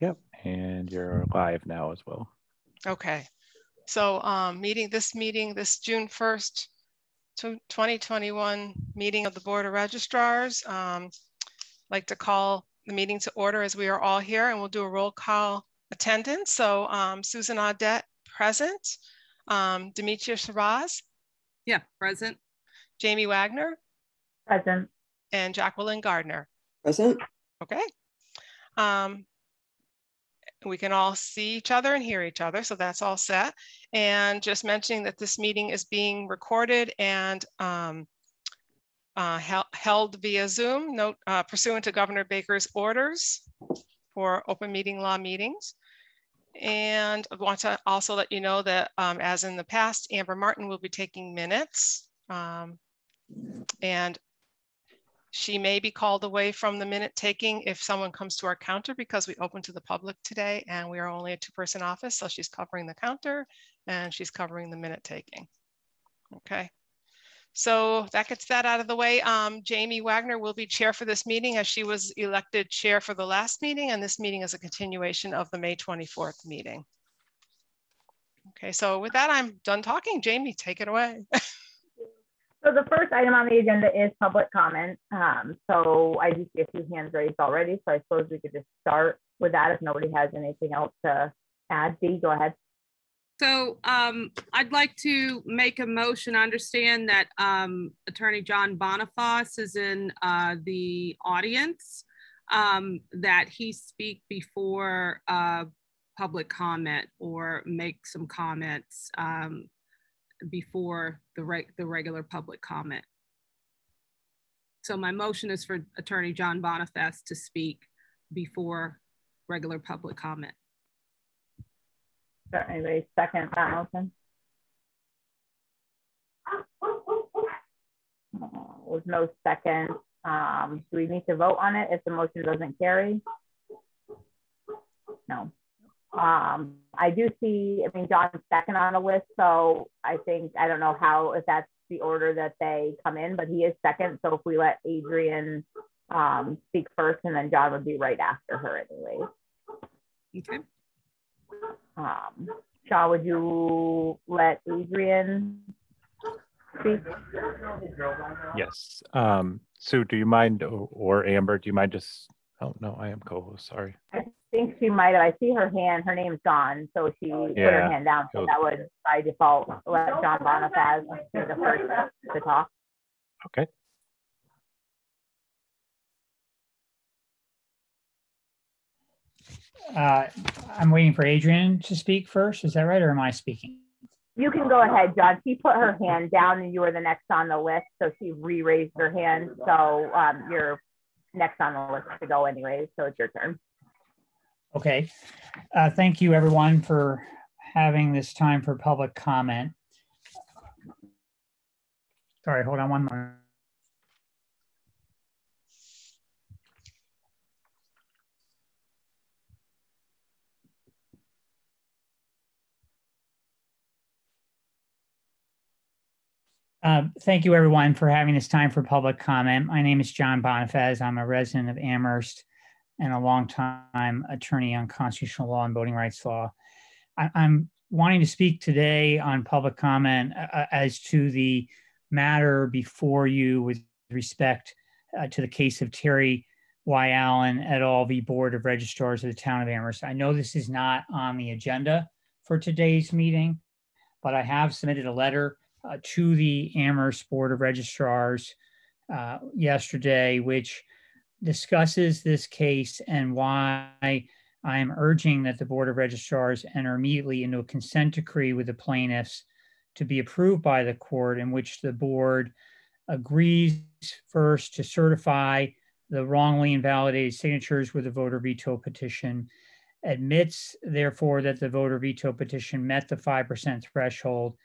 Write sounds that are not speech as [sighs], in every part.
Yep, and you're live now as well. Okay, so um, meeting this meeting, this June 1st, 2021 meeting of the Board of Registrars. Um, like to call the meeting to order as we are all here and we'll do a roll call attendance. So um, Susan Audette, present. Um, Demetria Shiraz. Yeah, present. Jamie Wagner. Present. And Jacqueline Gardner. Present. Okay. Um, we can all see each other and hear each other, so that's all set. And just mentioning that this meeting is being recorded and um, uh, held, via Zoom, note, uh, pursuant to Governor Baker's orders for open meeting law meetings. And I want to also let you know that um, as in the past, Amber Martin will be taking minutes. Um, and she may be called away from the minute taking if someone comes to our counter because we open to the public today and we are only a two person office. So she's covering the counter and she's covering the minute taking. Okay. So that gets that out of the way. Um, Jamie Wagner will be chair for this meeting as she was elected chair for the last meeting and this meeting is a continuation of the May 24th meeting. Okay, so with that, I'm done talking. Jamie, take it away. [laughs] So the first item on the agenda is public comment. Um, so I do see a few hands raised already, so I suppose we could just start with that if nobody has anything else to add. Dee, go ahead. So um, I'd like to make a motion. I understand that um, Attorney John Bonifaz is in uh, the audience, um, that he speak before uh, public comment or make some comments um, before the, the regular public comment. So my motion is for Attorney John Bonifaz to speak before regular public comment. Is anybody second that motion? With no second, um, do we need to vote on it if the motion doesn't carry? No. Um, I do see, I mean, John's second on the list, so I think, I don't know how, if that's the order that they come in, but he is second. So if we let Adrian um, speak first and then John would be right after her anyway. Okay. Um, Shaw, would you let Adrian speak? Yes. Um, Sue, do you mind, or Amber, do you mind just, oh no, I am co-host, sorry. I think she might have. I see her hand. Her name's Dawn, so she yeah. put her hand down. So that would, by default, let John Bonifaz be the first to talk. Okay. Uh, I'm waiting for Adrian to speak first. Is that right, or am I speaking? You can go ahead, John. She put her hand down, and you were the next on the list, so she re-raised her hand. So um, you're next on the list to go, anyways. So it's your turn. Okay. Uh, thank you, everyone, for having this time for public comment. Sorry, hold on one moment. Uh, thank you, everyone, for having this time for public comment. My name is John Bonifaz. I'm a resident of Amherst and a longtime attorney on constitutional law and voting rights law. I, am wanting to speak today on public comment uh, uh, as to the matter before you with respect uh, to the case of Terry Y. Allen et al. v. Board of Registrars of the Town of Amherst. I know this is not on the agenda for today's meeting, but I have submitted a letter uh, to the Amherst Board of Registrars uh, yesterday, which discusses this case and why I am urging that the Board of Registrars enter immediately into a consent decree with the plaintiffs to be approved by the court, in which the board agrees first to certify the wrongly invalidated signatures with a voter veto petition, admits, therefore, that the voter veto petition met the 5% threshold,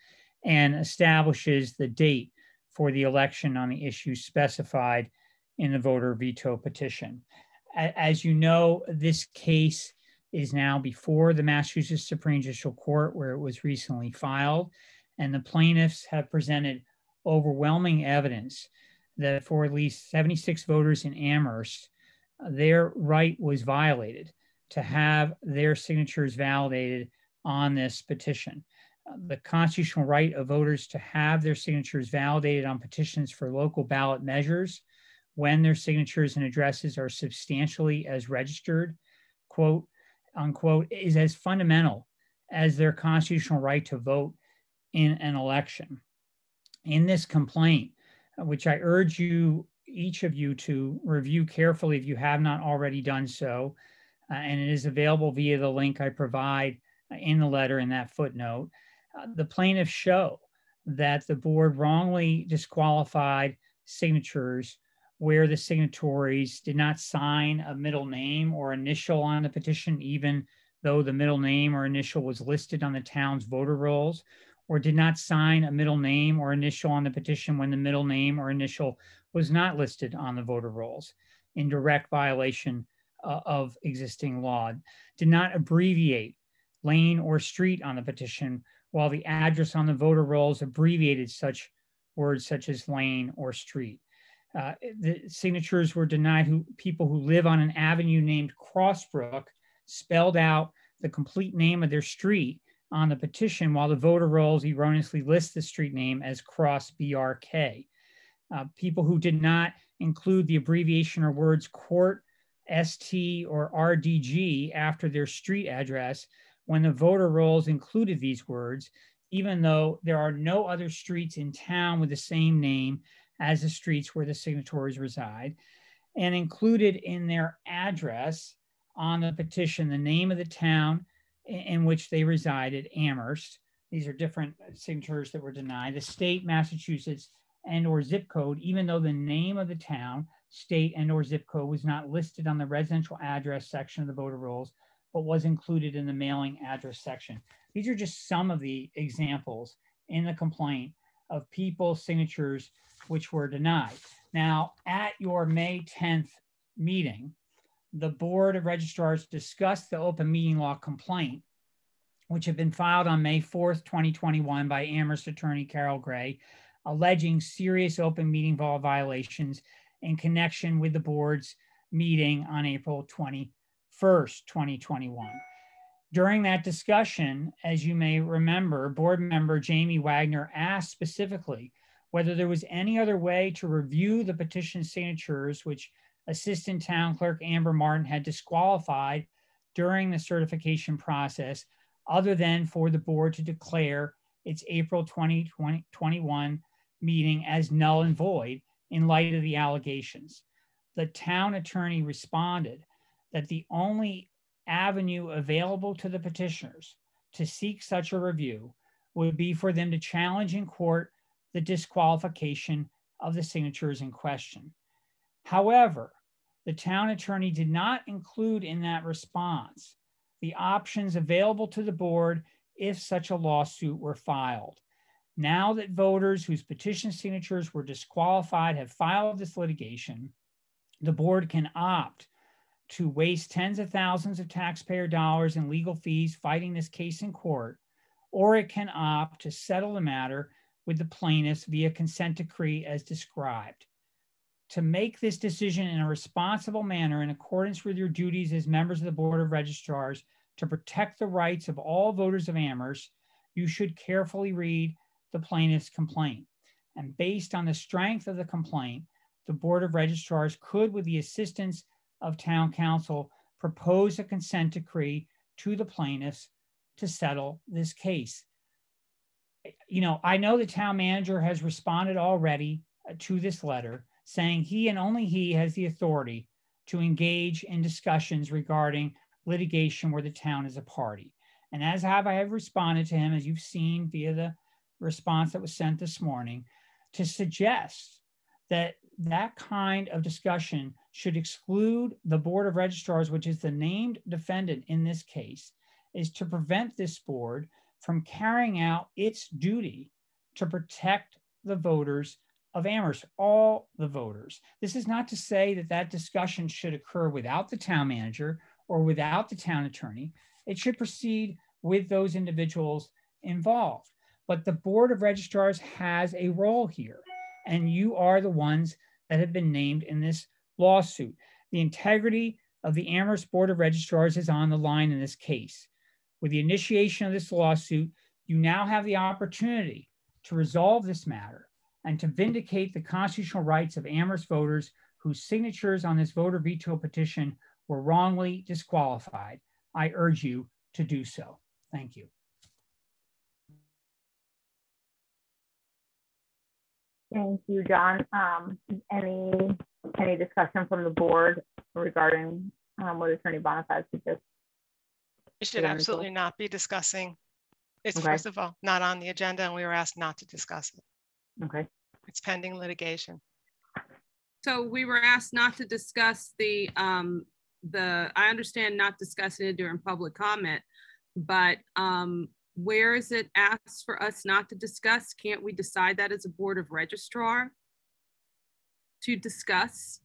and establishes the date for the election on the issue specified in the voter veto petition. As you know, this case is now before the Massachusetts Supreme Judicial Court, where it was recently filed, and the plaintiffs have presented overwhelming evidence that for at least 76 voters in Amherst, their right was violated to have their signatures validated on this petition. The constitutional right of voters to have their signatures validated on petitions for local ballot measures when their signatures and addresses are substantially as registered, quote, unquote, is as fundamental as their constitutional right to vote in an election. In this complaint, which I urge you, each of you, to review carefully if you have not already done so, uh, and it is available via the link I provide in the letter in that footnote. Uh, the plaintiffs show that the board wrongly disqualified signatures where the signatories did not sign a middle name or initial on the petition, even though the middle name or initial was listed on the town's voter rolls, or did not sign a middle name or initial on the petition when the middle name or initial was not listed on the voter rolls in direct violation uh, of existing law, did not abbreviate lane or street on the petition while the address on the voter rolls abbreviated such words such as lane or street uh, the signatures were denied who people who live on an avenue named Crossbrook spelled out the complete name of their street on the petition, while the voter rolls erroneously list the street name as Cross BRK. Uh, people who did not include the abbreviation or words court, ST, or RDG after their street address when the voter rolls included these words, even though there are no other streets in town with the same name as the streets where the signatories reside, and included in their address on the petition the name of the town in which they resided, Amherst. These are different signatures that were denied. The state, Massachusetts, and or zip code, even though the name of the town, state, and or zip code was not listed on the residential address section of the voter rolls, but was included in the mailing address section. These are just some of the examples in the complaint of people's signatures which were denied. Now, at your May 10th meeting, the Board of Registrars discussed the open meeting law complaint, which had been filed on May 4th, 2021 by Amherst attorney Carol Gray, alleging serious open meeting law violations in connection with the board's meeting on April 21st, 2021. During that discussion, as you may remember, board member Jamie Wagner asked specifically whether there was any other way to review the petition signatures, which Assistant Town Clerk Amber Martin had disqualified during the certification process, other than for the board to declare its April 2021 meeting as null and void in light of the allegations. The town attorney responded that the only avenue available to the petitioners to seek such a review would be for them to challenge in court the disqualification of the signatures in question. However, the town attorney did not include in that response the options available to the board if such a lawsuit were filed. Now that voters whose petition signatures were disqualified have filed this litigation, the board can opt to waste tens of thousands of taxpayer dollars in legal fees fighting this case in court, or it can opt to settle the matter with the plaintiffs via consent decree as described. To make this decision in a responsible manner in accordance with your duties as members of the Board of Registrars to protect the rights of all voters of Amherst, you should carefully read the plaintiff's complaint. And based on the strength of the complaint, the Board of Registrars could, with the assistance of Town council propose a consent decree to the plaintiffs to settle this case you know, I know the town manager has responded already uh, to this letter saying he and only he has the authority to engage in discussions regarding litigation where the town is a party. And as have I have responded to him, as you've seen via the response that was sent this morning, to suggest that that kind of discussion should exclude the Board of Registrars, which is the named defendant in this case, is to prevent this board from carrying out its duty to protect the voters of Amherst, all the voters. This is not to say that that discussion should occur without the town manager or without the town attorney. It should proceed with those individuals involved. But the Board of Registrars has a role here, and you are the ones that have been named in this lawsuit. The integrity, of the Amherst Board of Registrars is on the line in this case. With the initiation of this lawsuit, you now have the opportunity to resolve this matter and to vindicate the constitutional rights of Amherst voters whose signatures on this voter veto petition were wrongly disqualified. I urge you to do so. Thank you. Thank you, John. Um, any any discussion from the board regarding um, what Attorney Bonifaz just? We should absolutely not be discussing. It's Okay. first of all, not on the agenda and we were asked not to discuss it. Okay. It's pending litigation. So we were asked not to discuss the, um, the, I understand not discussing it during public comment, but, um, where is it asked for us not to discuss? Can't we decide that as a board of registrar? To discuss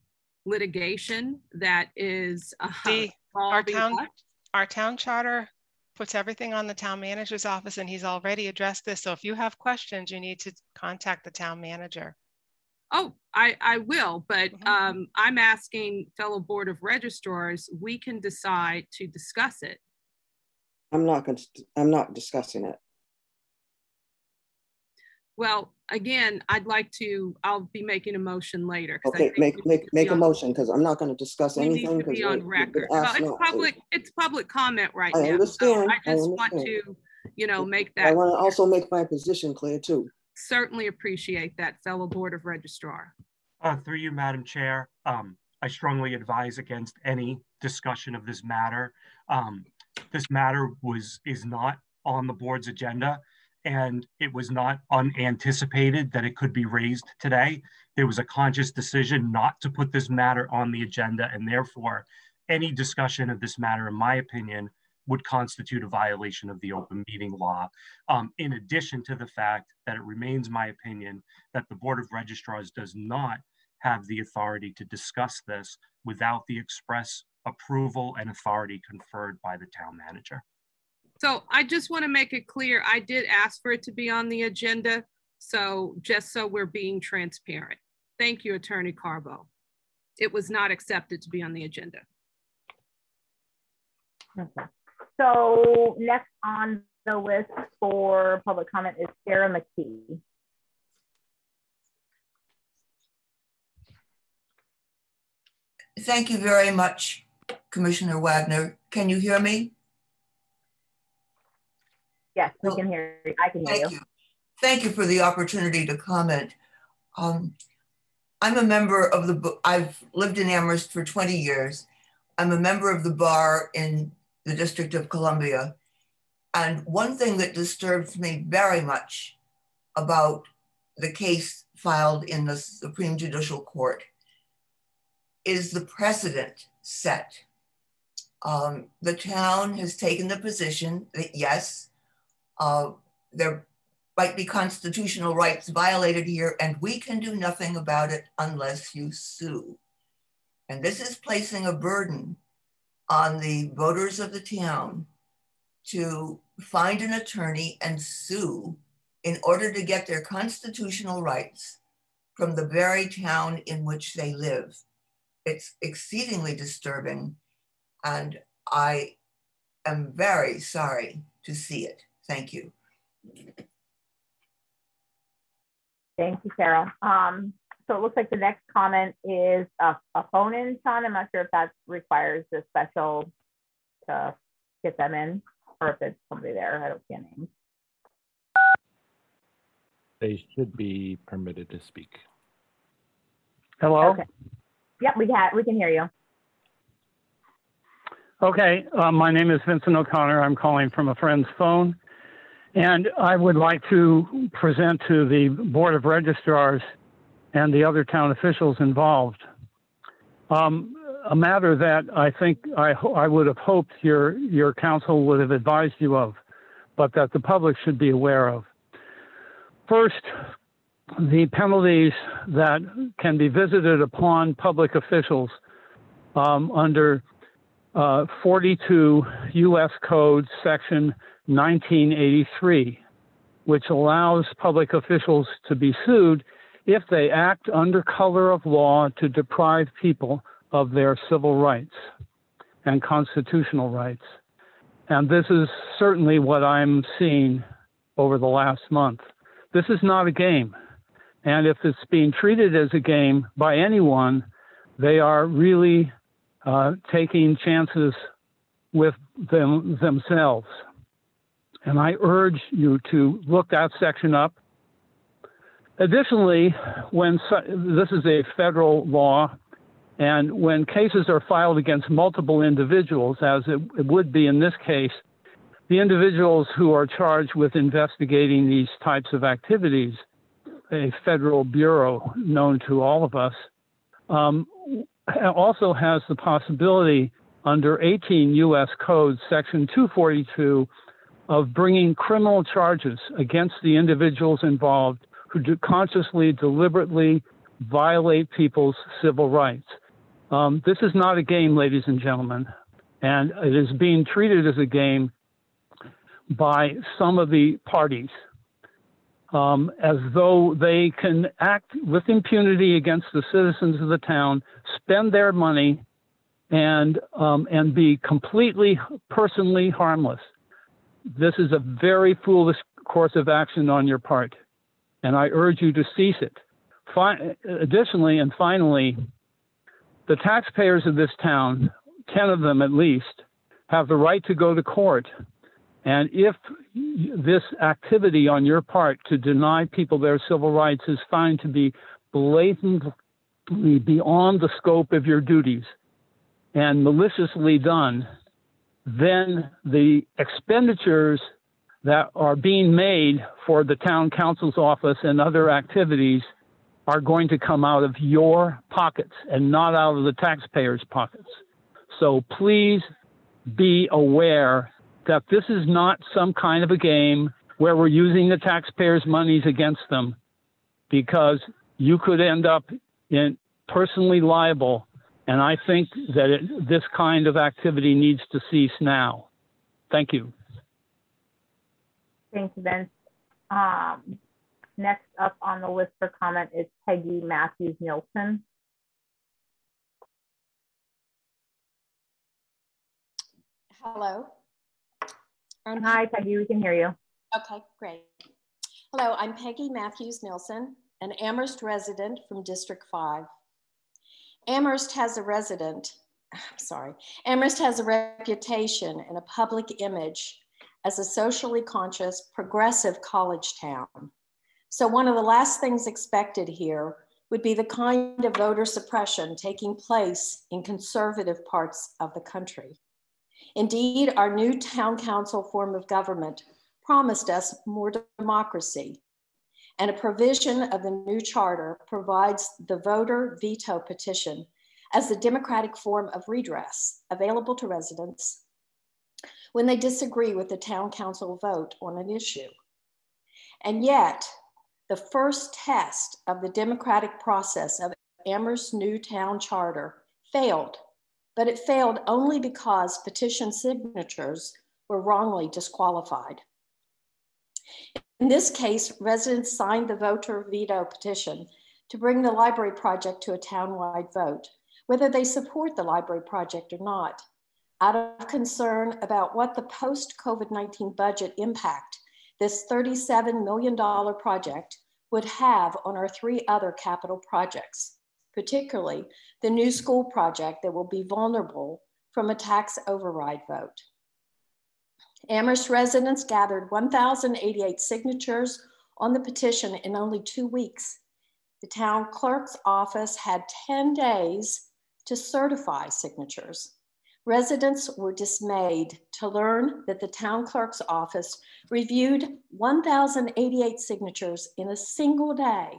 litigation that is. uh, The, our town, our town charter puts everything on the town manager's office and he's already addressed this. So if you have questions, you need to contact the town manager. Oh, I, I will, but Mhm. um, I'm asking fellow Board of registrars, we can decide to discuss it. I'm not going to, I'm not discussing it. Well, again, I'd like to, I'll be making a motion later. 'cause I Okay, think make, need make, to make a on- motion because I'm not going to discuss We need anything. to 'cause be we- on we've been record. Well, asked it's not to. public, it's public comment right I now. so understand, I I just want understand. to, you know, make that I that, want to also make my position clear too. certainly appreciate that fellow Board of registrar. Uh, through you, Madam Chair, um, I strongly advise against any discussion of this matter. Um, this matter was, is not on the board's agenda and it was not unanticipated that it could be raised today. There was a conscious decision not to put this matter on the agenda and therefore any discussion of this matter, in my opinion, would constitute a violation of the open meeting law. Um, in addition to the fact that it remains my opinion that the Board of Registrars does not have the authority to discuss this without the express approval and authority conferred by the town manager. So I just want to make it clear, I did ask for it to be on the agenda. So just so we're being transparent. Thank you, Attorney Carbo. It was not accepted to be on the agenda. Okay. So next on the list for public comment is Sarah McKee. Thank you very much, Commissioner Wagner. Can you hear me? Yes, we can hear you. I can hear Thank you. you. Thank you for the opportunity to comment. Um, I'm a member of the, I've lived in Amherst for 20 years. I'm a member of the bar in the District of Columbia. And one thing that disturbs me very much about the case filed in the Supreme Judicial Court is the precedent set. Um, the town has taken the position that yes, uh, there might be constitutional rights violated here, and we can do nothing about it unless you sue. And this is placing a burden on the voters of the town to find an attorney and sue in order to get their constitutional rights from the very town in which they live. It's exceedingly disturbing, and I am very sorry to see it. Thank you. Thank you, Sarah. Um, so it looks like the next comment is a, a phone in, Sean. I'm not sure if that requires a special to get them in or if it's somebody there. I don't see a name. They should be permitted to speak. Hello? Okay. Yep, we can, we can hear you. Okay, uh, my name is Vincent O'Connor. I'm calling from a friend's phone. And I would like to present to the Board of Registrars and the other town officials involved um, a matter that I think I, I would have hoped your, your counsel would have advised you of, but that the public should be aware of. First, the penalties that can be visited upon public officials um, under uh, 42 U.S. Code Section 1983, which allows public officials to be sued if they act under color of law to deprive people of their civil rights. and constitutional rights. And this is certainly what I'm seeing over the last month. This is not a game. And if it's being treated as a game by anyone, they are really uh, taking chances with them themselves. And I urge you to look that section up. Additionally, when this is a federal law, and when cases are filed against multiple individuals, as it, would be in this case, the individuals who are charged with investigating these types of activities, a federal bureau known to all of us, um, [clears throat] also has the possibility under 18 U.S. Code Section 242 of bringing criminal charges against the individuals involved who consciously, deliberately violate people's civil rights. Um, this is not a game, ladies and gentlemen, and it is being treated as a game by some of the parties um, as though they can act with impunity against the citizens of the town, spend their money, and um, and be completely personally harmless. This is a very foolish course of action on your part, and I urge you to cease it. Additionally, and finally, the taxpayers of this town, 10 of them at least, have the right to go to court. And if this activity on your part to deny people their civil rights is found to be blatantly beyond the scope of your duties and maliciously done, then the expenditures that are being made for the town council's office and other activities are going to come out of your pockets and not out of the taxpayers' pockets. So please be aware that this is not some kind of a game where we're using the taxpayers' monies against them because you could end up in personally liable. And I think that it, this kind of activity needs to cease now. Thank you. Thank you, Ben. Um, Next up on the list for comment is Peggy Matthews Nielsen. Hello. I'm Hi, Peggy, we can hear you. Okay, great. Hello, I'm Peggy Matthews Nielsen, an Amherst resident from District 5. Amherst has a resident, I'm [sighs] sorry, Amherst has a reputation and a public image as a socially conscious, progressive college town. So one of the last things expected here would be the kind of voter suppression taking place in conservative parts of the country. Indeed, our new town council form of government promised us more democracy, and a provision of the new charter provides the voter veto petition as the democratic form of redress available to residents when they disagree with the town council vote on an issue. And yet, the first test of the democratic process of Amherst's new town charter failed, but it failed only because petition signatures were wrongly disqualified. In this case, residents signed the voter veto petition to bring the library project to a townwide vote, whether they support the library project or not, out of concern about what the post-COVID-19 budget impact this $37 million project would have on our three other capital projects, particularly the new school project that will be vulnerable from a tax override vote. Amherst residents gathered 1,088 signatures on the petition in only two weeks. The town clerk's office had 10 days to certify signatures. Residents were dismayed to learn that the town clerk's office reviewed 1,088 signatures in a single day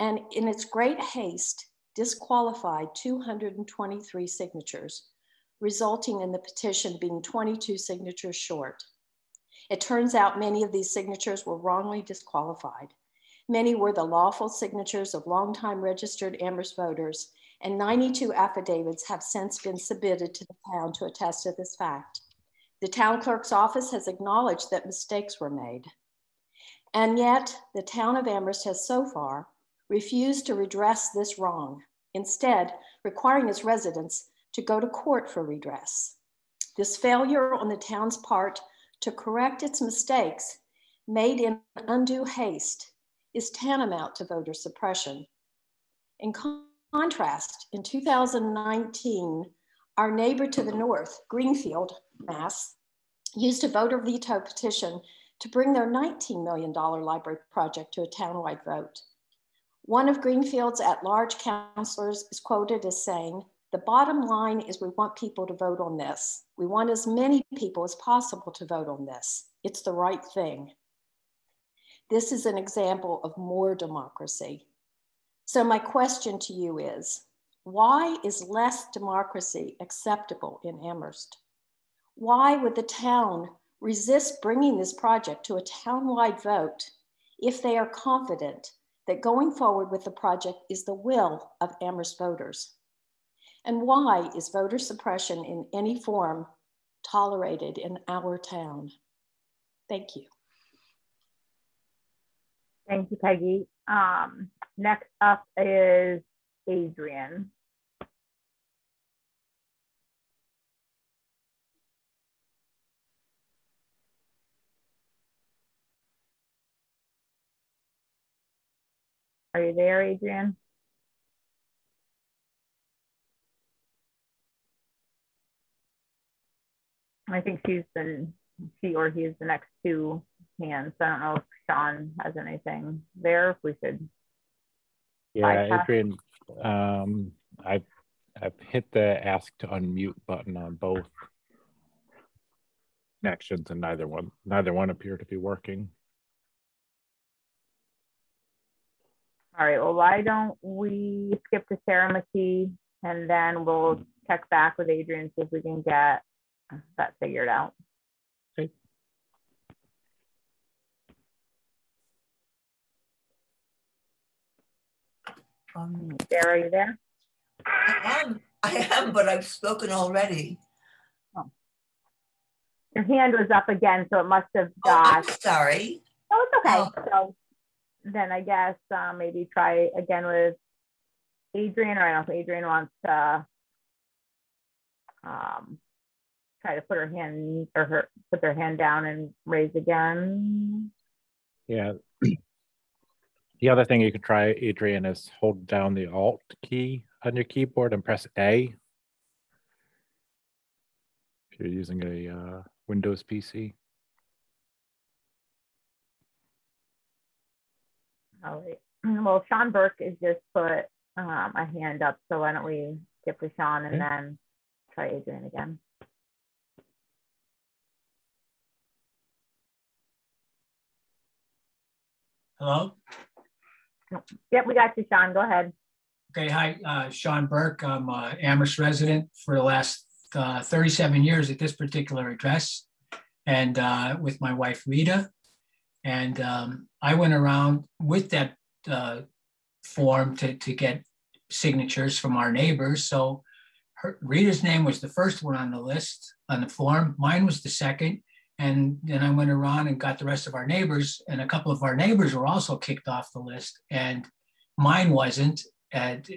and in its great haste disqualified 223 signatures, resulting in the petition being 22 signatures short. It turns out many of these signatures were wrongly disqualified. Many were the lawful signatures of longtime registered Amherst voters and 92 affidavits have since been submitted to the town to attest to this fact. The town clerk's office has acknowledged that mistakes were made. And yet, the town of Amherst has so far refused to redress this wrong, instead, requiring its residents to go to court for redress. This failure on the town's part to correct its mistakes made in undue haste is tantamount to voter suppression. In contrast, in 2019, our neighbor to the north, Greenfield, Mass, used a voter veto petition to bring their $19 million library project to a townwide vote. One of Greenfield's at-large councilors is quoted as saying, the bottom line is we want people to vote on this. We want as many people as possible to vote on this. It's the right thing. This is an example of more democracy. So my question to you is, why is less democracy acceptable in Amherst? Why would the town resist bringing this project to a townwide vote if they are confident that going forward with the project is the will of Amherst voters? And why is voter suppression in any form tolerated in our town? Thank you. Thank you, Peggy. Um, next up is Adrian. Are you there, Adrian? I think she's been, she or he's the next two hands. I don't know if Sean has anything there, if we should. Yeah, bypass. Adrian, um, I've, I've hit the ask to unmute button on both connections and neither one, neither one appear to be working. All right, well, why don't we skip to Sarah McKee and then we'll check back with Adrian, see if we can get that figured out. Okay. Um, Sarah, are you there? I am, I am, but I've spoken already. Your hand was up again, so it must have Oh, I'm sorry. Oh, it's okay. Oh. So then I guess uh, maybe try again with Adrian, or I don't know if Adrian wants to um, try to put her hand or her put their hand down and raise again. Yeah. [clears throat] The other thing you can try, Adrian, is hold down the Alt key on your keyboard and press A. If you're using a uh, Windows PC. All right. [clears throat] Well, Sean Burke has just put um, a hand up, so why don't we skip to Sean and Okay. then try Adrian again. Hello? Yep, we got you, Sean. Go ahead. Okay, hi, uh, Sean Burke. I'm a Amherst resident for the last uh, 37 years at this particular address and uh, with my wife Rita. And um, I went around with that uh, form to, to get signatures from our neighbors. So her, Rita's name was the first one on the list on the form. Mine was the second. And then I went around and got the rest of our neighbors, and a couple of our neighbors were also kicked off the list. And mine wasn't at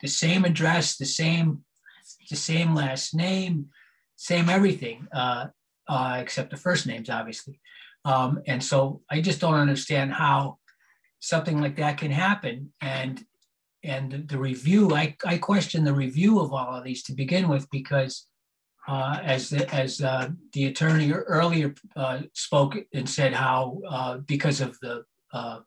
the same address, the same, the same last name, same everything, uh, uh, except the first names, obviously. Um, and so I just don't understand how something like that can happen. And and the review, I, I question the review of all of these to begin with because uh, as the, as uh, the attorney earlier uh, spoke and said how uh, because of the uh,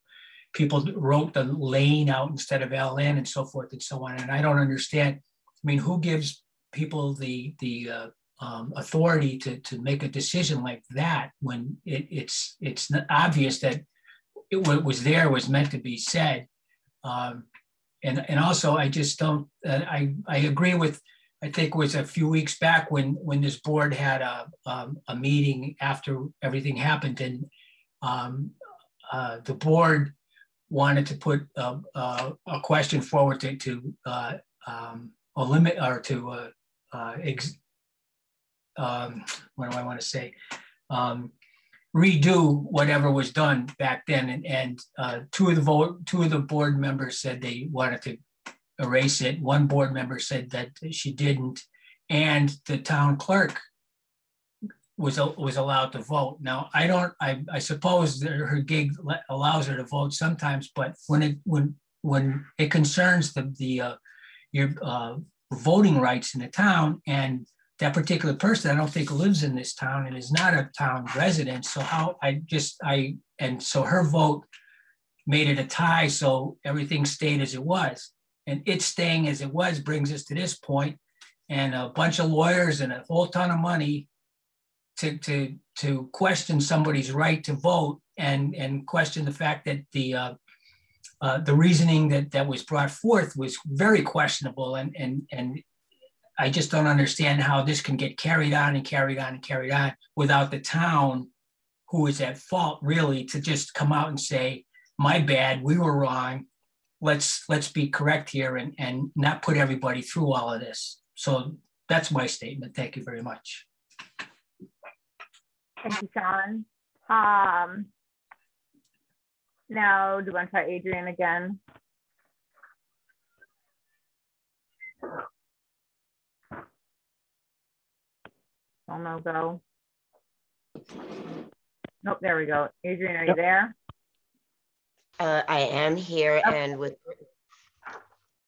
people wrote the lane out instead of LN and so forth and so on. And I don't understand. I mean, who gives people the the uh, um, authority to to make a decision like that when it, it's it's obvious that it, what was there was meant to be said. Um, and and also, I just don't. Uh, I I agree with. I think it was a few weeks back when when this board had a um, a meeting after everything happened, and um, uh, the board wanted to put a, a, a question forward to, to uh, um, a limit or to uh, uh, ex, um, what do I want to say? Um, redo whatever was done back then, and, and uh, two of the vote, two of the board members said they wanted to erase it. One board member said that she didn't, and the town clerk was was allowed to vote. Now I don't. I, I suppose that her gig allows her to vote sometimes, but when it when when it concerns the the uh, your uh, voting rights in the town and that particular person I don't think lives in this town and is not a town resident. So how I just I and so her vote made it a tie. So everything stayed as it was, and it staying as it was brings us to this point, and a bunch of lawyers and a whole ton of money to, to, to question somebody's right to vote and, and question the fact that the, uh, uh, the reasoning that, that was brought forth was very questionable. And, and, and I just don't understand how this can get carried on and carried on and carried on without the town who is at fault really to just come out and say, my bad, we were wrong. Let's let's be correct here and, and not put everybody through all of this. So that's my statement. Thank you very much. Thank you, Sean. Um, now, do you want to try Adrian again? Oh, no go. Nope, there we go. Adrian, are you there? Uh, I am here okay. and with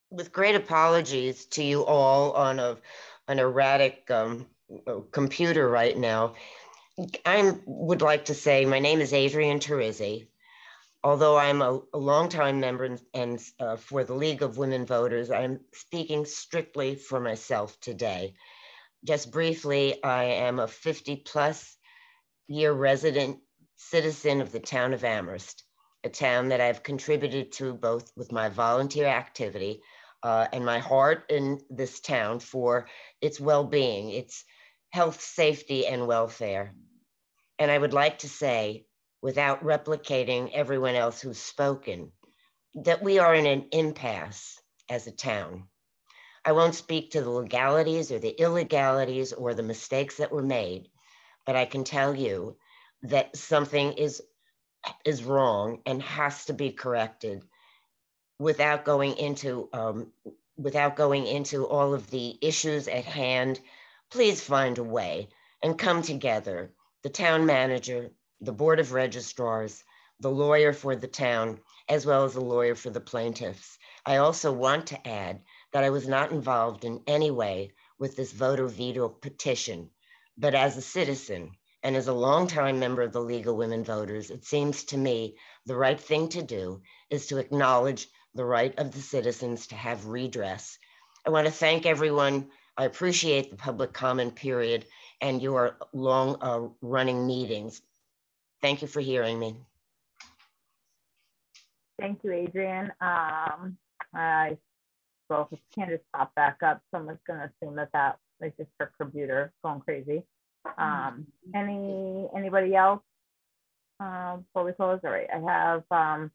with great apologies to you all on a an erratic um, computer right now. I would like to say my name is Adrian Terrizzi. Although I'm a, a longtime member and, and uh, for the League of Women Voters, I'm speaking strictly for myself today. Just briefly, I am a 50 plus year resident citizen of the town of Amherst, a town that I've contributed to both with my volunteer activity uh, and my heart in this town for its well being, its health, safety, and welfare. And I would like to say, without replicating everyone else who's spoken, that we are in an impasse as a town. I won't speak to the legalities or the illegalities or the mistakes that were made, but I can tell you that something is, is wrong and has to be corrected without going into um, without going into all of the issues at hand. Please find a way and come together the town manager, the board of registrars, the lawyer for the town, as well as the lawyer for the plaintiffs. I also want to add that I was not involved in any way with this voter veto petition, but as a citizen and as a longtime member of the League of Women Voters, it seems to me the right thing to do is to acknowledge the right of the citizens to have redress. I want to thank everyone. I appreciate the public comment period and your long uh, running meetings. Thank you for hearing me. Thank you, Adrian. Um, I well, if Candace pop back up, someone's going to assume that that is just her computer going crazy. Um, any anybody else uh, before we close? All right, I have um,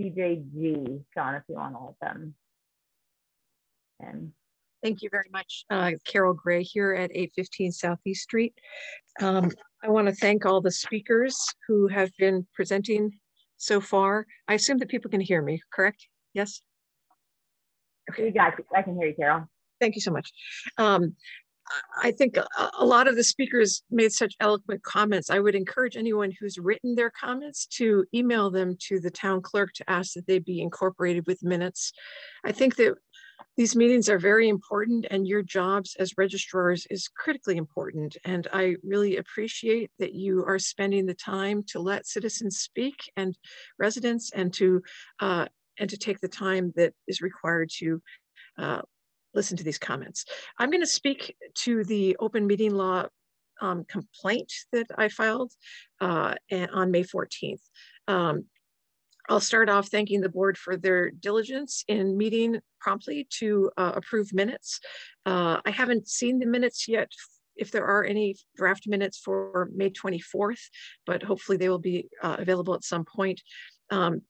CJG, Sean, if you want to let them. And Thank you very much. Uh, Carol Gray here at 815 Southeast Street. Um, I want to thank all the speakers who have been presenting so far. I assume that people can hear me, correct? Yes? Okay. Got I can hear you, Carol. Thank you so much. Um, I think a, a, lot of the speakers made such eloquent comments. I would encourage anyone who's written their comments to email them to the town clerk to ask that they be incorporated with minutes. I think that these meetings are very important and your jobs as registrars is critically important. And I really appreciate that you are spending the time to let citizens speak and residents and to, uh, and to take the time that is required to uh, listen to these comments. I'm gonna speak to the open meeting law um, complaint that I filed uh, on May 14th. Um, I'll start off thanking the board for their diligence in meeting promptly to uh, approve minutes. Uh, I haven't seen the minutes yet if there are any draft minutes for May 24th, but hopefully they will be uh, available at some point. Um,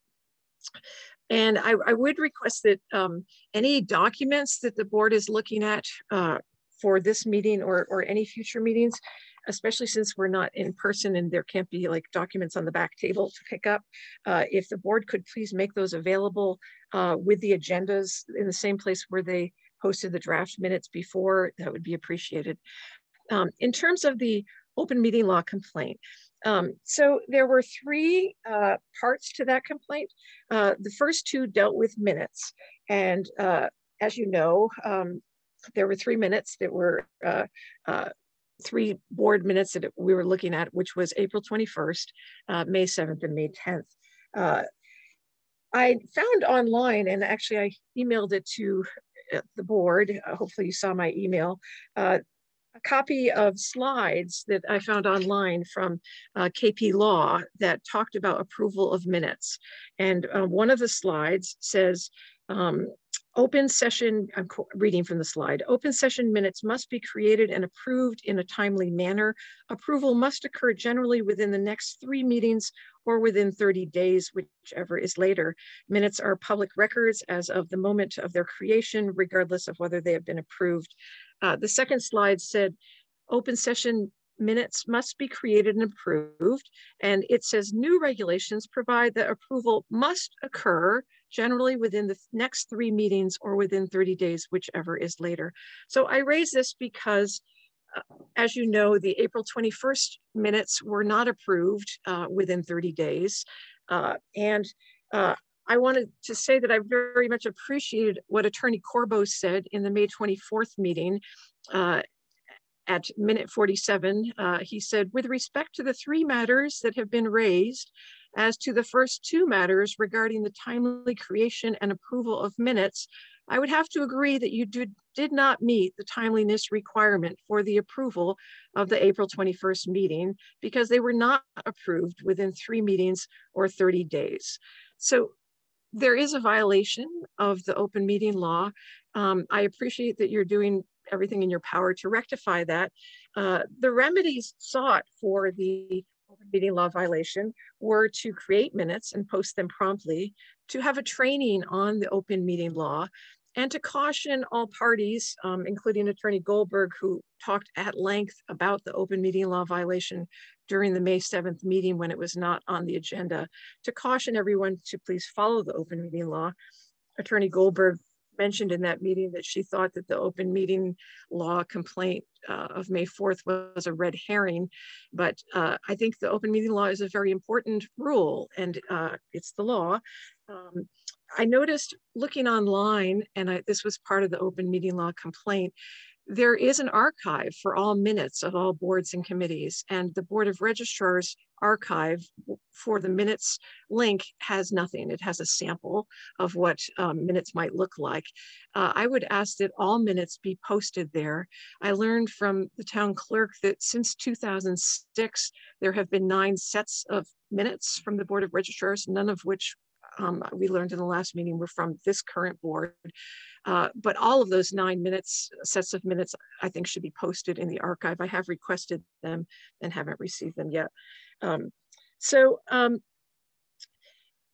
and I, I, would request that um, any documents that the board is looking at uh, for this meeting or, or any future meetings especially since we're not in person and there can't be like documents on the back table to pick up. Uh, if the board could please make those available uh, with the agendas in the same place where they posted the draft minutes before, that would be appreciated. Um, in terms of the open meeting law complaint, um, so there were three uh, parts to that complaint. Uh, the first two dealt with minutes. And uh, as you know, um, there were three minutes that were uh, uh, three board minutes that we were looking at, which was April 21st, uh, May 7th, and May 10th. I found online, and actually I emailed it to the board. hopefully you saw my email a copy of slides that I found online from uh, KP Law that talked about approval of minutes. And uh, one of the slides says, um, open session, I'm reading from the slide, open session minutes must be created and approved in a timely manner. Approval must occur generally within the next three meetings or within 30 days, whichever is later. Minutes are public records as of the moment of their creation, regardless of whether they have been approved. Uh, the second slide said open session minutes must be created and approved. And it says new regulations provide that approval must occur generally within the next three meetings or within 30 days, whichever is later. So I raise this because uh, as you know, the April 21st minutes were not approved uh, within 30 days. Uh, and uh, I wanted to say that I very much appreciated what Attorney Corbo said in the May 24th meeting uh, at minute 47. Uh, he said, with respect to the three matters that have been raised, as to the first two matters regarding the timely creation and approval of minutes, I would have to agree that you did, did not meet the timeliness requirement for the approval of the April 21st meeting because they were not approved within three meetings or 30 days. So there is a violation of the open meeting law. Um, I appreciate that you're doing everything in your power to rectify that. Uh, the remedies sought for the open meeting law violation were to create minutes and post them promptly, to have a training on the open meeting law, and to caution all parties, um, including Attorney Goldberg, who talked at length about the open meeting law violation during the May 7th meeting when it was not on the agenda, to caution everyone to please follow the open meeting law. Attorney Goldberg mentioned in that meeting that she thought that the open meeting law complaint uh, of May 4th was a red herring, but uh, I think the open meeting law is a very important rule and uh, it's the law. Um, I noticed looking online, and I, this was part of the open meeting law complaint, there is an archive for all minutes of all boards and committees, and the Board of Registrars archive for the minutes link has nothing. It has a sample of what um, minutes might look like. Uh, I would ask that all minutes be posted there. I learned from the town clerk that since 2006, there have been nine sets of minutes from the Board of Registrars, none of which um, we learned in the last meeting were from this current board. Uh, but all of those nine minutes, sets of minutes, I think should be posted in the archive. I have requested them and haven't received them yet. Um, so um,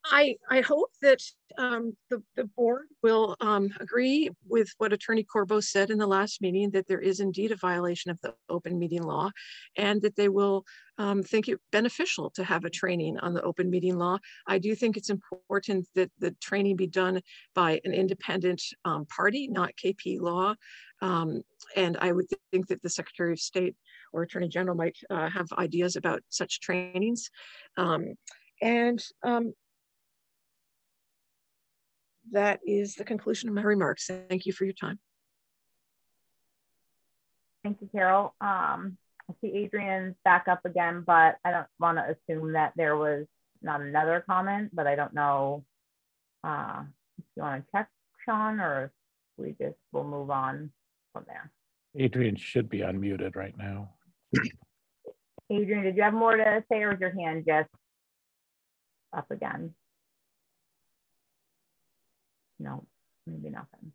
I, I hope that um, the, the board will um, agree with what Attorney Corbo said in the last meeting, that there is indeed a violation of the open meeting law, and that they will um, think it beneficial to have a training on the open meeting law. I do think it's important that the training be done by an independent um, party, not KP law. Um, and I would think that the Secretary of State or Attorney General might uh, have ideas about such trainings. Um, and that is the conclusion of my remarks. Thank you for your time. Thank you, Carol. Um, I see Adrian's back up again, but I don't want to assume that there was not another comment, but I don't know uh, if you want to check, Sean, or if we just will move on from there. Adrian should be unmuted right now. Adrian, did you have more to say or is your hand just up again? No, maybe nothing.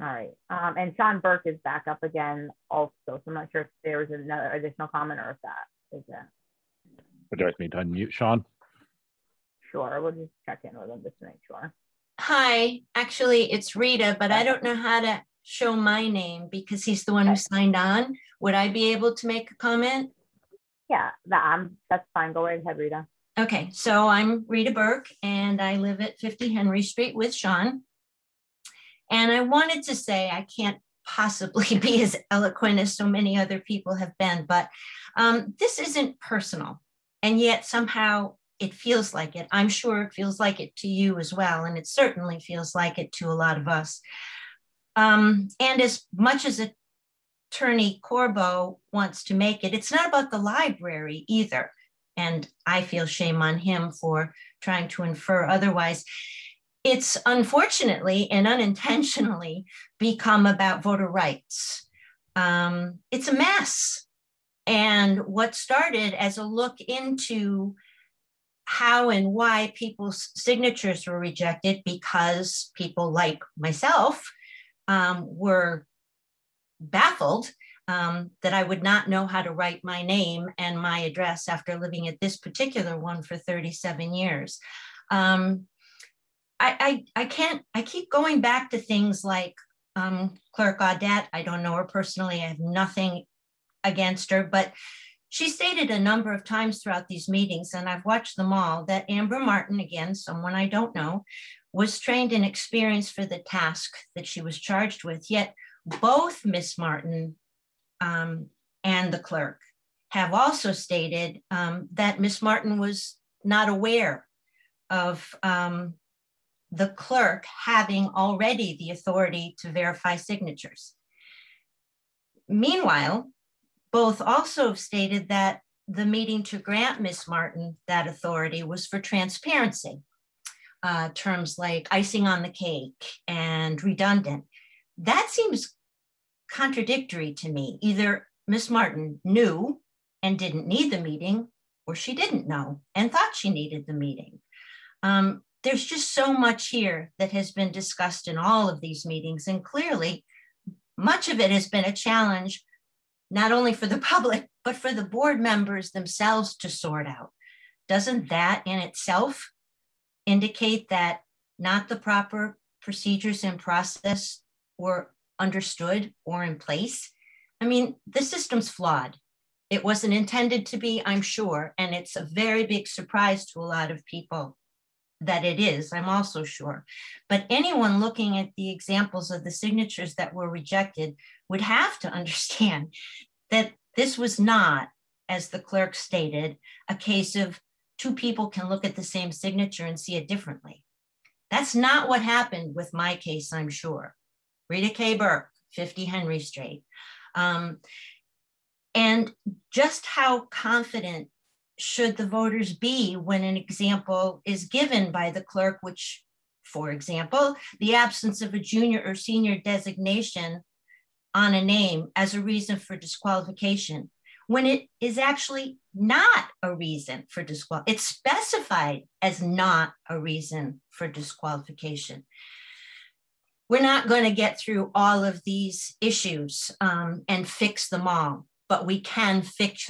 All right. Um, and Sean Burke is back up again also. So I'm not sure if there was another additional comment or if that is it. Would you like me to unmute Sean? Sure. We'll just check in with him just to make sure. Hi, actually it's Rita, but I don't know how to show my name because he's the one who signed on. Would I be able to make a comment? Yeah, that, um, that's fine. Go right ahead, Rita. Okay, so I'm Rita Burke and I live at 50 Henry Street with Sean. And I wanted to say, I can't possibly [laughs] be as eloquent as so many other people have been, but um, this isn't personal. And yet somehow it feels like it. I'm sure it feels like it to you as well. And it certainly feels like it to a lot of us. Um, and as much as Attorney Corbo wants to make it, it's not about the library either. And I feel shame on him for trying to infer otherwise. It's unfortunately and unintentionally become about voter rights. Um, it's a mess. And what started as a look into how and why people's signatures were rejected because people like myself um, were baffled um, that I would not know how to write my name and my address after living at this particular one for 37 years. Um, I, I, I, can't, I keep going back to things like um, Clerk Audette. I don't know her personally. I have nothing against her, but she stated a number of times throughout these meetings, and I've watched them all, that Amber Martin, again, someone I don't know, was trained and experienced for the task that she was charged with. Yet both Miss Martin um, and the clerk have also stated um, that Miss Martin was not aware of um, the clerk having already the authority to verify signatures. Meanwhile, both also stated that the meeting to grant Miss Martin that authority was for transparency. Uh, terms like icing on the cake and redundant. That seems contradictory to me. Either Miss Martin knew and didn't need the meeting, or she didn't know and thought she needed the meeting. Um, there's just so much here that has been discussed in all of these meetings, and clearly, much of it has been a challenge not only for the [laughs] public, but for the board members themselves to sort out. Doesn't that in itself indicate that not the proper procedures and process were understood or in place? I mean, the system's flawed. It wasn't intended to be, I'm sure, and it's a very big surprise to a lot of people that it is, I'm also sure. But anyone looking at the examples of the signatures that were rejected would have to [laughs] understand that this was not, as the clerk stated, a case of two people can look at the same signature and see it differently. That's not what happened with my case, I'm sure. Rita K. Burke, 50 Henry Street. Um, and just how confident should the voters be when an example is given by the clerk, which, for example, the absence of a junior or senior designation on a name as a reason for disqualification when it is actually not a reason for disqualification. It's specified as not a reason for disqualification. We're not going to get through all of these issues um, and fix them all, but we can fix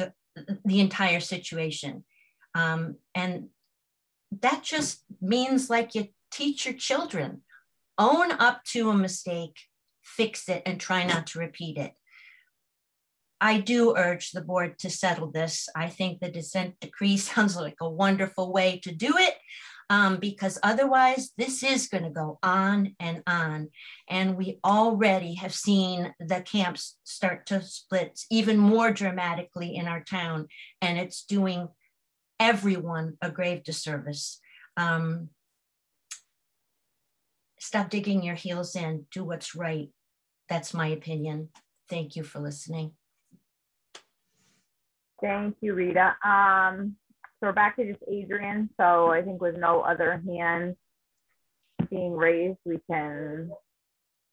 the entire situation. Um, and that just means like you teach your children, own up to a mistake fix it and try not to repeat it. I do urge the board to settle this. I think the consent decree [laughs] sounds like a wonderful way to do it um, because otherwise this is going to go on and on. And we already have seen the camps start to split even more dramatically in our town, and it's doing everyone a grave disservice. Um, stop digging your heels in, do what's right. That's my opinion. Thank you for listening. Thank you, Rita. Um, so we're back to just Adrian. So I think with no other hands being raised, we can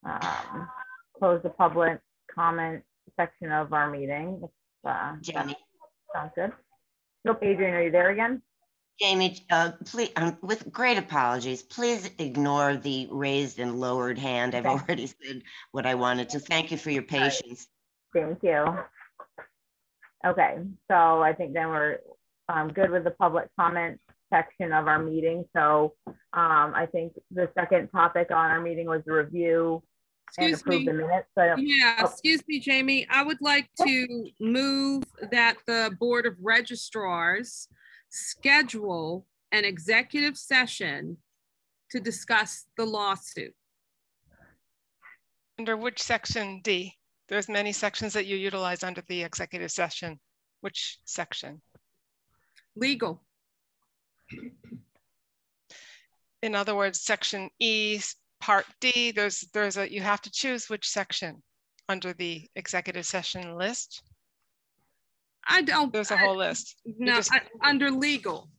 um, close the public comment section of our meeting. If, uh, Jenny. Sounds good. Nope, Adrian, are you there again? Jamie, uh, please, um, with great apologies, please ignore the raised and lowered hand. I've Okay. already said what I wanted to. Thank you for your patience. Thank you. Okay, so I think then we're um, good with the public comment section of our meeting. So um, I think the second topic on our meeting was the review and Excuse approve me. the minutes. So Yeah, oh, excuse me, Jamie. I would like to move that the Board of Registrars schedule an executive session to discuss the lawsuit. Under which section D? There's many sections that you utilize under the executive session. Which section? Legal. In other words, section E, part D, there's, there's a, you have to choose which section under the executive session list. I don't. There's a whole list. No, just- I- under legal.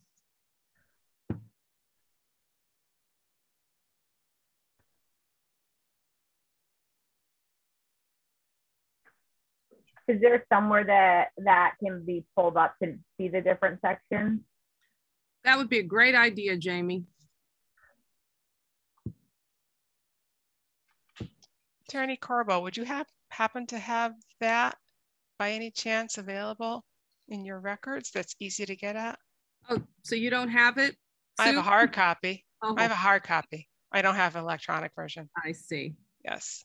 Is there somewhere that that can be pulled up to see the different sections? That would be a great idea, Jamie. Attorney Corbo, would you have, happen to have that by any chance available in your records that's easy to get at? Oh, so you don't have it? I have a hard copy. I have a Oh. hard copy. I don't have an electronic version. I see. Yes.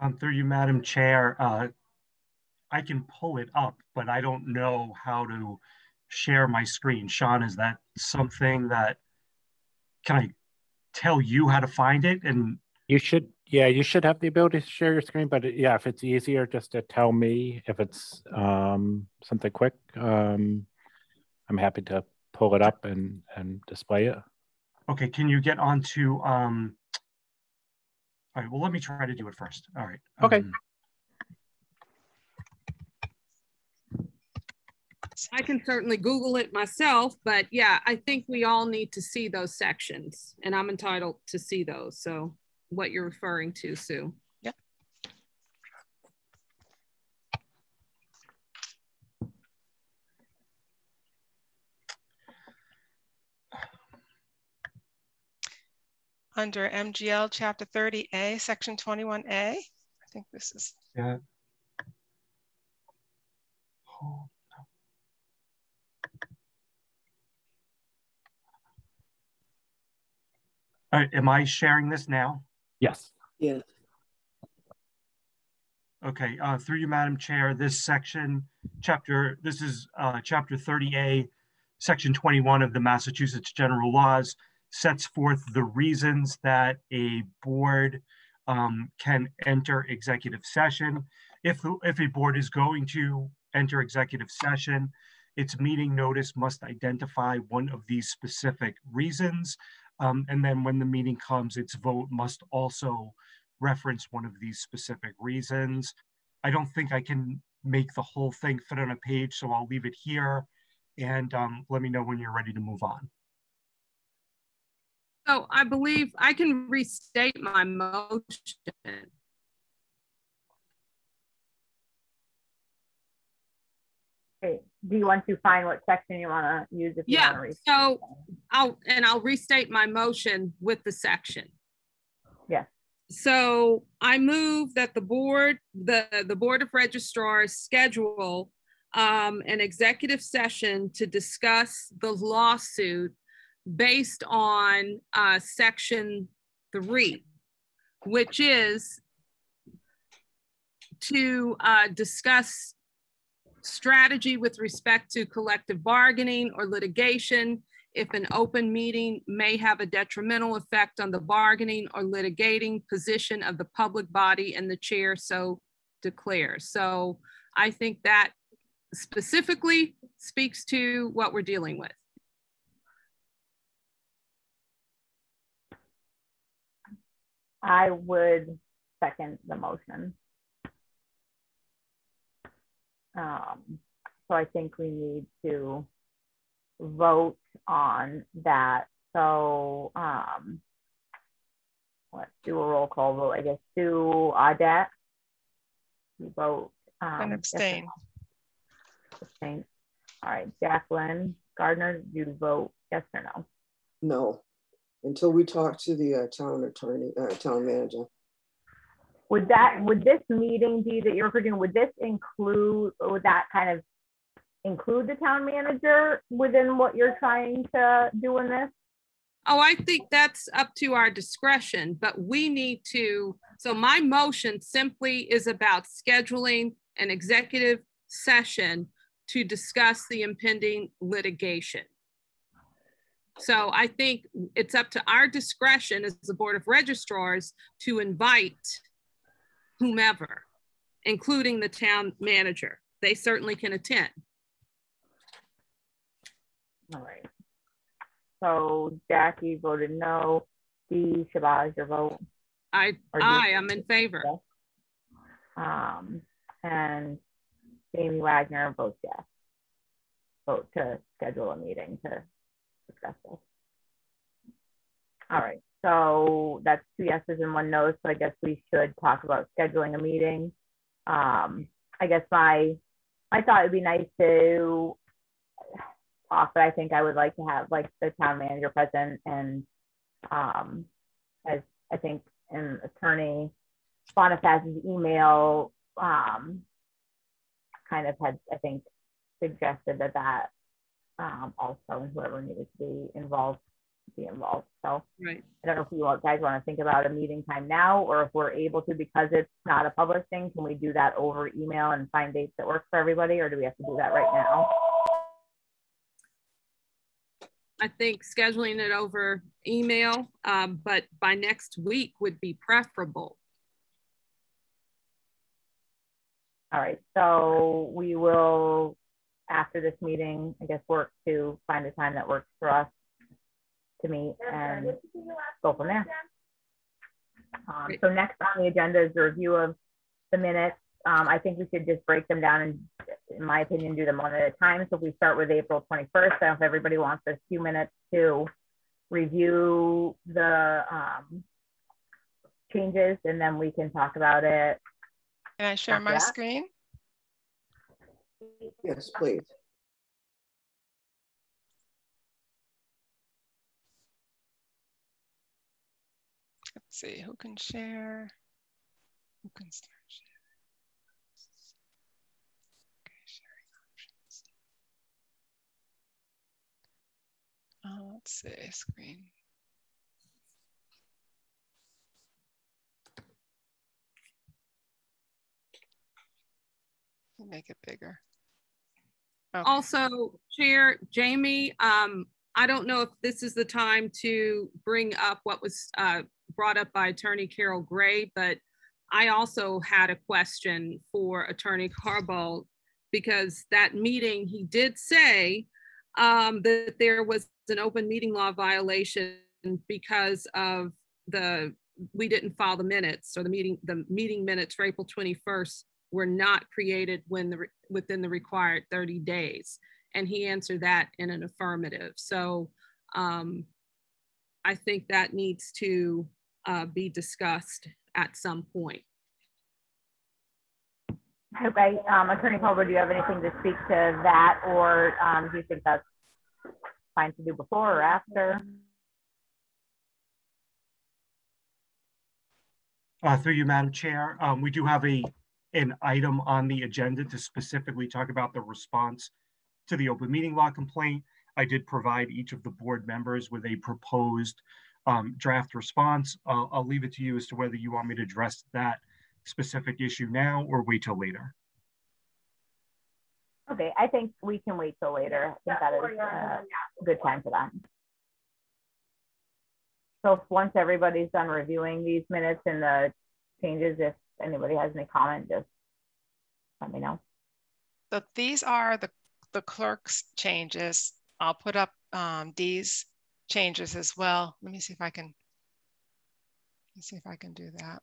Um, through you, Madam Chair, uh, I can pull it up, but I don't know how to share my screen. Sean, is that something that, can I tell you how to find it? And You should, yeah, you should have the ability to share your screen, but yeah, if it's easier just to tell me if it's um, something quick, um, I'm happy to pull it up and, and display it. Okay, can you get onto, um, all right, well, let me try to do it first. All right. Okay. um, I can certainly Google it myself, but yeah, I think we all need to see those sections and I'm entitled to see those. So what you're referring to, Sue. Yep. Under MGL Chapter 30A, Section 21A, I think this is, Yeah. All right, am I sharing this now? Yes. Yes. Okay, uh, through you, Madam Chair, this section, chapter, this is uh, chapter 30A, section 21 of the Massachusetts General Laws, sets forth the reasons that a board um, can enter executive session. If, the- if a board is going to enter executive session, its meeting notice must identify one of these specific reasons. Um, and then when the meeting comes, its vote must also reference one of these specific reasons. I don't think I can make the whole thing fit on a page, so I'll leave it here. And um, let me know when you're ready to move on. So I believe I can restate my motion. Okay, do you want to find what section you want to use if you want Yeah, to read? so I'll, and I'll restate my motion with the section. Yes. So I move that the board, the, the Board of Registrars schedule um, an executive session to discuss the lawsuit based on uh, section three, which is to uh, discuss strategy with respect to collective bargaining or litigation if an open meeting may have a detrimental effect on the bargaining or litigating position of the public body and the chair so declares. So I think that specifically speaks to what we're dealing with. I would second the motion. Um, so I think we need to vote on that. So um, let's do a roll call vote. I guess Sue Audette. You vote. Um, and yes abstain. no? Abstain. All right, Jacqueline Gardner, you vote yes or no? No, until we talk to the uh, town attorney, uh, town manager. Would that, would this meeting be that you're doing, would this include, would that kind of include the town manager within what you're trying to do in this? Oh, I think that's up to our discretion, but we need to, so my motion simply is about scheduling an executive session to discuss the impending litigation. So I think it's up to our discretion as the Board of Registrars to invite whomever, including the town manager. They certainly can attend. All right. So Jackie voted no. Dee Shabazz, your vote? I, I am in favor. Um, and Jamie Wagner votes yes. Vote to schedule a meeting to discuss this. All right, so that's two yeses and one no. So I guess we should talk about scheduling a meeting. Um, I guess my I thought it'd be nice to talk, but I think I would like to have like the town manager present and um, as I think an attorney Bonifaz's email um, kind of had, I think, suggested that that um, also whoever needed to be involved be involved. So right. I don't know if you guys want to think about a meeting time now, or if we're able to, because it's not a public thing, can we do that over email and find dates that work for everybody, or do we have to do that right now? I think scheduling it over email, um, but by next week would be preferable. All right, so we will, after this meeting, I guess, work to find a time that works for us to meet and go from there. Um, so next on the agenda is the review of the minutes. Um, I think we should just break them down and, in my opinion, do them one at a time. So if we start with April 21st, I don't know if everybody wants a few minutes to review the um, changes and then we can talk about it. Can I share my that. screen? Yes, please. Let's see who can share. Who can start sharing? Okay, sharing options. Uh, let's see, screen. Make it bigger. Okay. Also, Chair Jamie, um, I don't know if this is the time to bring up what was uh, brought up by Attorney Carol Gray, but I also had a question for Attorney Corbo because that meeting, he did say um, that there was an open meeting law violation because of the, we didn't file the minutes or the meeting, the meeting minutes for April 21st were not created when the, within the required 30 days. And he answered that in an affirmative. So um, I think that needs to uh, be discussed at some point. Okay, um, Attorney Culver, do you have anything to speak to that or um, do you think that's fine to do before or after? Uh, through you, Madam Chair, um, we do have a an item on the agenda to specifically talk about the response to the open meeting law complaint. I did provide each of the board members with a proposed um, draft response. Uh, I'll leave it to you as to whether you want me to address that specific issue now or wait till later. Okay, I think we can wait till later. I think that is uh, a good time for that. So once everybody's done reviewing these minutes and the changes, if anybody has any comment, just let me know. So these are the, the clerk's changes. I'll put up um, these changes as well. Let me see if I can, let me see if I can do that.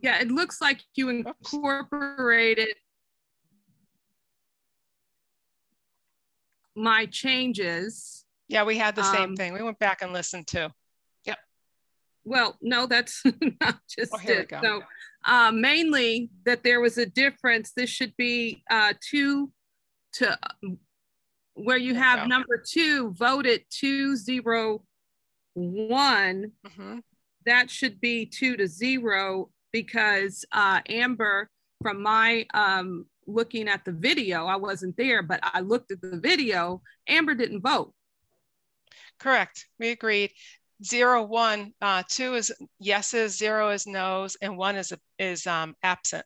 Yeah, it looks like you incorporated my changes. Yeah, we had the same um, thing. We went back and listened too. Well, no, that's [laughs] not just oh, it. So uh, mainly that there was a difference. This should be uh, two to where you have number two voted two zero one. Mm-hmm. That should be two to zero because uh, Amber, from my um, looking at the video, I wasn't there, but I looked at the video. Amber didn't vote. Correct. We agreed. Zero, one, uh, two is yeses, zero is no's, and one is is um, absent.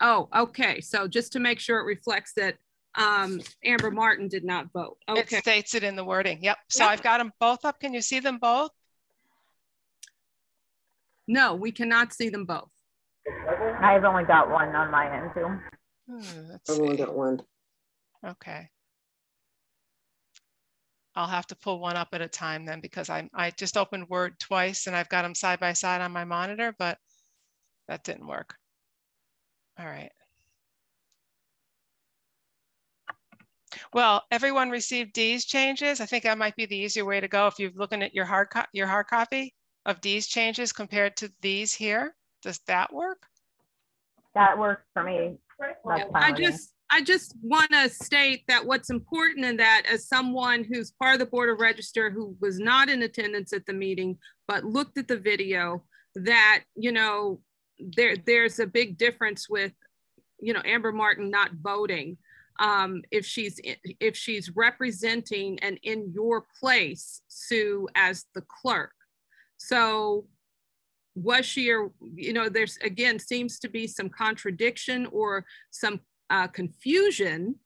Oh, okay. So just to make sure it reflects that um, Amber Martin did not vote. Okay. It states it in the wording. Yep. So Yep. I've got them both up. Can you see them both? No, we cannot see them both. I've only got one on my end too. Hmm, I've only got one. Okay. I'll have to pull one up at a time then because I I just opened Word twice and I've got them side by side on my monitor, but that didn't work. All right. Well, everyone received Dee's changes. I think that might be the easier way to go if you're looking at your hard co- your hard copy of Dee's changes compared to these here. Does that work? That works for me. That's fine I just, I just want to state that what's important in that as someone who's part of the Board of Register who was not in attendance at the meeting, but looked at the video, that, you know, there, there's a big difference with, you know, Amber Martin not voting. Um, if she's, if she's representing and in your place, Sue, as the clerk. So was she or you know there's again seems to be some contradiction or some uh, confusion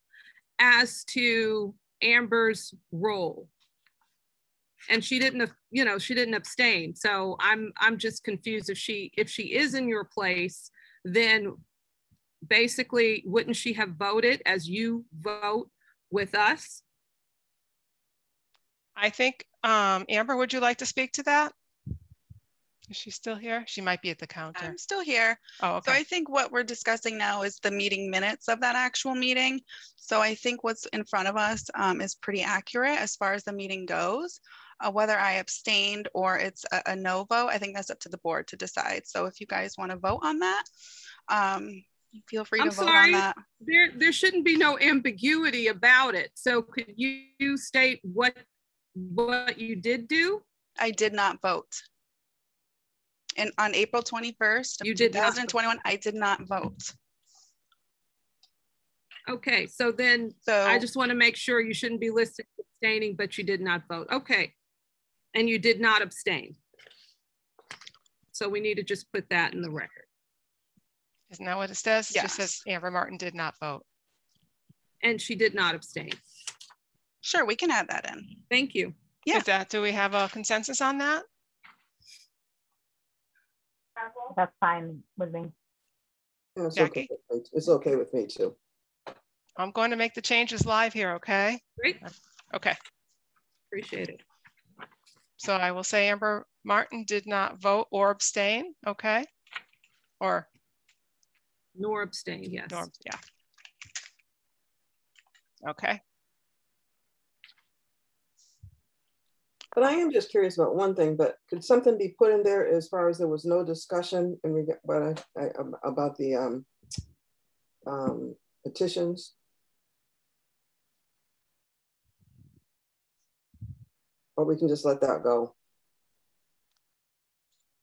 as to amber's role. And she didn't you know she didn't abstain. So i'm i'm just confused if she if she is in your place then basically wouldn't she have voted as you vote with us? I think, um, Amber, would you like to speak to that? Is she still here? She might be at the counter. I'm still here. Oh, okay. So okay. I think what we're discussing now is the meeting minutes of that actual meeting. So I think what's in front of us um, is pretty accurate as far as the meeting goes. Uh, Whether I abstained or it's a, a no vote, I think that's up to the board to decide. So if you guys want to vote on that, um, feel free to I'm vote on sorry, that. there, there shouldn't be no ambiguity about it. So could you state what, what you did do? I did not vote. And on April 21st You of did not vote. 2021, I did not vote. Okay, so then So I just want to make sure you shouldn't be listed abstaining, but you did not vote. Okay. And you did not abstain. So we need to just put that in the record. Isn't that what it says? It Yes. just says Amber Martin did not vote. And she did not abstain. Sure, we can add that in. Thank you. Yeah. That, do we have a consensus on that? That's fine with me. Yeah, It's Jackie? okay. with me. It's okay with me too. I'm going to make the changes live here, okay? Great, Okay, appreciate it. so I will say Amber Martin did not vote or abstain, okay? Or, Nor abstain, yes. Norm, yeah. Okay, But I am just curious about one thing, but could something be put in there as far as there was no discussion in reg- what I, I, about the um, um, petitions? Or we can just let that go?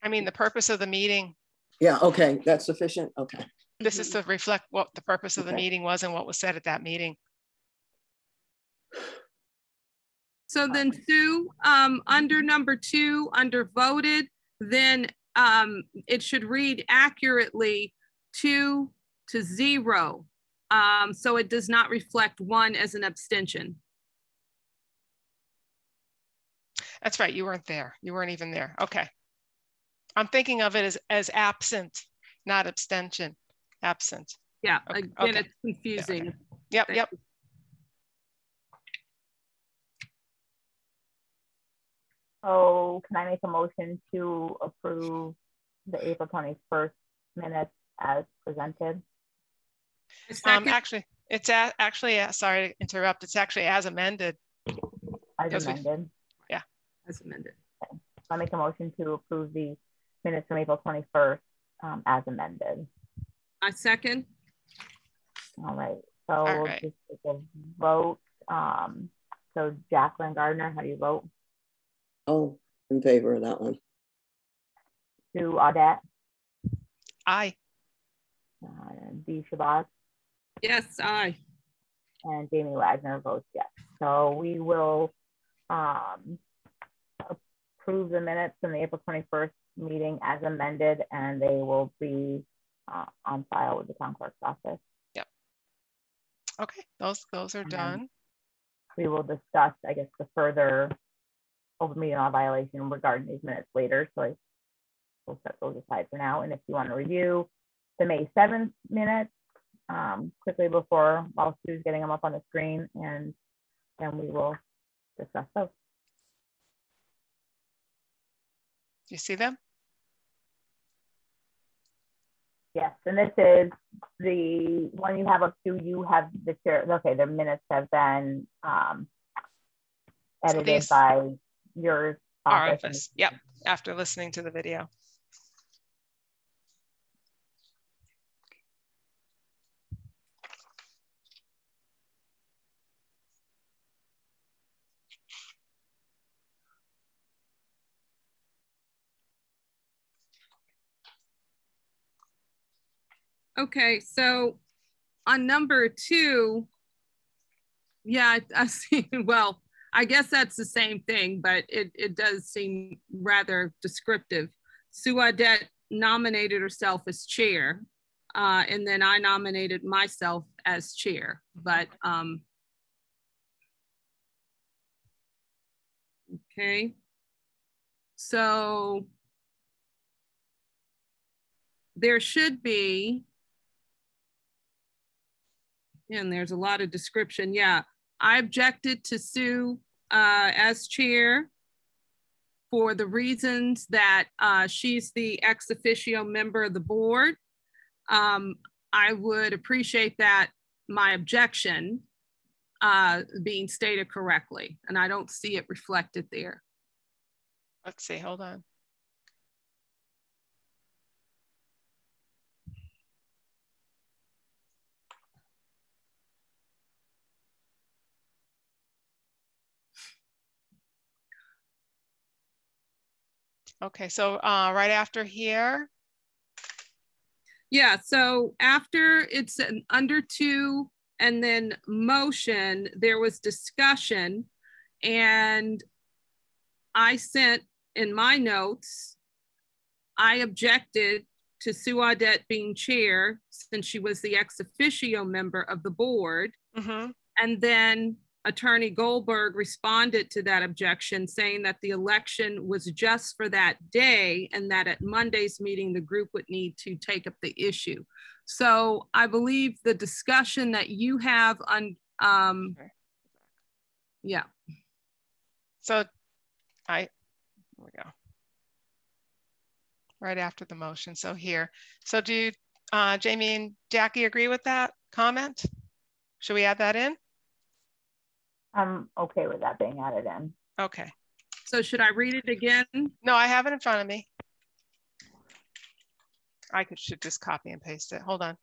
I mean, the purpose of the meeting, Yeah, okay, that's sufficient, okay. this is to reflect what the purpose of the Okay. meeting was and what was said at that meeting. So then Sue, um, under number two, under voted, then, um, it should read accurately two to zero. Um, so it does not reflect one as an abstention. That's right, you weren't there. You weren't even there. Okay. I'm thinking of it as, as absent, not abstention, absent. Yeah, Okay, again, okay. it's confusing. Yep, Thank yep. So can I make a motion to approve the April twenty-first minutes as presented? Um, actually, it's a, actually, uh, sorry to interrupt, it's actually as amended. As Yes, we- amended. as amended. So I make a motion to approve the minutes from April twenty-first um, as amended. I second, All right, so All we'll just take a vote. Um, so Jacqueline Gardner, how do you vote? Oh, in favor of that one. Sue Audette, Aye. uh, Dee Shabazz, yes, aye. and Jamie Wagner votes yes. So we will um, approve the minutes from the April 21st meeting as amended, and they will be uh, on file with the town clerk's office. Yep. Okay, those those are And done. We will discuss, I guess, the further open meeting law violation regarding these minutes later. So I will set those aside for now. And if you want to review the May 7th minutes um, quickly before while Sue's getting them up on the screen, and then we will discuss those. Do you see them? Yes, and this is the one you have up to, you have the chair, okay, the minutes have been um, edited these- by your Our office. office. Yep. After listening to the video. Okay, so on number two, yeah, I [laughs] I see, well, I guess that's the same thing, but it, it does seem rather descriptive. Sue Audette nominated herself as chair, uh, and then I nominated myself as chair, but, um, okay. So there should be, and there's a lot of description. Yeah, I objected to Sue uh, as chair for the reasons that uh, she's the ex officio member of the board. Um, I would appreciate that my objection uh, being stated correctly, and I don't see it reflected there. Let's see, hold on. Okay, so uh, right after here, Yeah, so after it's an under two and then motion, there was discussion. And I sent in my notes, I objected to Sue Audette being chair since she was the ex officio member of the board. Mhm. And then Attorney Goldberg responded to that objection, saying that the election was just for that day and that at Monday's meeting, the group would need to take up the issue. So I believe the discussion that you have on, um, yeah, so I, here we go. Right after the motion, so here. So do uh, Jamie and Jackie agree with that comment? Should we add that in? I'm okay with that being added in. Okay. so should I read it again? No, I have it in front of me. I could, should just copy and paste it. Hold on.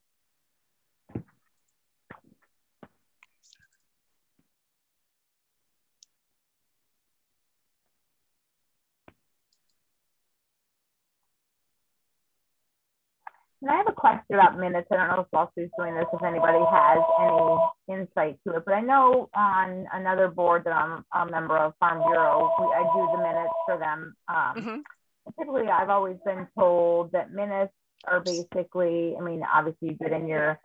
And I have a question about minutes. I don't know if Walter's doing this, if anybody has any insight to it, but I know on another board that I'm a member of, Farm Bureau, we, I do the minutes for them. Um, Typically, I've always been told that minutes are basically, I mean, obviously you get in your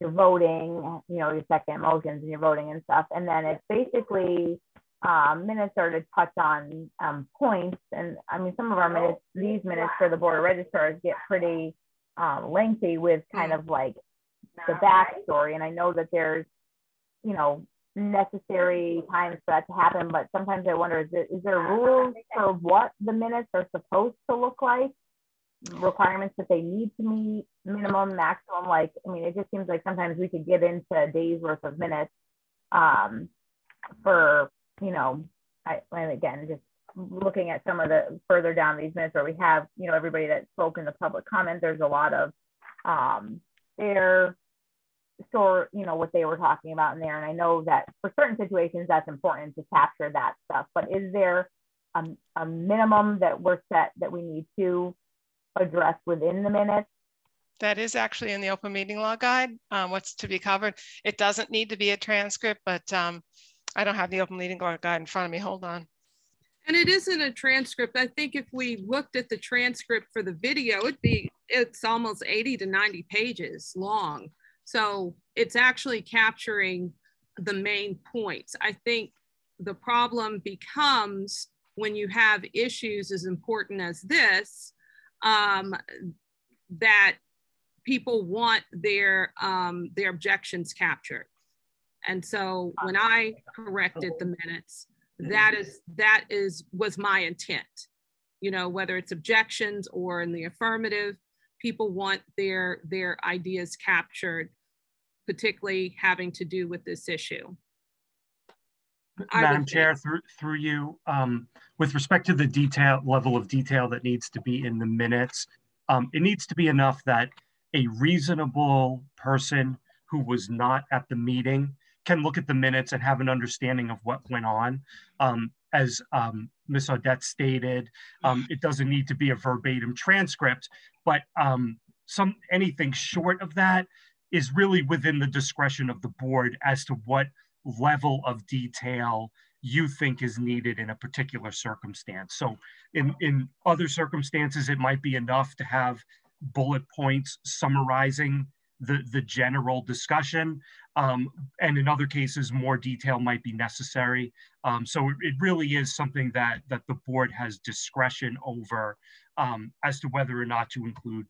your voting, you know, your second motions and your voting and stuff, and then it's basically um, minutes are to touch on um, points. And I mean, some of our minutes, these minutes for the board of registrars get pretty um, lengthy with kind of like the backstory. And I know that there's, you know, necessary times for that to happen, but sometimes I wonder, is there, is there rules for what the minutes are supposed to look like? Requirements that they need to meet, minimum, maximum, like, I mean, it just seems like sometimes we could get into a day's worth of minutes um, for, you know, I, and again, just looking at some of the further down these minutes where we have, you know, everybody that spoke in the public comment, there's a lot of um, their store, you know, what they were talking about in there. And I know that for certain situations, that's important to capture that stuff. But is there a, a minimum that we're set that we need to address within the minutes? That is actually in the open meeting law guide, um, what's to be covered. It doesn't need to be a transcript, but um, I don't have the open meeting law guide in front of me. Hold on. And it isn't a transcript. I think if we looked at the transcript for the video, it'd be it's almost 80 to 90 pages long. So it's actually capturing the main points. I think the problem becomes when you have issues as important as this, um, that people want their um, their objections captured. And so when I corrected the minutes, that is that is was my intent. You know, whether it's objections or in the affirmative, people want their their ideas captured, particularly having to do with this issue. Madam Chair, through, through you, um, with respect to the detail level of detail that needs to be in the minutes, um, it needs to be enough that a reasonable person who was not at the meeting can look at the minutes and have an understanding of what went on. Um, as um, Ms. Audette stated, um, it doesn't need to be a verbatim transcript, but um, some anything short of that is really within the discretion of the board as to what level of detail you think is needed in a particular circumstance. So in, in other circumstances, it might be enough to have bullet points summarizing the, the general discussion. Um, and in other cases, more detail might be necessary. Um, so it, it, really is something that, that the board has discretion over um, as to whether or not to include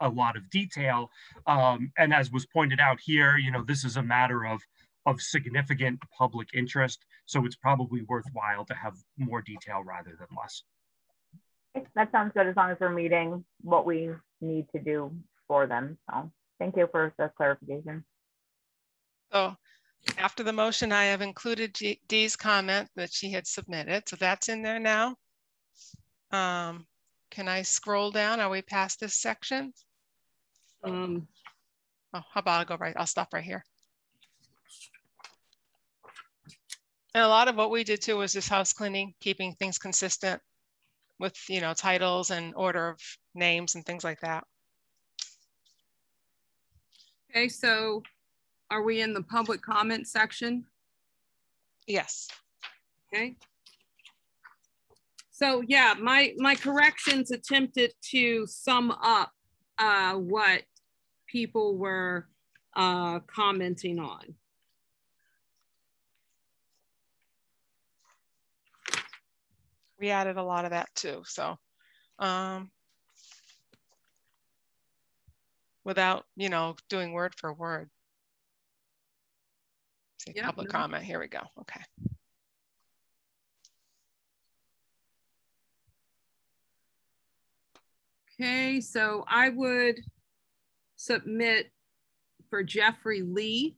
a lot of detail. Um, and as was pointed out here, you know, this is a matter of, of significant public interest. So it's probably worthwhile to have more detail rather than less. That sounds good as long as we're meeting what we need to do for them. So thank you for the clarification. So after the motion, I have included G Dee's comment that she had submitted. So that's in there now. Um, can I scroll down? Are we past this section? Um, oh, how about I go right? I'll stop right here. And a lot of what we did too was just house cleaning, keeping things consistent with, you know, titles and order of names and things like that. Okay, so are we in the public comment section? Yes. Okay. So yeah, my, my corrections attempted to sum up uh, what people were uh, commenting on. We added a lot of that too. So um, without, you know, doing word for word. See, yep, public no. comment, here we go, okay. Okay, so I would submit for Jeffrey Lee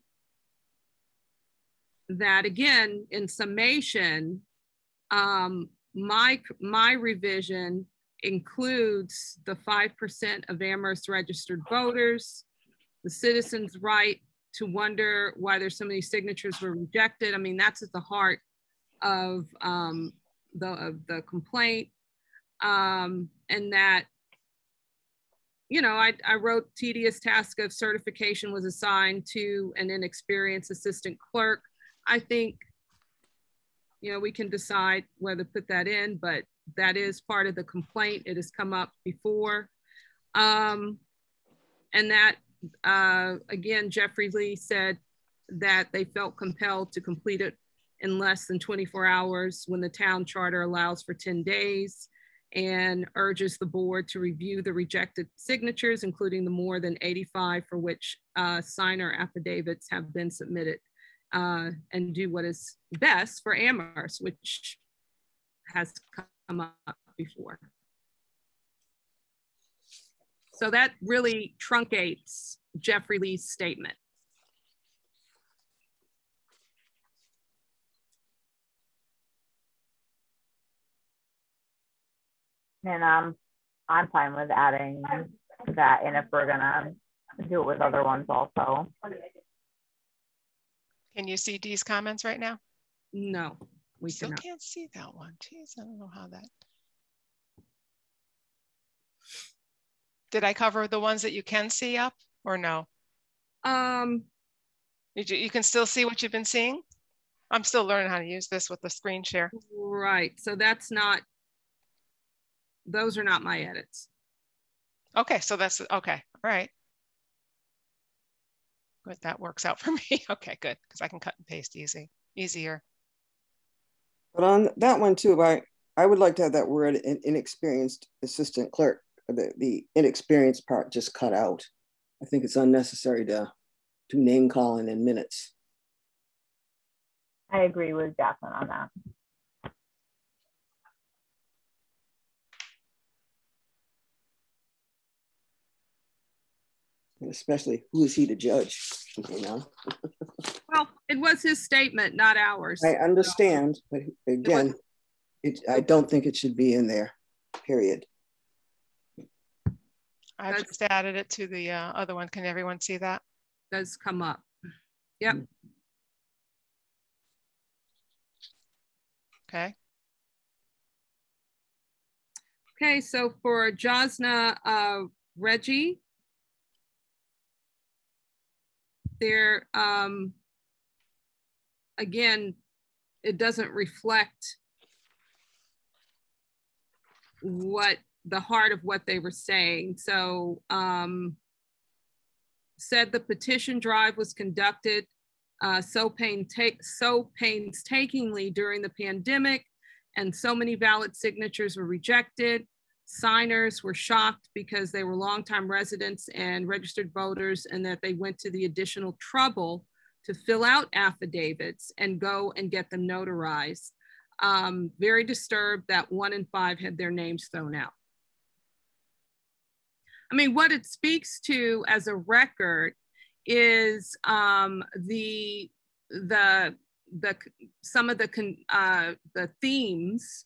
that again, in summation, um, my, my revision includes the 5% of Amherst registered voters, the citizens' right to wonder why there's so many signatures were rejected. I mean, that's at the heart of um, the, of the complaint. Um, and that, you know, I, I wrote tedious task of certification was assigned to an inexperienced assistant clerk. I think, you know, we can decide whether to put that in, but that is part of the complaint. It has come up before. Um, and that, uh, again, Jeffrey Lee said that they felt compelled to complete it in less than 24 hours when the town charter allows for 10 days and urges the board to review the rejected signatures, including the more than 85 for which uh, signer affidavits have been submitted uh, and do what is best for Amherst, which has come up before. So that really truncates Jeffrey Lee's statement. And um, I'm fine with adding that in if we're gonna do it with other ones also. Can you see Dee's comments right now? No. We still cannot. can't see that one. Jeez, I don't know how that. Did I cover the ones that you can see up or no? Um, you, you can still see what you've been seeing? I'm still learning how to use this with the screen share. Right. So that's not, those are not my edits. Okay, so that's, okay, all right. Good, that works out for [laughs] me. Okay, good, because I can cut and paste easy, easier. But on that one too, I, I would like to have that word in, inexperienced assistant clerk, the, the inexperienced part just cut out. I think it's unnecessary to to name calling in minutes. I agree with Jacqueline on that. Especially who is he to judge, you know? well, it was his statement, not ours. I understand, but again, it, I don't think it should be in there, period. I just added it to the uh, other one. Can everyone see that? Does come up. Yep. Okay. Okay, so for Jasna uh, Reggie, there, um, again, it doesn't reflect what the heart of what they were saying. So um, said the petition drive was conducted uh, so, pain take, so painstakingly during the pandemic and so many valid signatures were rejected. Signers were shocked because they were longtime residents and registered voters and that they went to the additional trouble to fill out affidavits and go and get them notarized. Um, very disturbed that one in five had their names thrown out. I mean, what it speaks to as a record is um, the the the some of the con, uh, the themes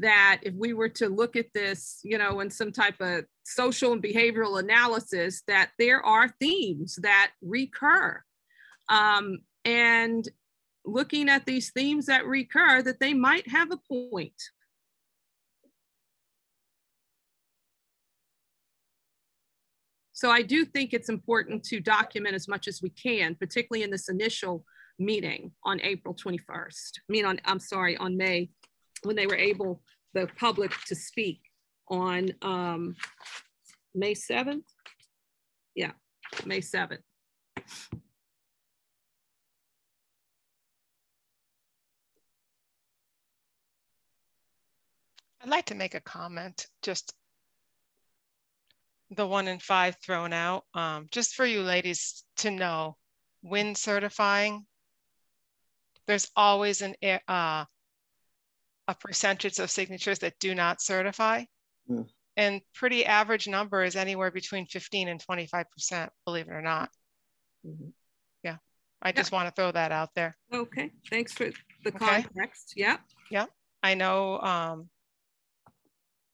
that if we were to look at this, you know, in some type of social and behavioral analysis, that there are themes that recur. Um, and looking at these themes that recur, that they might have a point. So I do think it's important to document as much as we can, particularly in this initial meeting on April 21st. I mean, on, I'm sorry, on May when they were able, the public to speak on um, May 7th. Yeah, May 7th. I'd like to make a comment, just the one in five thrown out, um, just for you ladies to know, when certifying, there's always an uh, a percentage of signatures that do not certify. Mm. And pretty average number is anywhere between 15 and 25%, believe it or not. Mm -hmm. Yeah, I just want to throw that out there. Okay, thanks for the okay. context. Yeah. Yeah, I know, um,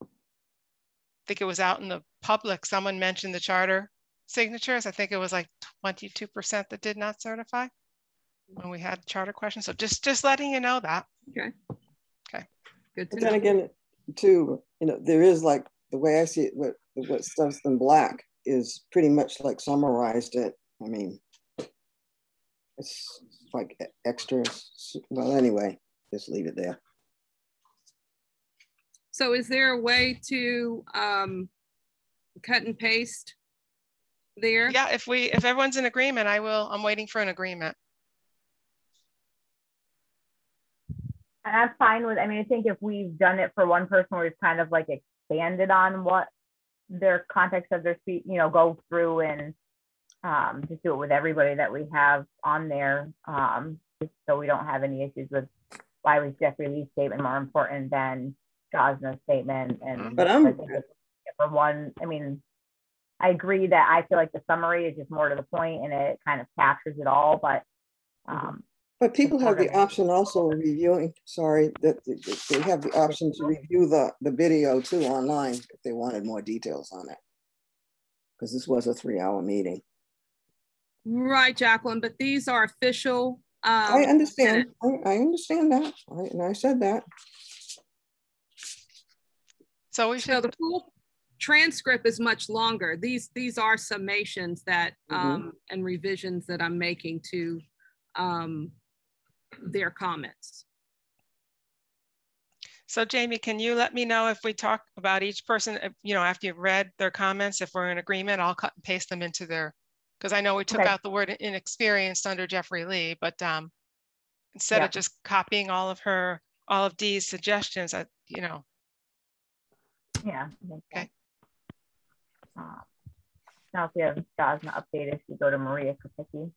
I think it was out in the public, someone mentioned the charter signatures. I think it was like 22% that did not certify when we had charter questions. So just, just letting you know that. Okay. Good but then again, too, you know, there is like the way I see it, what what stuff's in black is pretty much like summarized it. I mean, it's like extras. Well, anyway, just leave it there. So is there a way to um, cut and paste there? Yeah, if we if everyone's in agreement, I will. I'm waiting for an agreement. And I'm fine with, I mean, I think if we've done it for one person where it's kind of like expanded on what their context of their speech, you know, go through and um, just do it with everybody that we have on there. Um, so we don't have any issues with why was Jeffrey Lee's statement more important than Jasna's statement. And but I'm for one, I mean, I agree that I feel like the summary is just more to the point and it kind of captures it all, but um, but people have the option also of reviewing, sorry, that they have the option to review the, the video too online if they wanted more details on it. Because this was a three hour meeting. Right, Jacqueline, but these are official. Um, I understand. I, I, understand that. I, and I said that. So we should. So the full transcript is much longer. These these are summations that mm -hmm. um, and revisions that I'm making to um, their comments. So Jamie, can you let me know if we talk about each person, you know, after you've read their comments, if we're in agreement, I'll cut and paste them into their, because I know we took okay. out the word inexperienced under Jeffrey Lee, but um, instead yeah. of just copying all of her, all of Dee's suggestions, I, you know. Yeah. Okay. Uh, now if we have Jasna updated, we go to Maria Kapicki.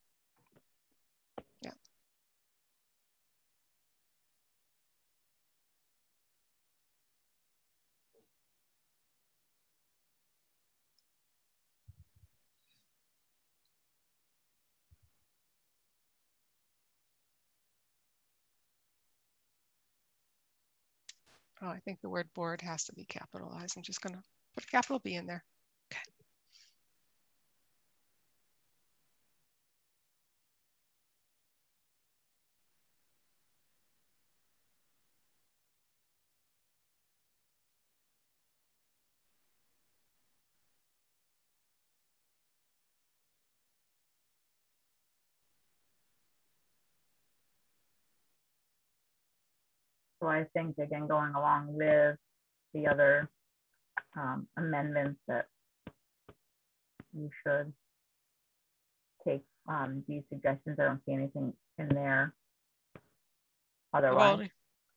Oh, I think the word board has to be capitalized. I'm just gonna put a capital B in there. So I think again, going along with the other um, amendments that you should take um, these suggestions. I don't see anything in there. Otherwise, voting,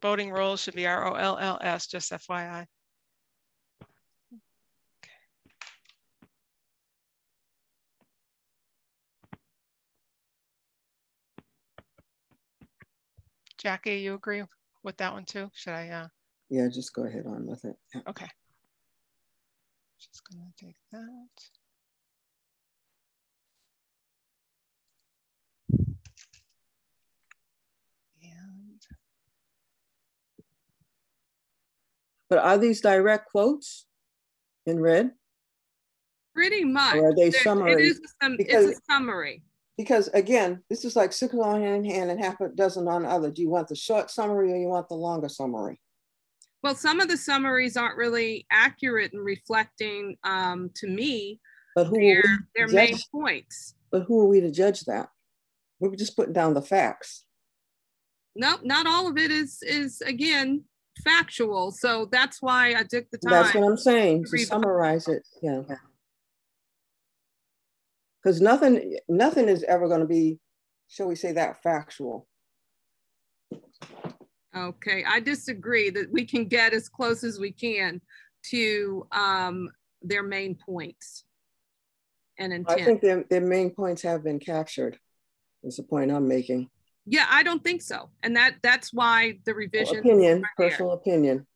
voting rolls should be R O L L S. Just FYI. Jackie, you agree with that one too? Should I? Uh... Yeah, just go ahead on with it. Yeah. Okay. Just gonna take that. And. But are these direct quotes in red? Pretty much. Or are they summaries? It is a, because, it's a summary because again, this is like six on hand hand and half a dozen on the other. Do you want the short summary or you want the longer summary? Well, some of the summaries aren't really accurate in reflecting um, to me but who their, their main points. But who are we to judge that? We were just putting down the facts. No, not all of it is is again factual. So that's why I took the time. That's what I'm saying. To, to summarize it. Yeah because nothing nothing is ever going to be shall we say that factual. Okay i disagree that we can get as close as we can to um, their main points and intent. i think their, their main points have been captured is the point i'm making. Yeah i don't think so and that that's why the revision well, opinion personal opinion.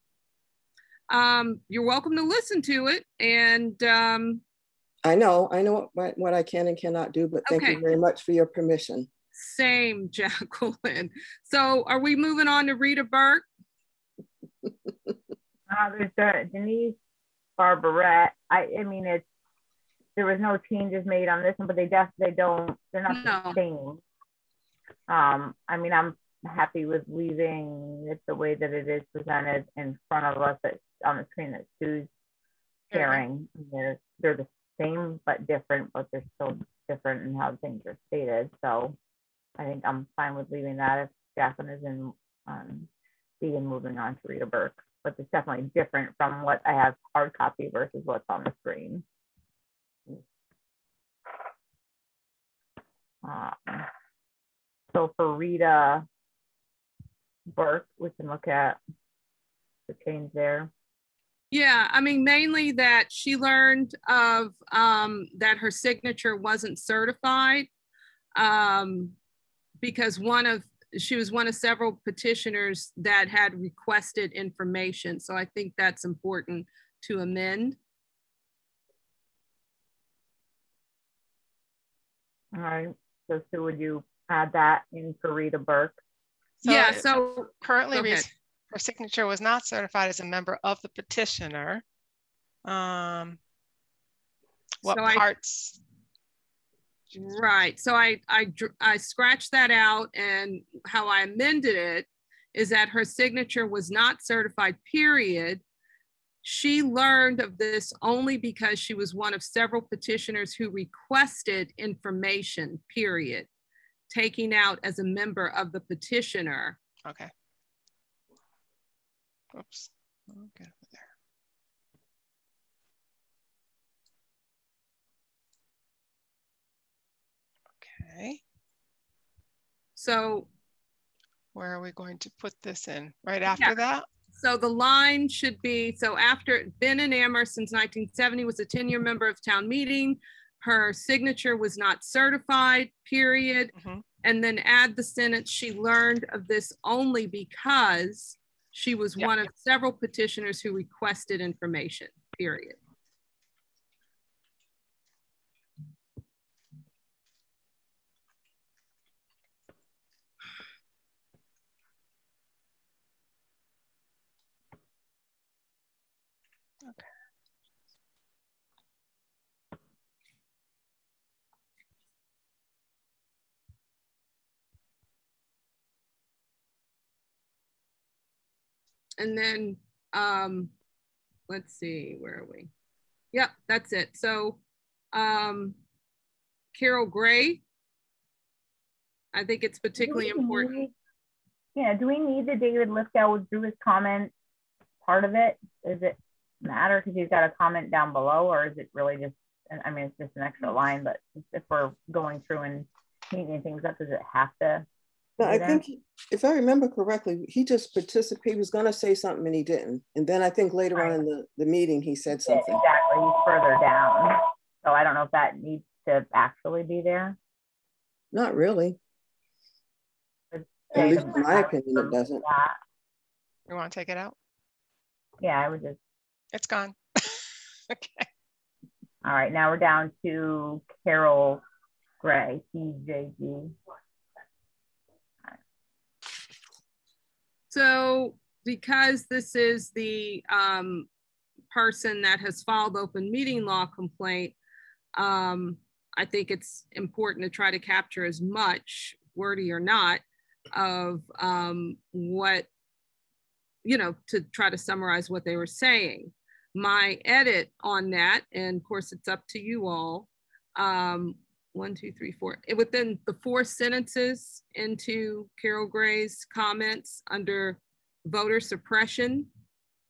Um, you're welcome to listen to it and um, I know, I know what, what I can and cannot do, but thank okay. you very much for your permission. Same, [laughs] Jacqueline. So are we moving on to Rita Burke? uh, there's uh, Denise Barbarette. I, I mean, it's there was no changes made on this one, but they definitely don't. They're not no. the same. Um, I mean, I'm happy with leaving it the way that it is presented in front of us at, on the screen that Sue's sharing. They're, they're the same but different, but they're still different in how things are stated. So I think I'm fine with leaving that if Jacqueline is in um, and moving on to Rita Burke. But it's definitely different from what I have hard copy versus what's on the screen. Um, so for Rita Burke, we can look at the change there. Yeah, I mean, mainly that she learned of um, that her signature wasn't certified um, because one of she was one of several petitioners that had requested information. So I think that's important to amend. All right. So, so would you add that in for Rita Burke? So yeah. So currently, her signature was not certified as a member of the petitioner. Um, what so parts? I, right. So I, I, I scratched that out and how I amended it is that her signature was not certified, period. She learned of this only because she was one of several petitioners who requested information, period, taking out as a member of the petitioner. Okay. Oops. Okay. There. Okay. So where are we going to put this in? Right after yeah. that? So the line should be, so after been in Amherst since 1970, was a 10-year member of town meeting. Her signature was not certified, period. Mm -hmm. And then add the sentence, she learned of this only because she was yep. one of several petitioners who requested information, period. And then um, let's see, where are we? Yep, that's it. So um, Carol Gray, I think it's particularly important. Need, yeah, do we need the David Lithgow withdrew his comment part of it? Does it matter because he's got a comment down below or is it really just, I mean, it's just an extra line, but if we're going through and cleaning things up, does it have to no, I think he, if I remember correctly, he just participated. He was going to say something and he didn't. And then I think later right. on in the, the meeting, he said something. exactly. He's further down. So I don't know if that needs to actually be there. Not really. At least in my opinion, it doesn't. You want to take it out? Yeah, I would just. It's gone. [laughs] okay. All right, now we're down to Carol Gray, CJG. So because this is the um, person that has filed open meeting law complaint, um, I think it's important to try to capture as much, wordy or not, of um, what, you know, to try to summarize what they were saying. My edit on that, and of course it's up to you all, um, one, two, three, four, within the four sentences into Carol Gray's comments under voter suppression,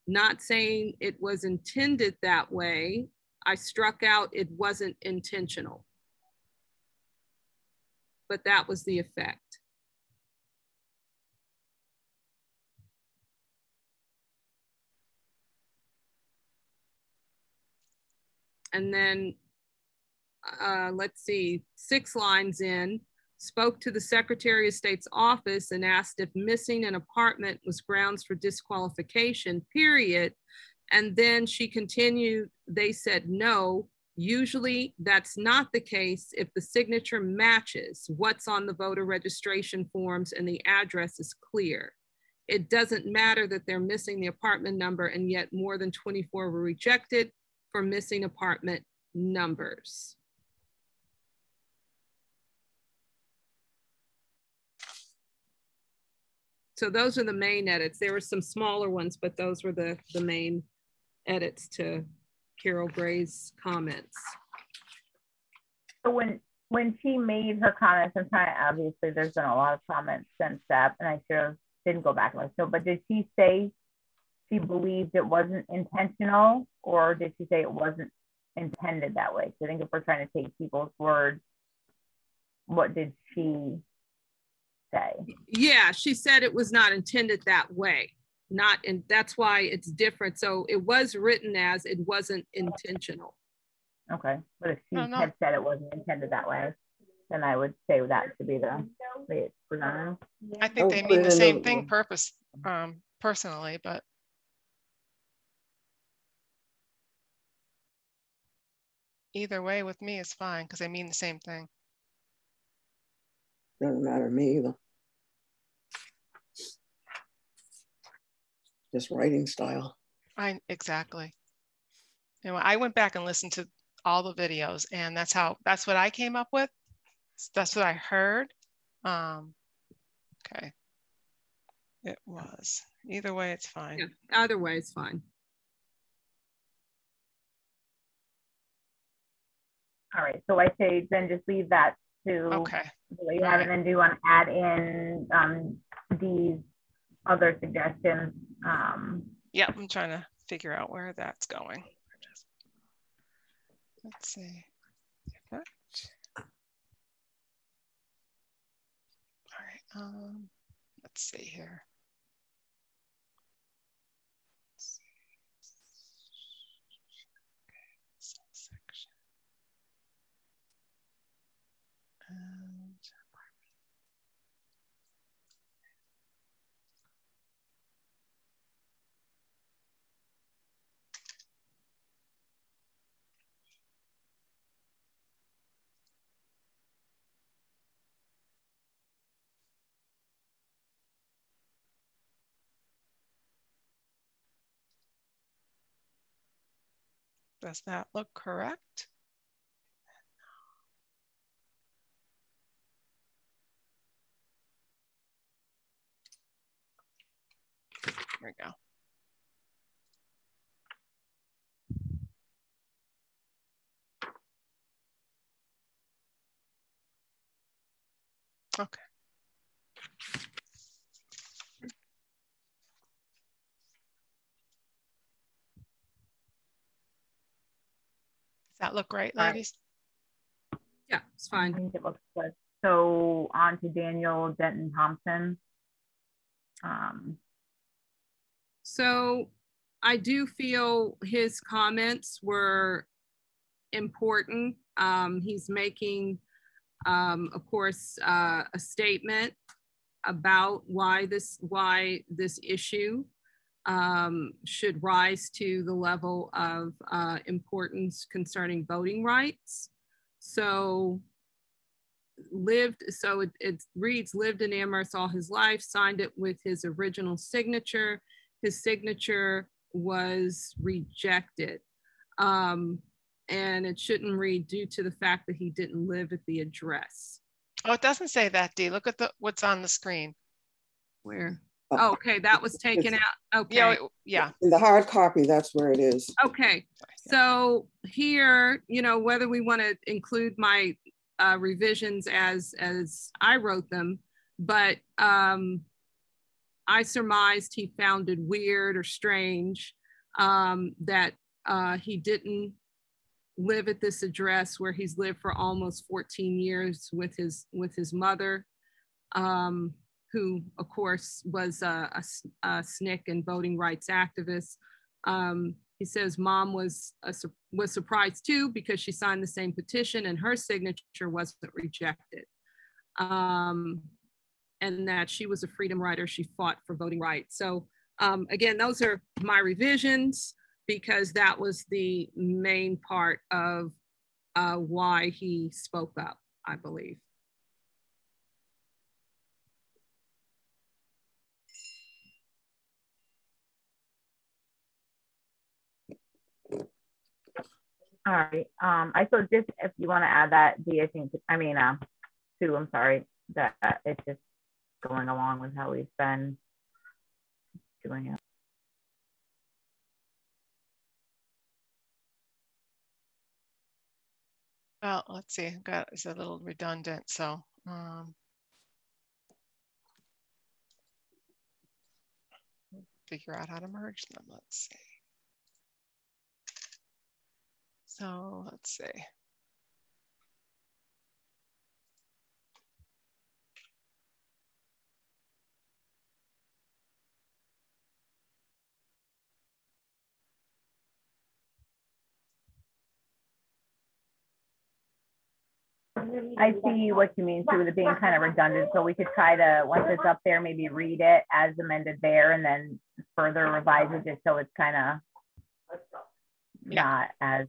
not saying it was intended that way. I struck out it wasn't intentional. But that was the effect. And then uh, let's see, six lines in, spoke to the Secretary of State's office and asked if missing an apartment was grounds for disqualification, period. And then she continued, they said no. Usually that's not the case if the signature matches what's on the voter registration forms and the address is clear. It doesn't matter that they're missing the apartment number and yet more than 24 were rejected for missing apartment numbers. So those are the main edits. There were some smaller ones, but those were the, the main edits to Carol Gray's comments. So when when she made her comments, I'm trying obviously there's been a lot of comments since that, and I have didn't go back and listen. But did she say she believed it wasn't intentional, or did she say it wasn't intended that way? So I think if we're trying to take people's words, what did she say. Yeah, she said it was not intended that way. Not and that's why it's different. So it was written as it wasn't intentional. Okay. But if she no, no. had said it wasn't intended that way, then I would say that to be the way it's presented. I think they mean the same thing purpose um personally, but either way with me is fine because they mean the same thing. Doesn't matter to me either. Just writing style. I exactly. You know, I went back and listened to all the videos, and that's how that's what I came up with. That's what I heard. Um, okay. It was. Either way, it's fine. Yeah, either way, it's fine. All right. So I say then just leave that to okay. the way you have it and then do you want to add in um, these other suggestions um, Yeah, I'm trying to figure out where that's going. Let's see. All right, um, let's see here. Does that look correct? Here we go. Okay. Does that look right, All right. ladies? Yeah, it's fine. I fine. think it looks good. So on to Daniel Denton Thompson. Um, So I do feel his comments were important. Um, he's making, um, of course, uh, a statement about why this, why this issue um, should rise to the level of uh, importance concerning voting rights. So lived, so it, it reads, lived in Amherst all his life, signed it with his original signature. His signature was rejected. Um, and it shouldn't read due to the fact that he didn't live at the address. Oh, it doesn't say that, Dee. Look at the what's on the screen. Where? Oh, okay, that was taken It's- out. Okay. Yeah, it- yeah. In the hard copy, that's where it is. Okay, so here, you know, whether we want to include my uh, revisions as as I wrote them, but um, I surmised he found it weird or strange um, that uh, he didn't live at this address where he's lived for almost 14 years with his with his mother, um, who of course was a SNCC and voting rights activist. Um, he says mom was a, was surprised too because she signed the same petition and her signature wasn't rejected. Um, and that she was a freedom rider. She fought for voting rights. So um, again, those are my revisions because that was the main part of uh, why he spoke up, I believe. All right. Um, I so just if you want to add that, D, I think, I mean, uh, Sue, I'm sorry, that it's just going along with how we've been doing it. Well, let's see. Got it's a little redundant, so um, figure out how to merge them. Let's see. So let's see. I see what you mean too, with it being kind of redundant. So we could try to, once it's up there, maybe read it as amended there and then further revise it just so it's kind of not as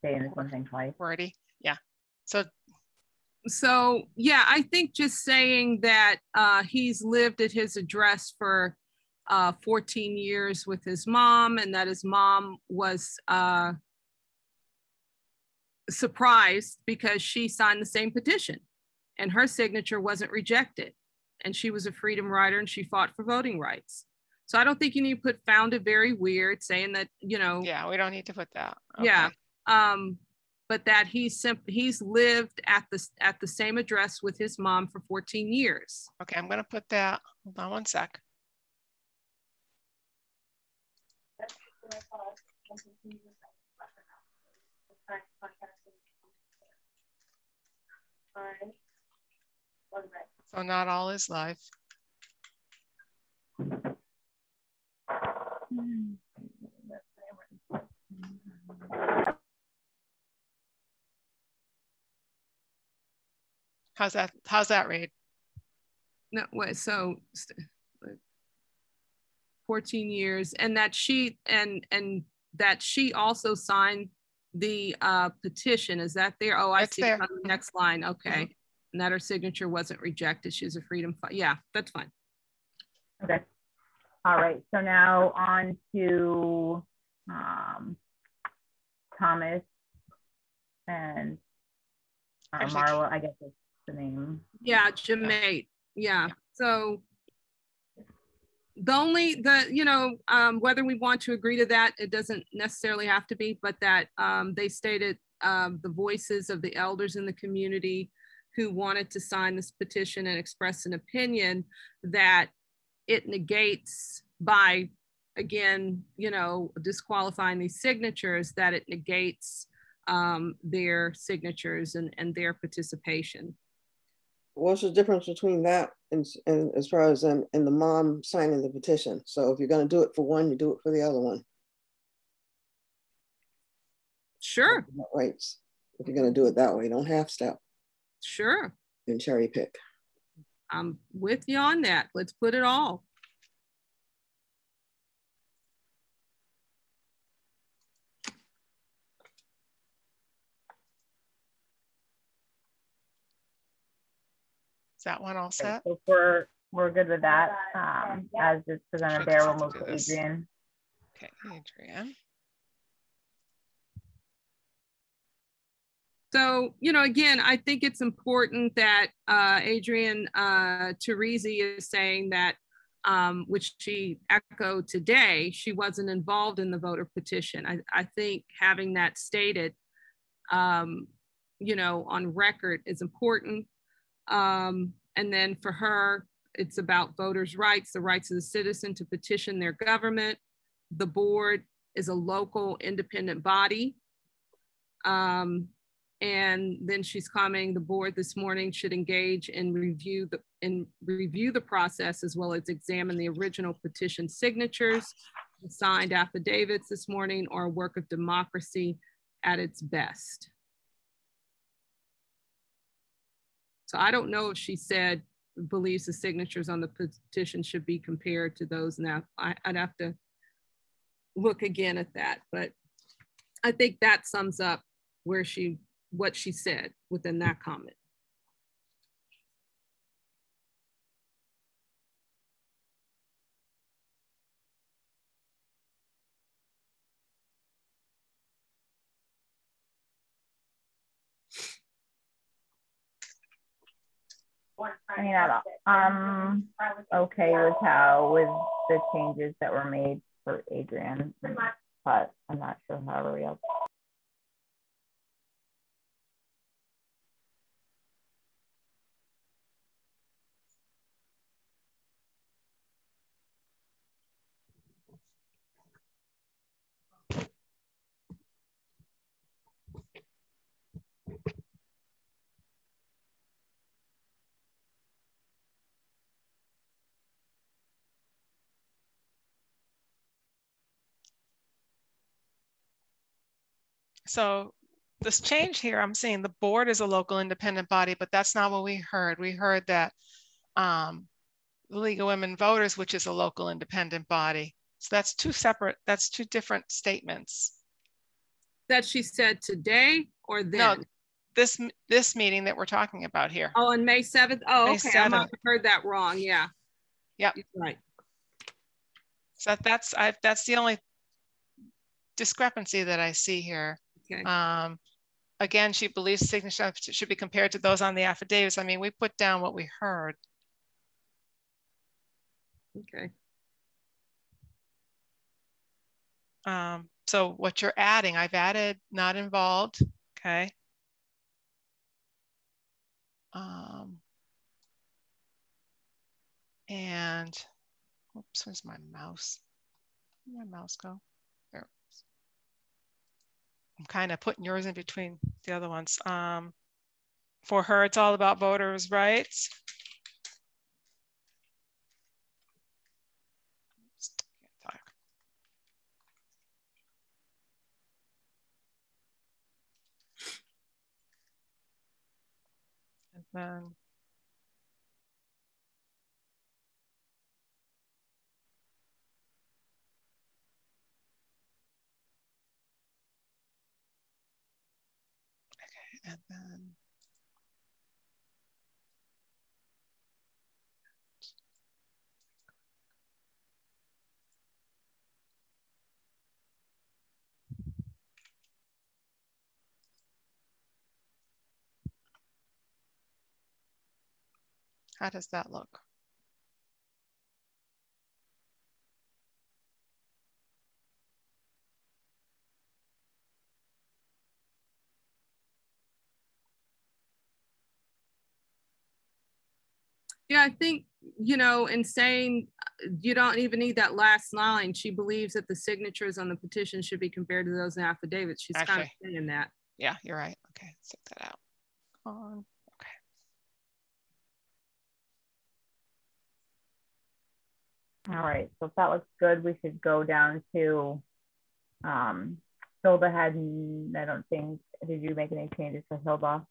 just saying the same thing twice. Wordy. Yeah. So So yeah, I think just saying that uh, he's lived at his address for uh, 14 years with his mom and that his mom was uh, surprised because she signed the same petition and her signature wasn't rejected. And she was a freedom rider and she fought for voting rights. So I don't think you need to put found it very weird saying that, you know. yeah, we don't need to put that. Yeah. Okay. Um, but that he's simp- he's lived at the at the same address with his mom for 14 years. Okay, I'm gonna put that. Hold on one sec. So not all is live. How's that? How's that read? No, what? So, 14 years, and that she and and that she also signed the uh, petition. Is that there? Oh, I That's see. there. On the next line. Okay, Mhm. and that her signature wasn't rejected. She's a freedom. Fi- yeah, that's fine. Okay. All right, so now on to um, Thomas and uh, Marla, I guess that's the name. Yeah, Jemate. Yeah. So the only the you know um, whether we want to agree to that, it doesn't necessarily have to be, but that um, they stated um, the voices of the elders in the community who wanted to sign this petition and express an opinion that it negates by again you know disqualifying these signatures that it negates um, their signatures and, and their participation. What's the difference between that and, and as far as um, and the mom signing the petition? So if you're going to do it for one, you do it for the other one. Sure. Rights. If you're going to do it that way, don't half step Sure. and cherry pick. I'm with you on that. Let's put it all. Is that one all set? So we're, we're good with that, um, as it's presented there, we'll move to. Adrian. Okay, Adrian. So, you know, again, I think it's important that uh, Adrian uh, Terrizzi is saying that, um, which she echoed today, she wasn't involved in the voter petition. I, I think having that stated, um, you know, on record is important. Um, and then for her, it's about voters' rights, the rights of the citizen to petition their government. The board is a local independent body. Um, and then she's commenting the board this morning should engage and review the and review the process as well as examine the original petition signatures, signed affidavits this morning, or a work of democracy at its best. So I don't know if she said believes the signatures on the petition should be compared to those now. I, I'd have to look again at that, but I think that sums up where she what she said within that comment. I mean, I don't- I'm um, okay with how, with the changes that were made for Adrian, but I'm not sure how everybody So this change here, I'm seeing the board is a local independent body, but that's not what we heard. We heard that um, the League of Women Voters, which is a local independent body. So that's two separate, that's two different statements. That she said today or then? No, this, this meeting that we're talking about here. Oh, on May 7th? Oh, May okay. I might 7th. have heard that wrong. Yeah. Yep. Right. So that's, I, that's the only discrepancy that I see here. Okay. Um, again, she believes signatures should be compared to those on the affidavits. I mean, we put down what we heard. Okay. Um, so what you're adding, I've added not involved, okay? Um, and, oops, where's my mouse? Where'd my mouse go? I'm kind of putting yours in between the other ones. Um, for her, it's all about voters' rights. And then how does that look? Yeah, I think, you know, in saying uh, you don't even need that last line, she believes that the signatures on the petition should be compared to those in affidavits. She's kind of saying that. Yeah, you're right. Okay, let's take that out. On. All right, so if that looks good, we should go down to, um, Hilda hadn't, I don't think, did you make any changes for Hilda?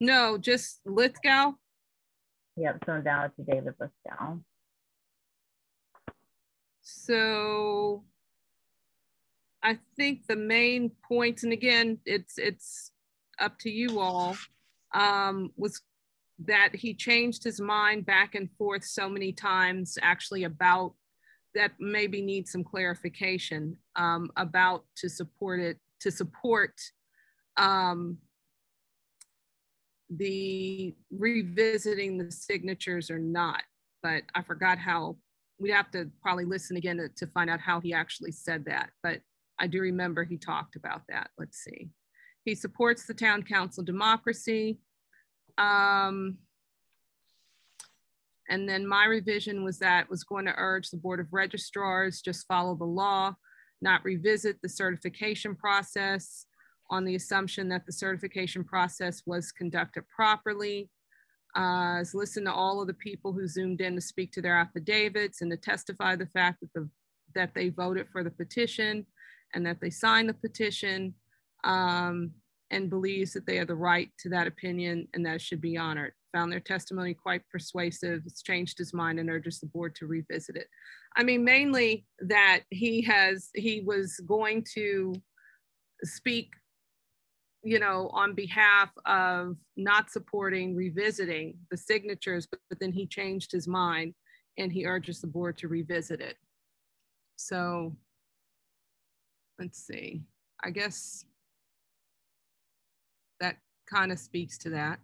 No, just Lithgow. Yep, so down to David Lithgow. So I think the main points, and again, it's it's up to you all, um, was that he changed his mind back and forth so many times actually about that maybe needs some clarification um, about to support it to support um, the revisiting the signatures or not but i forgot how we'd have to probably listen again to, to find out how he actually said that but i do remember he talked about that. Let's see. He supports the town council democracy. Um, and then my revision was that was going to urge the Board of Registrars just follow the law, not revisit the certification process on the assumption that the certification process was conducted properly. Uh, is listen to all of the people who zoomed in to speak to their affidavits and to testify the fact that the that they voted for the petition and that they signed the petition um, and believes that they have the right to that opinion and that should be honored. Found their testimony quite persuasive, has changed his mind and urges the board to revisit it. I mean, mainly that he has, he was going to speak, you know, on behalf of not supporting revisiting the signatures, but, but then he changed his mind and he urges the board to revisit it. So let's see, I guess that kind of speaks to that.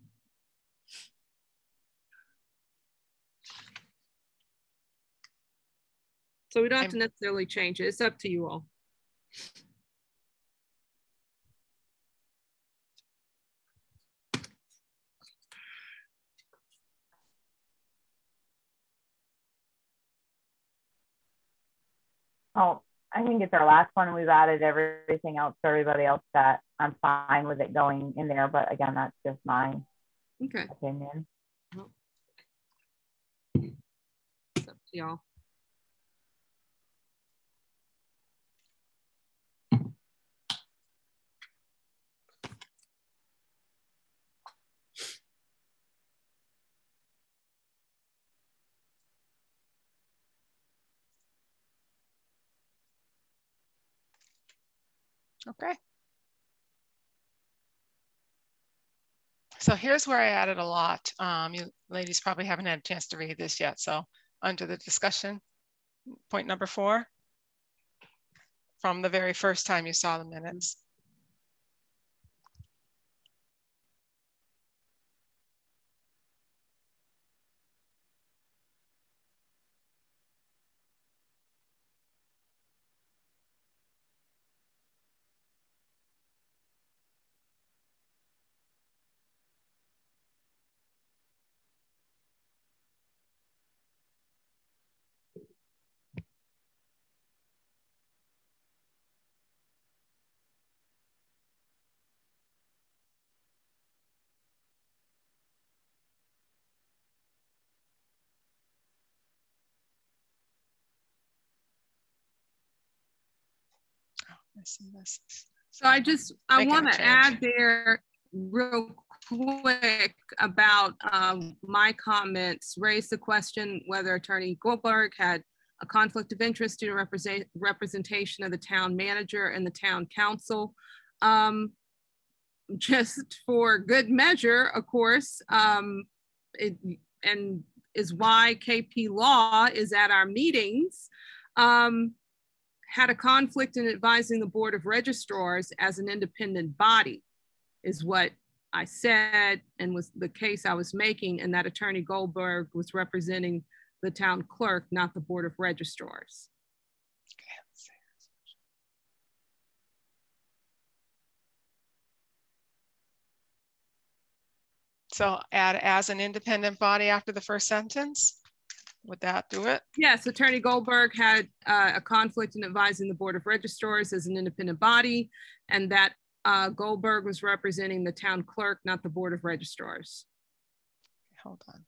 So we don't have to necessarily change it. It's up to you all. Oh, I think it's our last one. We've added everything else for everybody else that I'm fine with it going in there. But again, that's just my Okay. opinion. It's up to y'all. Okay. So here's where I added a lot. Um, you ladies probably haven't had a chance to read this yet. So under the discussion, point number four, from the very first time you saw the minutes. So I just, I want to add there real quick about um, my comments, raise the question whether Attorney Goldberg had a conflict of interest due to represent, representation of the town manager and the town council. Um, just for good measure, of course, um, it, and is why KP Law is at our meetings. Um, had a conflict in advising the Board of Registrars as an independent body, is what I said and was the case I was making, and that Attorney Goldberg was representing the town clerk, not the Board of Registrars. So add as an independent body after the first sentence? Would that do it? Yes, Attorney Goldberg had uh, a conflict in advising the Board of Registrars as an independent body, and that uh, Goldberg was representing the town clerk, not the Board of Registrars. Hold on.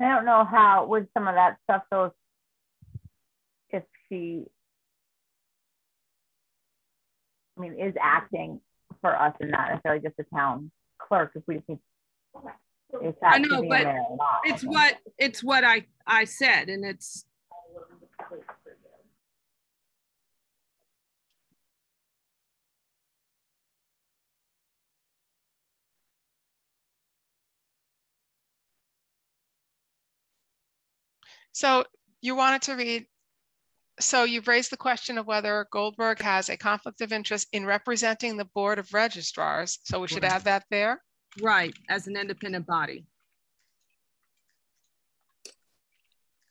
I don't know how with some of that stuff though, if she, I mean, is acting for us and not necessarily just the town clerk, if we just need. if I that should know, but not. it's what it's what I I said, and it's So you wanted to read, so you've raised the question of whether Goldberg has a conflict of interest in representing the Board of Registrars. So we should Right. add that there? right as an independent body.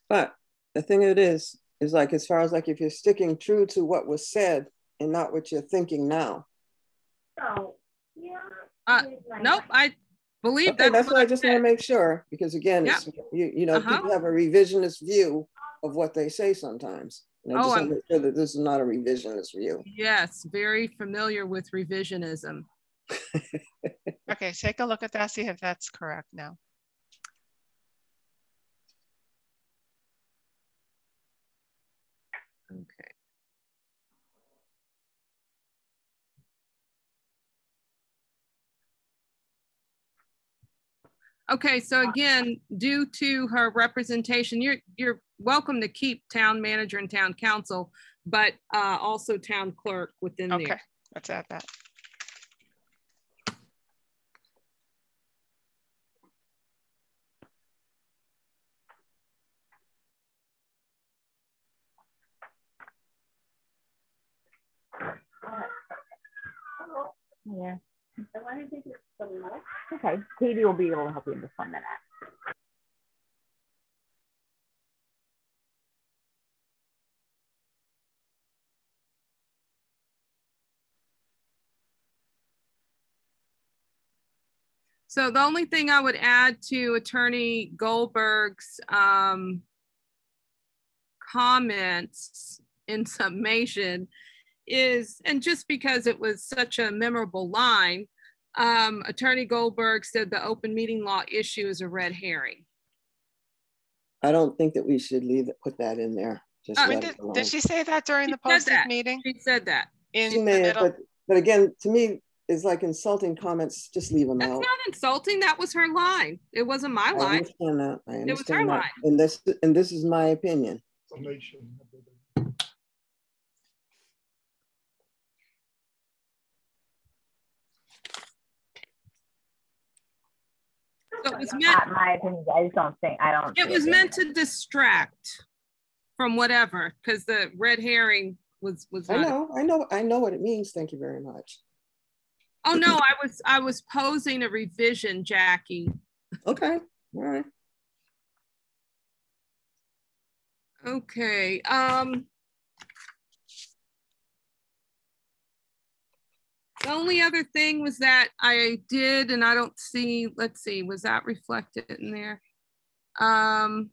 But the thing it is, is like, as far as like, if you're sticking true to what was said and not what you're thinking now. So, yeah. Uh, nope, I believe Okay, that's, that's what what I just want to make sure, because again, Yeah. it's, you, you know, Uh-huh. people have a revisionist view of what they say sometimes. And I Oh, just I'm- to make sure that this is not a revisionist view. Yes, very familiar with revisionism. [laughs] Okay, take a look at that, see if that's correct now. Okay. Okay, so again, due to her representation, you're you're welcome to keep town manager and town council, but uh, also town clerk within the Okay, there. let's add that. Yeah. Okay, Katie will be able to help you in just one minute. So the only thing I would add to Attorney Goldberg's um, comments in summation is, and just because it was such a memorable line, um, Attorney Goldberg said the open meeting law issue is a red herring. I don't think that we should leave, it- put that in there. Just Uh, did, did she say that during She the said posted meeting? She said that. In She the may have, middle? but, but again, to me, it's like insulting comments, just leave them That's out. not insulting. That was her line. It wasn't my I line. understand that, I understand it was her understand that. line. And this, and this is my opinion. So it was meant, Not my opinion, I just don't think, I don't. it was being meant to distract from whatever, because the red herring was, was I not. know, I know, I know what it means. Thank you very much. Oh, no, I was, I was posing a revision, Jackie. Okay, all right. Okay, um. The only other thing was that I did, and I don't see, let's see, was that reflected in there? Um.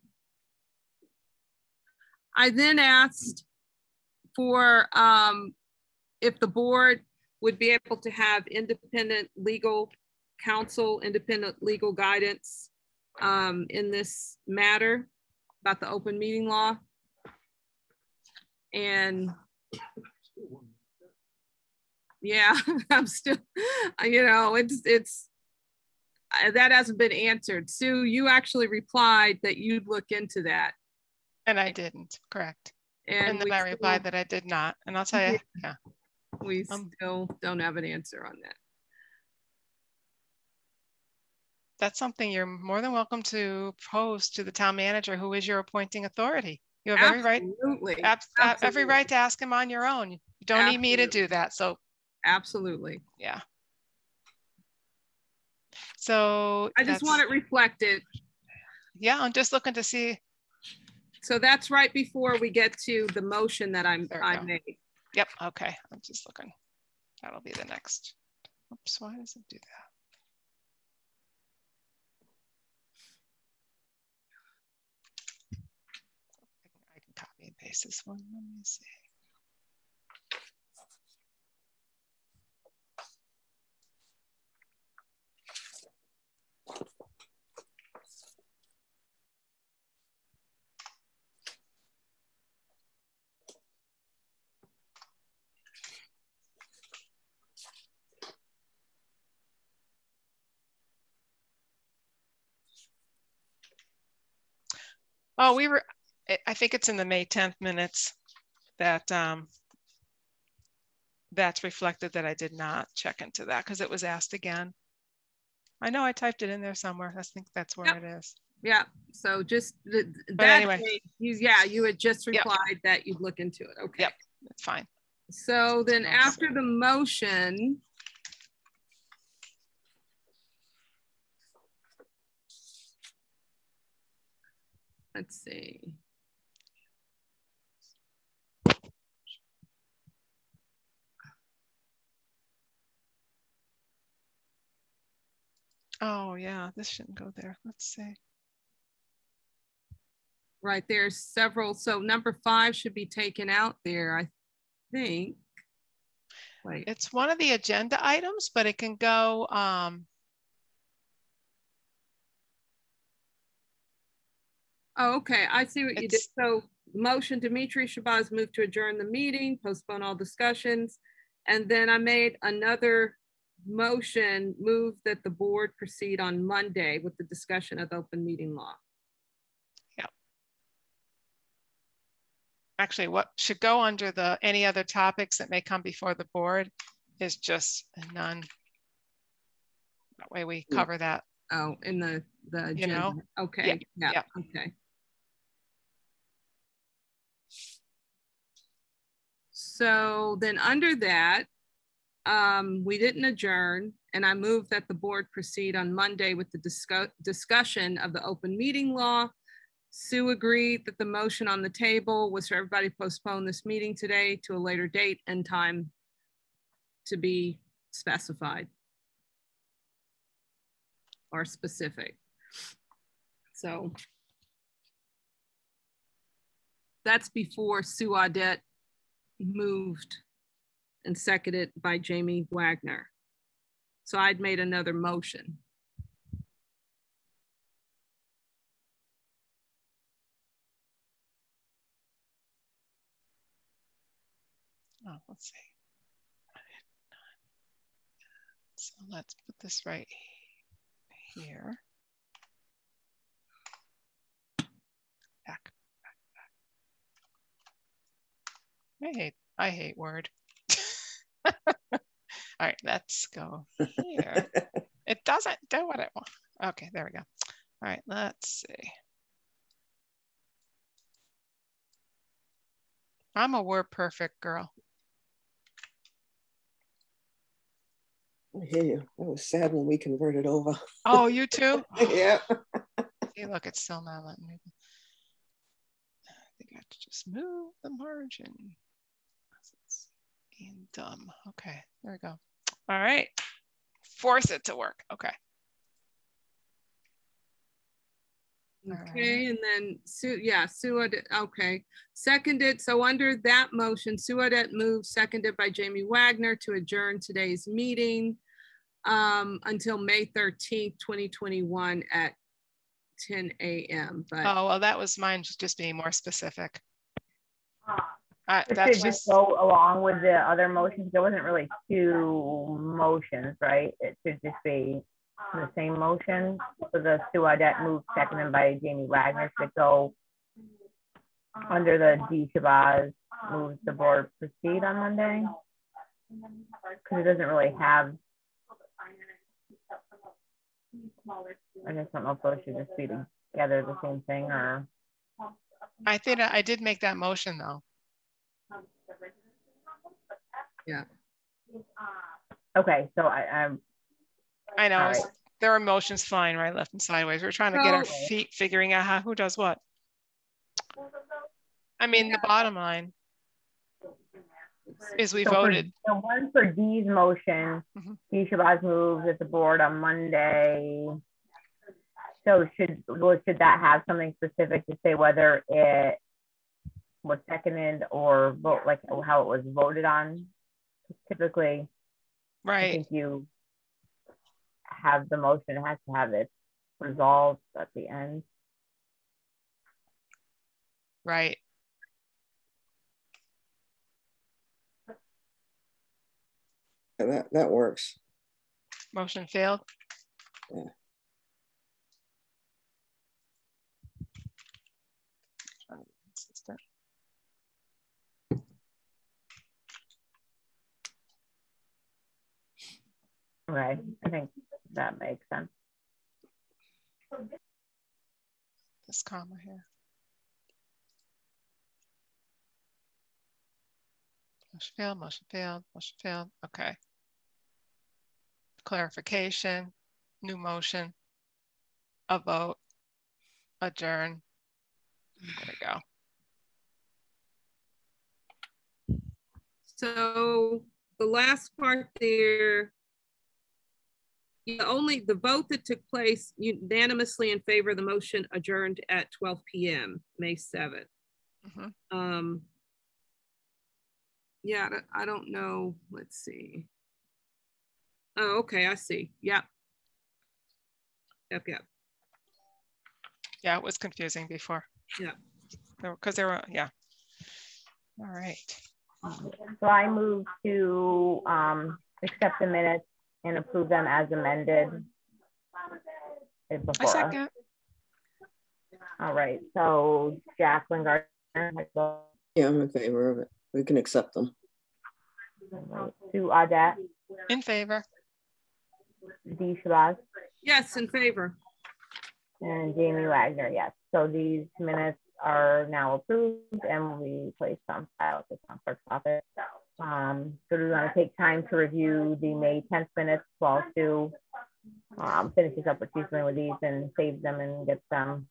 I then asked for, um, if the board would be able to have independent legal counsel, independent legal guidance um, in this matter about the open meeting law. And yeah, [laughs] I'm still, you know, it's, it's, uh, that hasn't been answered. Sue, you actually replied that you'd look into that. And I didn't, correct. And And then I replied that I did not. And I'll tell you, yeah. We Um, still don't have an answer on that. That's something you're more than welcome to pose to the town manager, who is your appointing authority. You have every right, Absolutely. abs- uh, every right to ask him on your own. You don't need me to do that. So, Absolutely. yeah. So. I just want it reflected. Yeah, I'm just looking to see. So that's right before we get to the motion that I'm, I go. made. Yep, okay, I'm just looking. That'll be the next. Oops, why does it do that? I can copy and paste this one. Let me see. Oh, we were, I- think it's in the May 10th minutes that um, that's reflected that I did not check into that because it was asked again. I know I typed it in there somewhere. I think that's where Yep. it is. Yeah, so just the, But that, anyway. you, yeah, you had just Yep. replied that you'd look into it. Okay. Yep, that's fine. So then after the motion. Let's see. Oh, yeah, this shouldn't go there. Let's see. Right, there's several, so number five should be taken out there, I think. Wait, It's one of the agenda items, but it can go, um, oh, okay, I see what you did. So motion Dimitri Shabazz moved to adjourn the meeting, postpone all discussions. And then I made another motion, move that the board proceed on Monday with the discussion of open meeting law. Yeah. Actually what should go under the, any other topics that may come before the board is just none. That way we cover that. Oh, in the, the You know? agenda. Okay, yeah, yeah. okay. So then under that, um, we didn't adjourn and I moved that the board proceed on Monday with the discuss, discussion of the open meeting law. Sue agreed that the motion on the table was for everybody postpone this meeting today to a later date and time to be specified or specific. So that's before Sue Audette moved and seconded by Jamie Wagner. So I'd made another motion. Oh, let's see. So let's put this right here. Back, back, back. I hate, I hate Word. [laughs] All right, let's go here. [laughs] It doesn't do what it wants. Okay, there we go. All right, let's see. I'm a word perfect girl. I hear you. That was sad when we converted over. Oh, you too? [laughs] yeah. See, look, it's still not letting me. I think I have to just move the margin. 'Cause It's being dumb. Okay, there we go. All right. Force it to work. Okay. Okay, and then Sue, yeah, Sue, Audette- okay. Seconded, so under that motion, Sue Audette moved, seconded by Jamie Wagner to adjourn today's meeting um, until May 13th, 2021 at 10 a.m. But Oh, well, that was mine, just- just being more specific. Uh, It that's should just go along with the other motions. There wasn't really two motions, right? It should just be the same motion. So the Sue Audette moved, seconded by Jamie Wagner, should go under the Dee Shabazz moves the board proceed on Monday. Because it doesn't really have. I just don't know if those should just be together the same thing or. I think I I did make that motion though. Yeah. Okay, so I, I'm, I know, All it's- right. there are motions flying right, left and sideways. We're trying to get our feet figuring out how, who does what. I mean, the bottom line is we So for- voted, The one for Dee's motion, Mhm. Dee Shabazz moves at the board on Monday. So should, well, should that have something specific to say whether it was seconded or vote, like how it was voted on? Typically, right? I right, think you have the motion, it has to have it resolved at the end. right. Yeah, That, that works. Motion failed. Yeah. Okay, I think that makes sense. This comma here. Motion failed, motion failed, motion failed. Okay. Clarification, new motion, a vote, adjourn. There we go. So the last part there, the only, the vote that took place unanimously in favor of the motion adjourned at 12 PM, May 7th. Mhm. Um, yeah, I don't- I don't know, let's see. Oh, okay, I see, yep. Yep, yep, Yeah, it was confusing before. Yeah. Because there were, yeah. All right. So I move to um, accept the minutes and approve them as amended. Is I second. All right, so Jacqueline Gardner, Yeah, I'm in favor of it. We can accept them. Sue Audette, In favor. Dee Shabazz, yes, in favor. and Jamie Wagner, yes. So these minutes are now approved and we place on file at the town clerk's office. Um, so we want to take time to review the May 10th minutes while Sue um, finishes up what she's doing with these and saves them and gets them.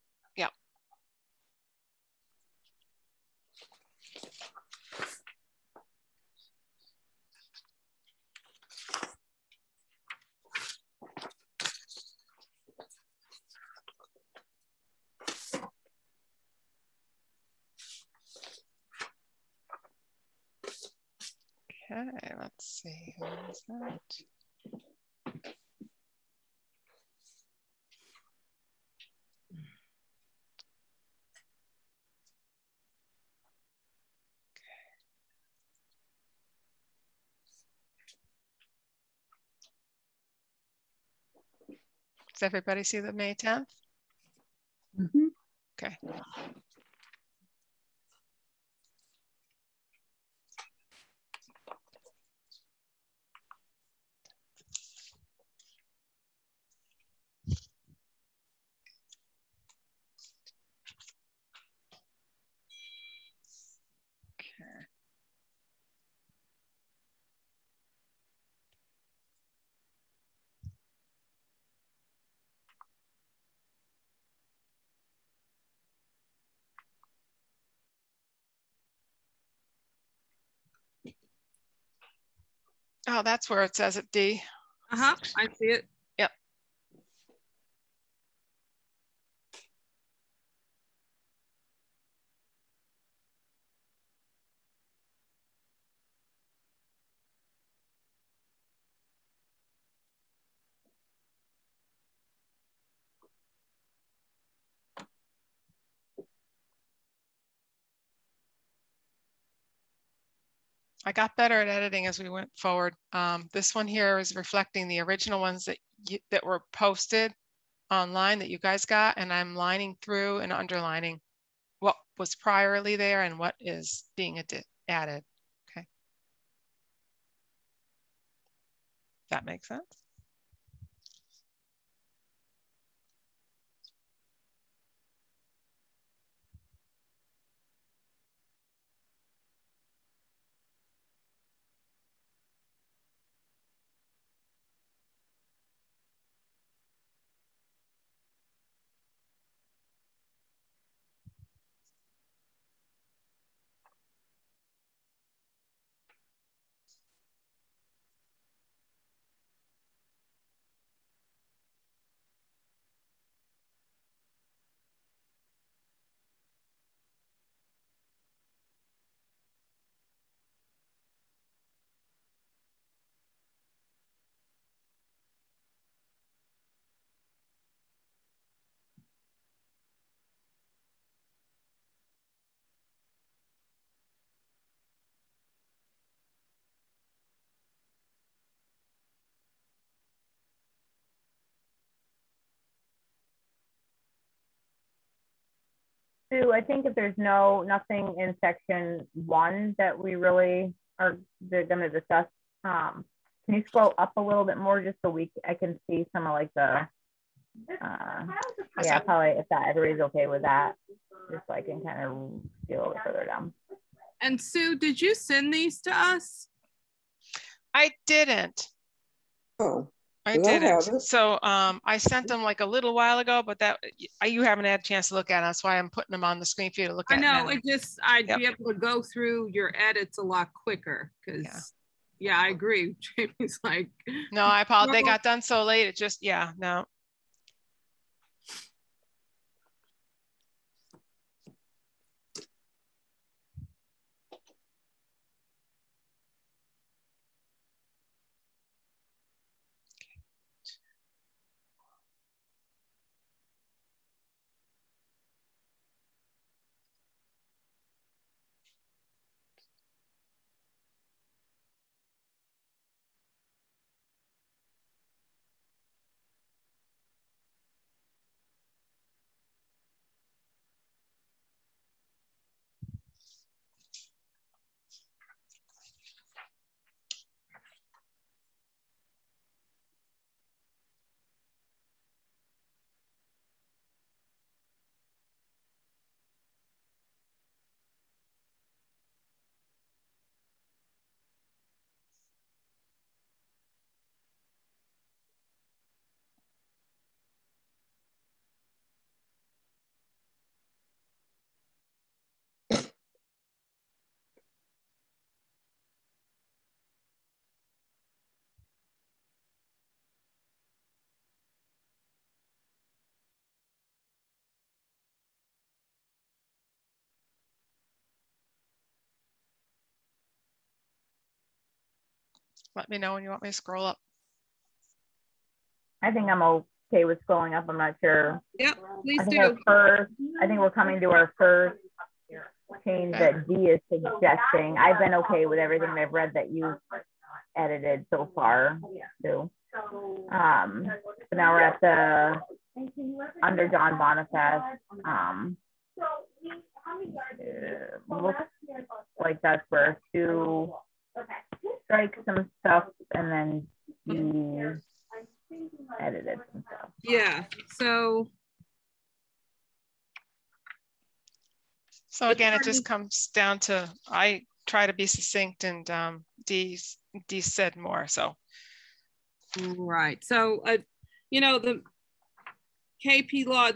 Okay, let's see, who is that? Does everybody see the May 10th? Mm-hmm. Okay. Okay. Oh, that's where it says it Dee. Uh-huh, I see it. I got better at editing as we went forward. Um, this one here is reflecting the original ones that you, that were posted online that you guys got, and I'm lining through and underlining what was priorly there and what is being added. Okay. That makes sense. Sue, I think if there's no, nothing in section one that we really are, gonna discuss, um, can you scroll up a little bit more just so we, I can see some of like the, uh, yeah, probably if that, everybody's okay with that, just so I can kind of see a little further down. And Sue, did you send these to us? I didn't. Oh. I Well, I didn't. it. So um, I sent them like a little while ago, but that you haven't had a chance to look at. it. That's why I'm putting them on the screen for you to look I at. I know, it just, I'd Yep. be able to go through your edits a lot quicker, because, yeah, I agree. [laughs] Jamie's like. No, I apologize. [laughs] They "No." got done so late. It just, yeah, no. Let me know when you want me to scroll up. I think I'm okay with scrolling up. I'm not sure. Yep, please I think do. first, I think we're coming to our first change that Dee is suggesting. I've been okay with everything I've read that you've edited so far too. Um, so now we're at the, under John Bonifaz, um, uh, looks like that's where to strike some stuff and then he edited some stuff. Yeah, so, So again, it just comes down to, I try to be succinct and um, Dee, Dee said more, so. right, so, uh, you know, the KP law,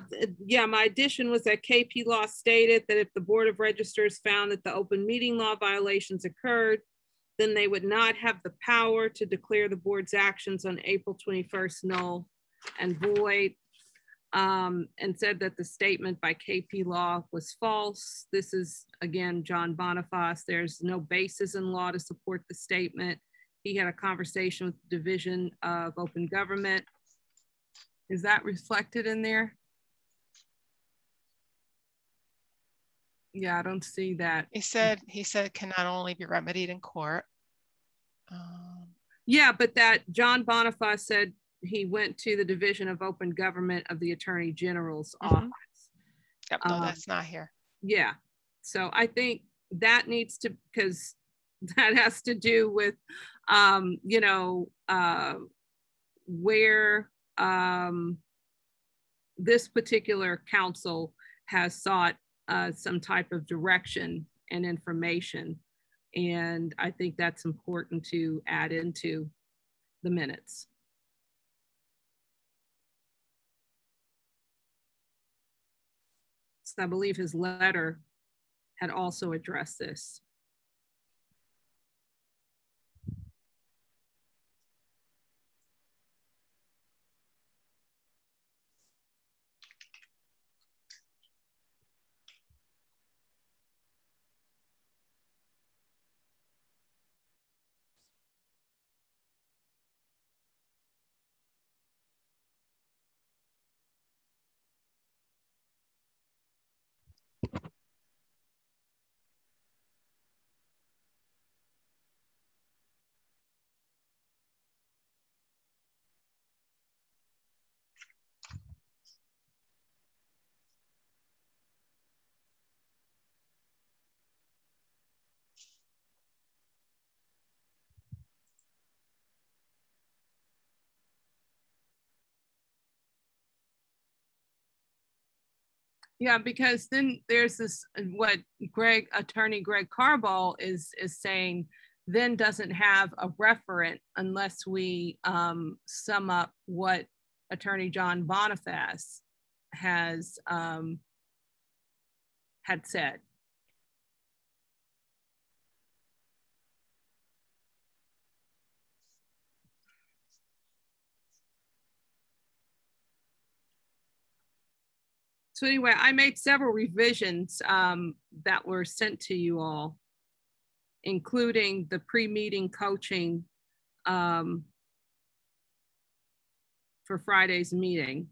yeah, my addition was that KP law stated that if the Board of Registrars found that the open meeting law violations occurred, then they would not have the power to declare the board's actions on April 21st null and void. um, and said that the statement by KP Law was false. This is, again, John Bonifaz. There's no basis in law to support the statement. He had a conversation with the Division of Open Government. Is that reflected in there? Yeah, I don't see that. He said, he said can not only be remedied in court. Um, Yeah, but that John Bonifaz said he went to the Division of Open Government of the Attorney General's Mhm. office. Yep, no, Um, that's not here. Yeah, so I think that needs to, because [laughs] that has to do with, um, you know, uh, where um, this particular council has sought uh, some type of direction and information. And I think that's important to add into the minutes. So I believe his letter had also addressed this. Yeah, because then there's this, what Greg, attorney Greg Corbo is, is saying, then doesn't have a referent unless we um, sum up what attorney John Bonifaz has um, had said. So anyway, I made several revisions um, that were sent to you all, including the pre-meeting coaching um, for Friday's meeting.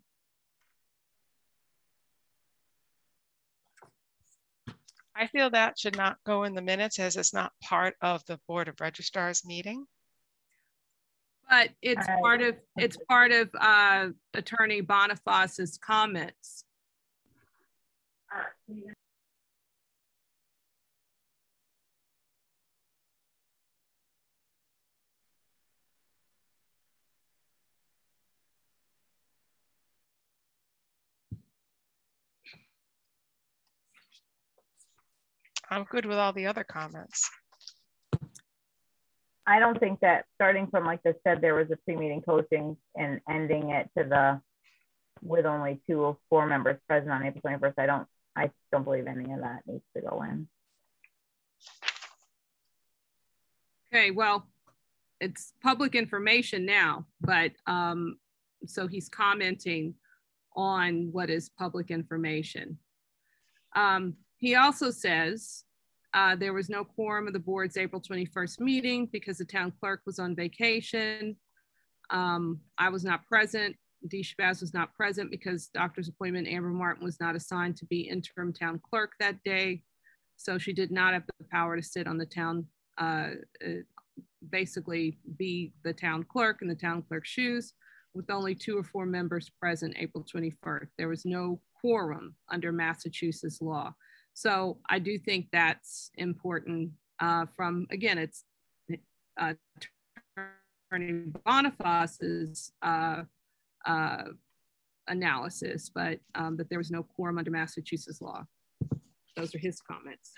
I feel that should not go in the minutes as it's not part of the Board of Registrars meeting. But it's All right. part of, it's part of uh, Attorney Bonifaz's comments. I'm good with all the other comments. I don't think that starting from like this said, there was a pre-meeting coaching and ending it to the with only two of four members present on April 21st. I don't, I don't believe any of that needs to go in. Okay, well, it's public information now, but um, so he's commenting on what is public information. Um, he also says uh, there was no quorum of the board's April 21st meeting because the town clerk was on vacation. Um, I was not present. Dee Shabazz was not present because doctor's appointment. Amber Martin was not assigned to be interim town clerk that day. So she did not have the power to sit on the town, uh, uh, basically be the town clerk in the town clerk's shoes with only two or four members present April 21st. There was no quorum under Massachusetts law. So I do think that's important uh, from, again, it's uh, Attorney Bonifaz's uh, uh, analysis, but um, that there was no quorum under Massachusetts law. Those are his comments.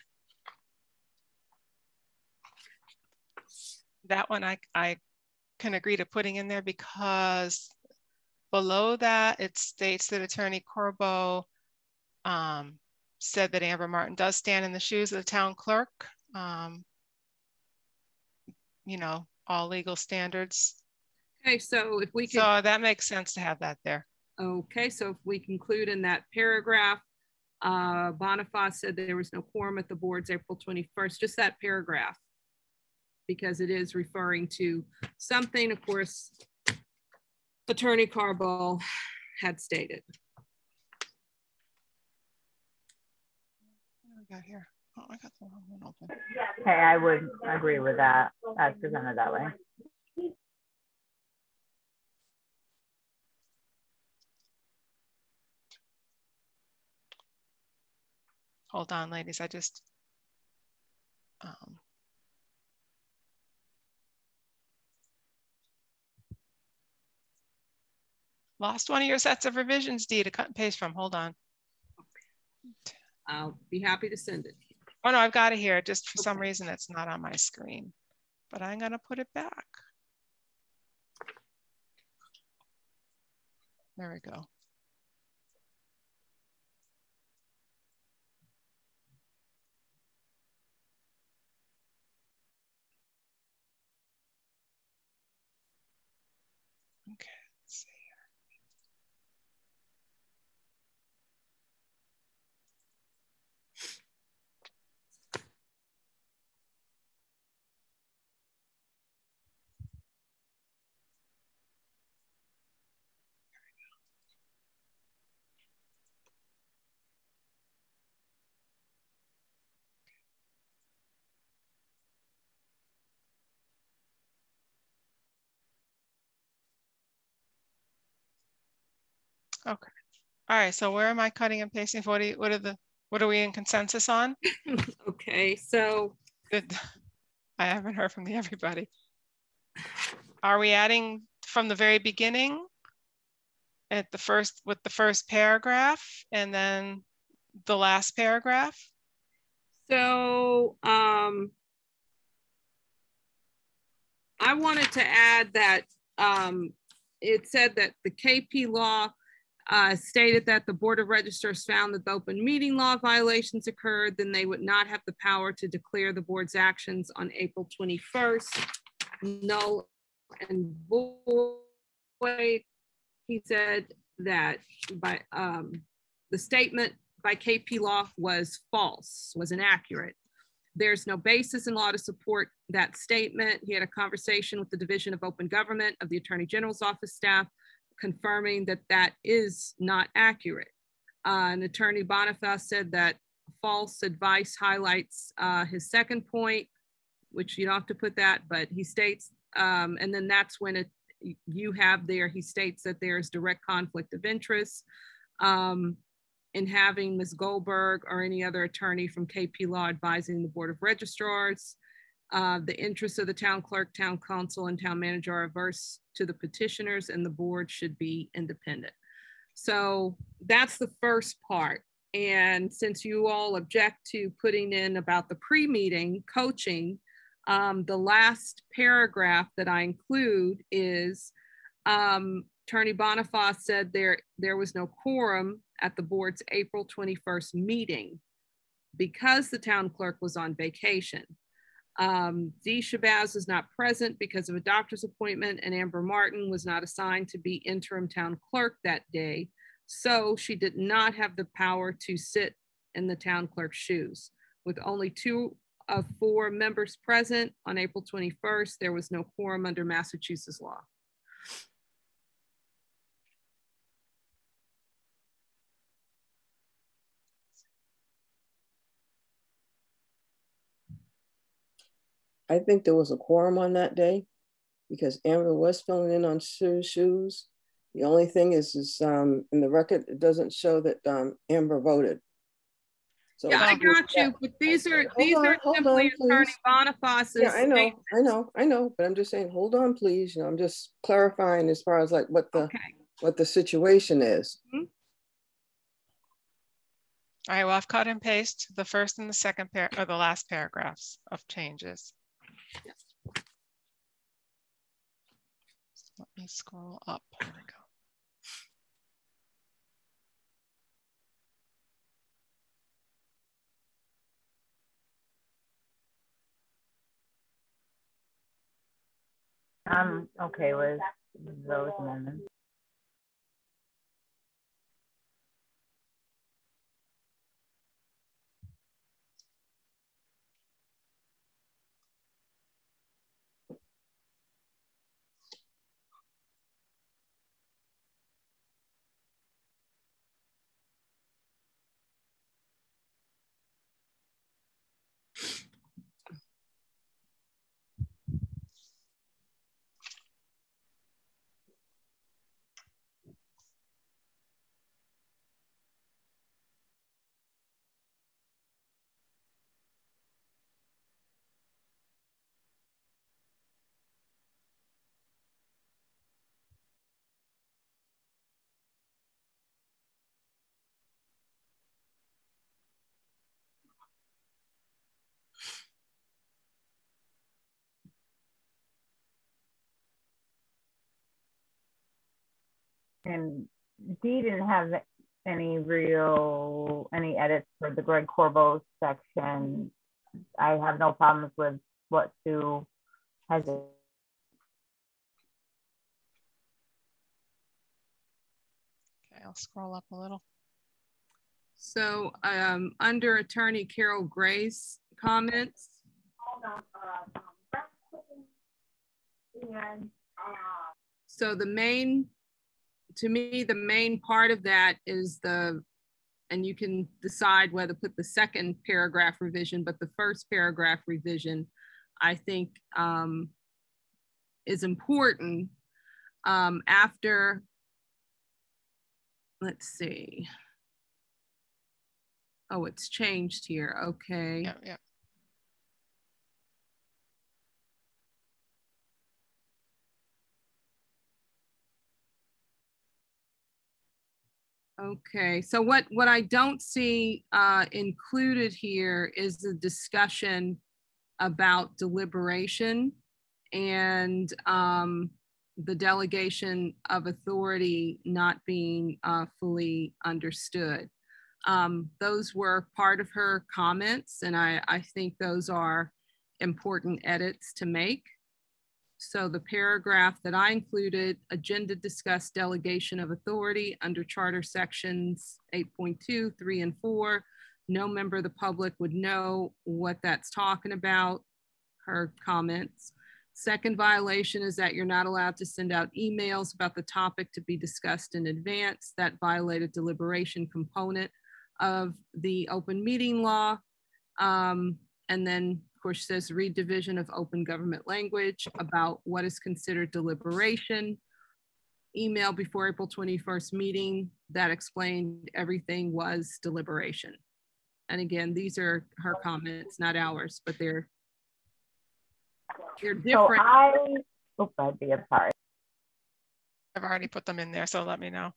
That one I, I can agree to putting in there because below that it states that Attorney Corbo um, said that Amber Martin does stand in the shoes of the town clerk. Um, you know, all legal standards. Okay, so if we can. So that makes sense to have that there. Okay, so if we conclude in that paragraph, uh, Bonifaz said there was no quorum at the board's April 21st, just that paragraph, because it is referring to something, of course, Attorney Corbo had stated. got here? Oh, I got the wrong one open. Okay, I would agree with that, as presented that way. Hold on, ladies. I just um, lost one of your sets of revisions, Dee, to cut and paste from. Hold on. I'll be happy to send it. Oh no, I've got it here. Just for some reason, it's not on my screen, but I'm gonna put it back. There we go. Okay. All right. So where am I cutting and pasting? What, you, what are the what are we in consensus on? [laughs] okay. So good. I haven't heard from the everybody. Are we adding from the very beginning at the first with the first paragraph and then the last paragraph? So um, I wanted to add that um, it said that the KP law uh, stated that the Board of Registrars found that the open meeting law violations occurred, then they would not have the power to declare the board's actions on April 21st null and void. He said that by um, the statement by KP Law was false, was inaccurate. There's no basis in law to support that statement. He had a conversation with the Division of Open Government of the Attorney General's office staff confirming that that is not accurate. Uh, and Attorney Bonifaz said that false advice highlights uh, his second point, which you don't have to put that, but he states, um, and then that's when it you have there, he states that there's direct conflict of interest um, in having Ms. Goldberg or any other attorney from KP Law advising the Board of Registrars. Uh, the interests of the town clerk, town council, and town manager are averse to the petitioners and the board should be independent. So that's the first part. And since you all object to putting in about the pre-meeting coaching, um, the last paragraph that I include is um, Attorney Bonifaz said there, there was no quorum at the board's April 21st meeting because the town clerk was on vacation. Um, Dee Shabazz is not present because of a doctor's appointment, and Amber Martin was not assigned to be interim town clerk that day. So she did not have the power to sit in the town clerk's shoes. With only two of four members present on April 21st, there was no quorum under Massachusetts law. I think there was a quorum on that day because Amber was filling in on Sue's shoes. The only thing is, is um, in the record, it doesn't show that um, Amber voted. So yeah, I got you, but these are hold these on, are simply on, Attorney Bonifaz's. Yeah, I know, statements. I know, I know, but I'm just saying, hold on, please. You know, I'm just clarifying as far as like what the okay. what the situation is. Mm -hmm. All right, well, I've cut and paste the first and the second pair or the last paragraphs of changes. Let me scroll up. Here we go. I'm okay with those amendments. And Dee didn't have any real, any edits for the Greg Corbo section. I have no problems with what Sue has. Okay, I'll scroll up a little. So um, under Attorney Carol Gray's comments. Uh, um, uh, so the main, to me, the main part of that is the, and you can decide whether to put the second paragraph revision, but the first paragraph revision, I think um, is important um, after, let's see. Oh, it's changed here. Okay. Yeah, yeah. Okay, so what, what I don't see uh, included here is the discussion about deliberation and um, the delegation of authority not being uh, fully understood. Um, those were part of her comments, and I, I think those are important edits to make. So the paragraph that I included, agenda discuss delegation of authority under charter sections 8.2, 3 and 4. No member of the public would know what that's talking about, her comments. Second violation is that you're not allowed to send out emails about the topic to be discussed in advance. That violated deliberation component of the open meeting law. Um, and then of course, says read division of open government language about what is considered deliberation. Email before April 21st meeting that explained everything was deliberation. And again, these are her comments, not ours, but they're they're different. So I, oh, I'd be a part. I've already put them in there, so let me know.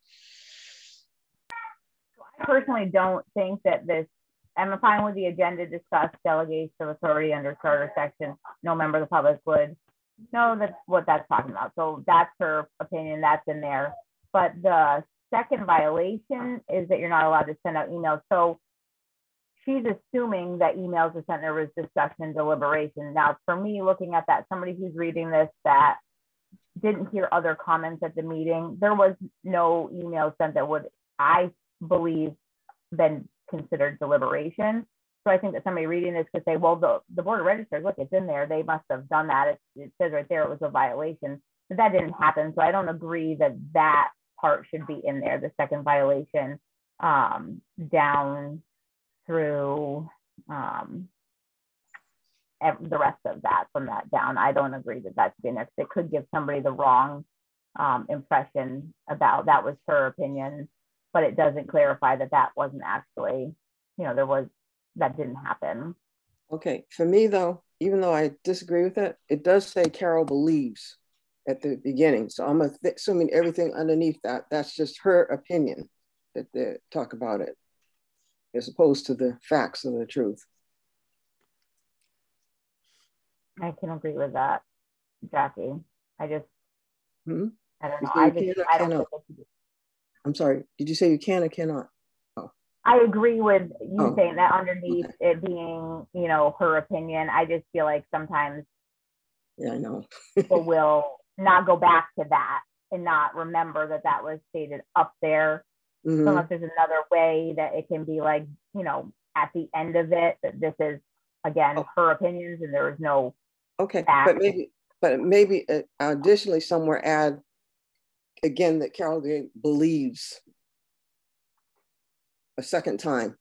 I personally don't think that this I'm fine with the agenda discussed delegation of authority under charter section. No member of the public would know that's what that's talking about. So that's her opinion, that's in there. But the second violation is that you're not allowed to send out emails. So she's assuming that emails are sent there was discussion and deliberation. Now, for me, looking at that, somebody who's reading this that didn't hear other comments at the meeting, there was no email sent that would, I believe, been considered deliberation. So I think that somebody reading this could say, well, the, the board of registrars, look, it's in there. They must have done that. It, it says right there it was a violation. But that didn't happen. So I don't agree that that part should be in there, the second violation um, down through um, the rest of that from that down. I don't agree that that should be in there because it could give somebody the wrong um, impression about that was her opinion but it doesn't clarify that that wasn't actually, you know, there was, that didn't happen. Okay, for me though, even though I disagree with it, it does say Carol believes at the beginning. So I'm assuming everything underneath that, that's just her opinion that they talk about it, as opposed to the facts of the truth. I can agree with that, Jackie. I just, hmm? I don't know. I, just, I don't I'm sorry, did you say you can or cannot? Oh. I agree with you oh. saying that underneath okay. it being, you know, her opinion. I just feel like sometimes yeah, I know. people [laughs] will not go back to that and not remember that that was stated up there. Mm-hmm. So unless there's another way that it can be like, you know, at the end of it, that this is again oh. her opinions and there is no okay, but maybe, but maybe uh, additionally somewhere add again that Carol believes a second time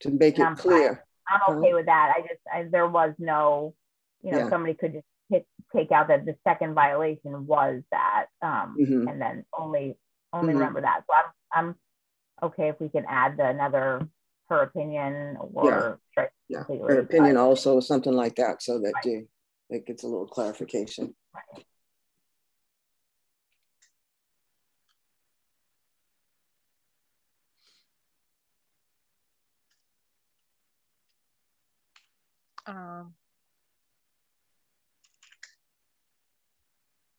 to make it clear. I'm okay with that. I just I, there was no, you know, yeah. somebody could just hit, take out that the second violation was that, um, mm-hmm. and then only only mm-hmm. remember that. So I'm I'm okay if we can add the another her opinion or yeah, yeah. her opinion also something like that, so that right. you, it gets a little clarification. Right. Um,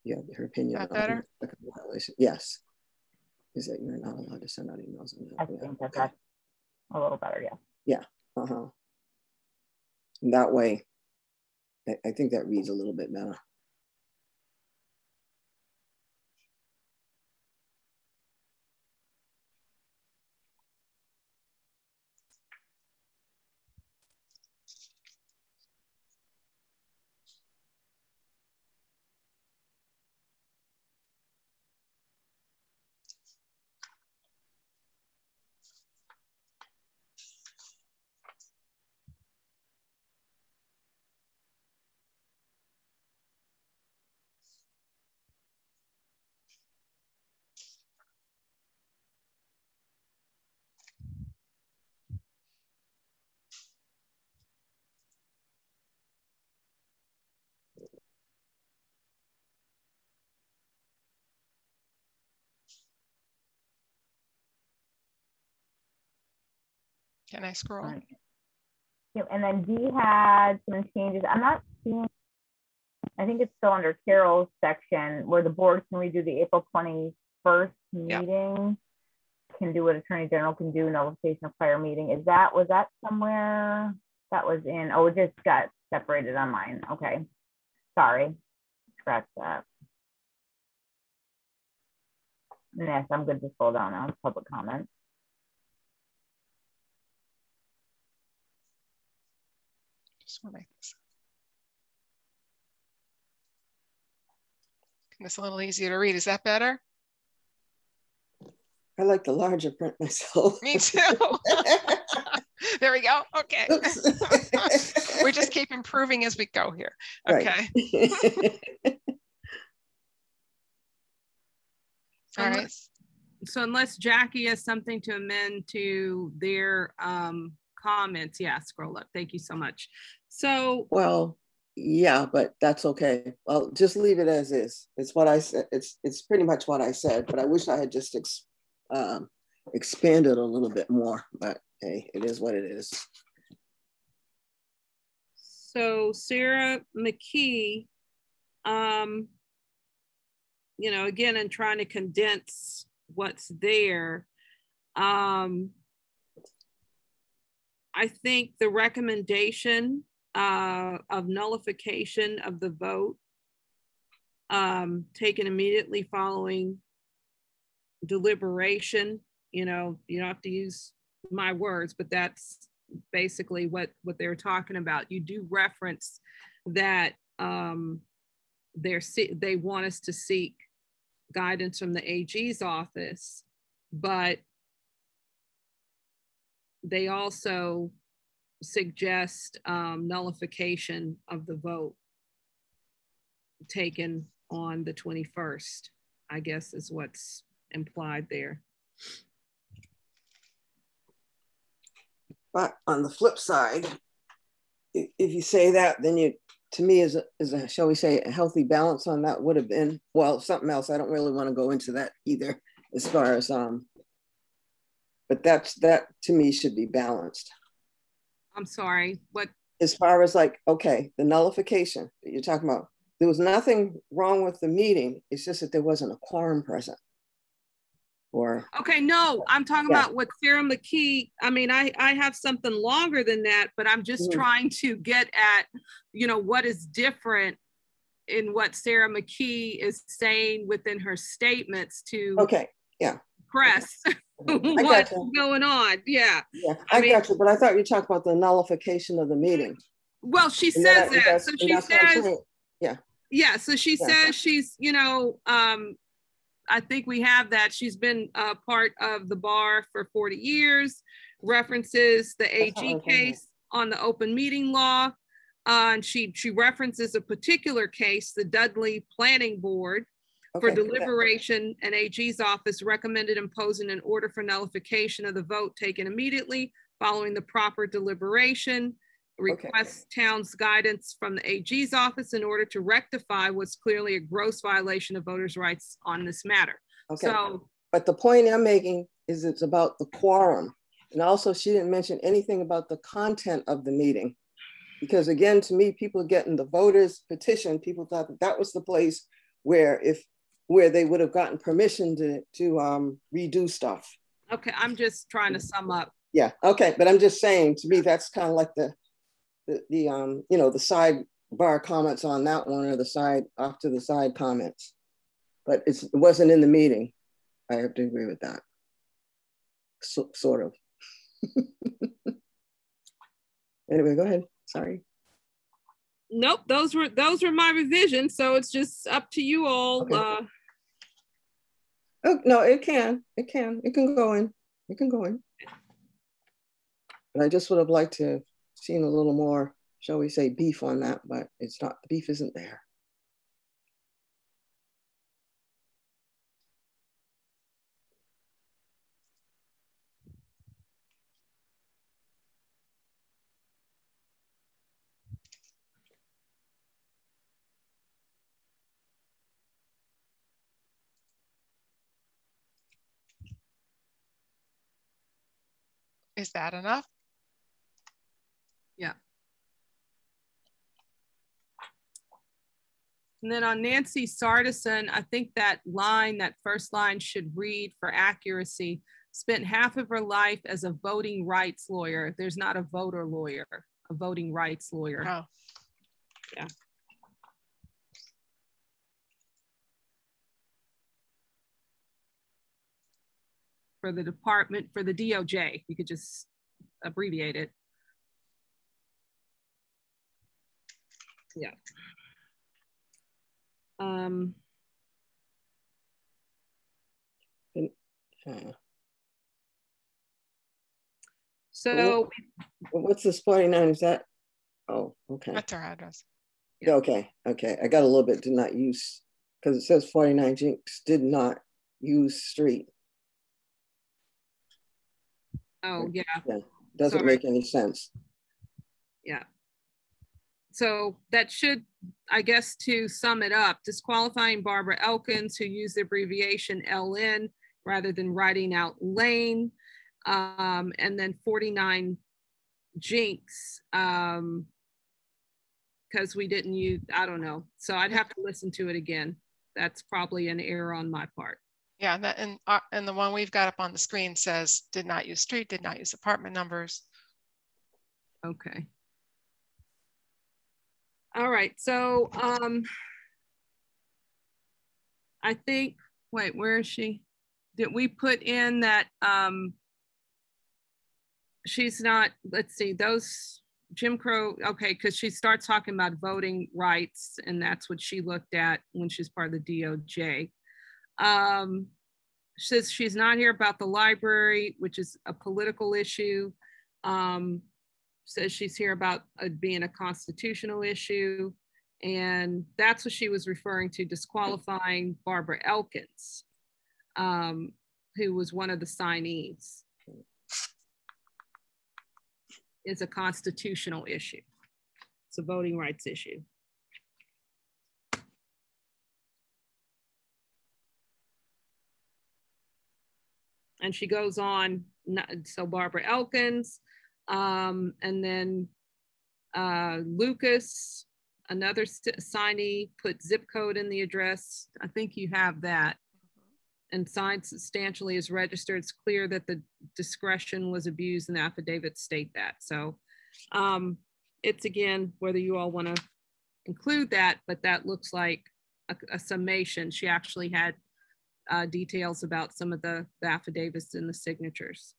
yeah, her opinion. That better? Violation. Yes. Is that you're not allowed to send out emails. I think that okay. that's a little better, yeah. Yeah, uh-huh. That way, I, I think that reads a little bit better. Can I scroll? Right. And then Dee had some changes. I'm not seeing, I think it's still under Carol's section where the board can redo the April 21st meeting, can do what Attorney General can do, notification of prior meeting. Is that, was that somewhere that was in, oh, it just got separated on mine. Okay. Sorry. Scratch that. Yes, I'm good to scroll down now. Public comments. Just want to make this, this a little easier to read. Is that better? I like the larger print myself. Me too. [laughs] there we go. Okay. [laughs] we just keep improving as we go here. Okay. Right. All right. So unless Jackie has something to amend to their um, comments, yeah, scroll up. Thank you so much. So well, yeah, but that's okay. Well, just leave it as is. It's what I said. It's it's pretty much what I said, but I wish I had just ex, um, expanded a little bit more. But hey, it is what it is. So Sarah McKee, um, you know, again, in trying to condense what's there, um, I think the recommendation uh, of nullification of the vote um, taken immediately following deliberation. You know, you don't have to use my words, but that's basically what what they were talking about. You do reference that um, they're they want us to seek guidance from the AG's office, but they also suggest um, nullification of the vote taken on the 21st, I guess is what's implied there. But on the flip side, if you say that, then you, to me, is a, is a, shall we say, a healthy balance on that would have been, well, something else. I don't really want to go into that either, as far as, um, but that's, that to me should be balanced. I'm sorry, what? As far as like, okay, the nullification that you're talking about, there was nothing wrong with the meeting. It's just that there wasn't a quorum present. Or okay, no, I'm talking yeah. about what Sarah McKee. I mean, I I have something longer than that, but I'm just mm. trying to get at, you know, what is different in what Sarah McKee is saying within her statements to okay, yeah, press. [laughs] What's going on. Yeah. Yeah, I, I mean, got you, but I thought you talked about the nullification of the meeting. Well, she and says that. that. So she says, yeah. Yeah. So she yeah. says she's, you know, um, I think we have that. She's been a part of the bar for 40 years, references the AG case on the open meeting law. Uh, and she, she references a particular case, the Dudley Planning Board, for deliberation, an AG's office recommended imposing an order for nullification of the vote taken immediately following the proper deliberation. Request okay. town's guidance from the AG's office in order to rectify what's clearly a gross violation of voters' rights on this matter. Okay. So, but the point I'm making is it's about the quorum. And also she didn't mention anything about the content of the meeting. Because again, to me, people getting the voters petition, people thought that that was the place where if where they would have gotten permission to to um, redo stuff. Okay, I'm just trying to sum up. Yeah, okay, but I'm just saying to me that's kind of like the the, the um you know the sidebar comments on that one or the side off to the side comments, but it wasn't in the meeting. I have to agree with that. So, sort of. [laughs] anyway, go ahead. Sorry. Nope, those were those were my revisions. So it's just up to you all. Okay. Uh, oh no, it can. It can. It can go in. It can go in. But I just would have liked to have seen a little more, shall we say, beef on that, but it's not the beef isn't there. Is that enough? Yeah. And then on Nancy Sardison, I think that line, that first line should read for accuracy, spent half of her life as a voting rights lawyer. There's not a voter lawyer, a voting rights lawyer. Oh. Yeah. For the department, for the DOJ. You could just abbreviate it. Yeah. Um, so what's this 49? Is that? Oh, okay. That's our address. Yeah. Okay, okay. I got a little bit did not use because it says 49 Jinks did not use street. Oh, yeah. yeah. Doesn't Sorry. make any sense. Yeah. So that should, I guess, to sum it up, disqualifying Barbara Elkins, who used the abbreviation LN rather than writing out Lane, um, and then 49 Jinks, um, because we didn't use, I don't know. So I'd have to listen to it again. That's probably an error on my part. Yeah, and, that, and, uh, and the one we've got up on the screen says did not use street, did not use apartment numbers. Okay. All right, so um, I think, wait, where is she? Did we put in that um, she's not, let's see, those Jim Crow, okay, because she starts talking about voting rights, and that's what she looked at when she's part of the DOJ. Um, says she's not here about the library, which is a political issue. Um, says she's here about uh, being a constitutional issue. And that's what she was referring to, disqualifying Barbara Elkins, um, who was one of the signees. Is a constitutional issue. It's a voting rights issue. And she goes on. So Barbara Elkins, um, and then uh, Lucas, another signee, put zip code in the address. I think you have that. And signed substantially is registered. It's clear that the discretion was abused and the affidavits state that. So um, it's again, whether you all want to include that, but that looks like a, a summation. She actually had uh, details about some of the, the affidavits and the signatures.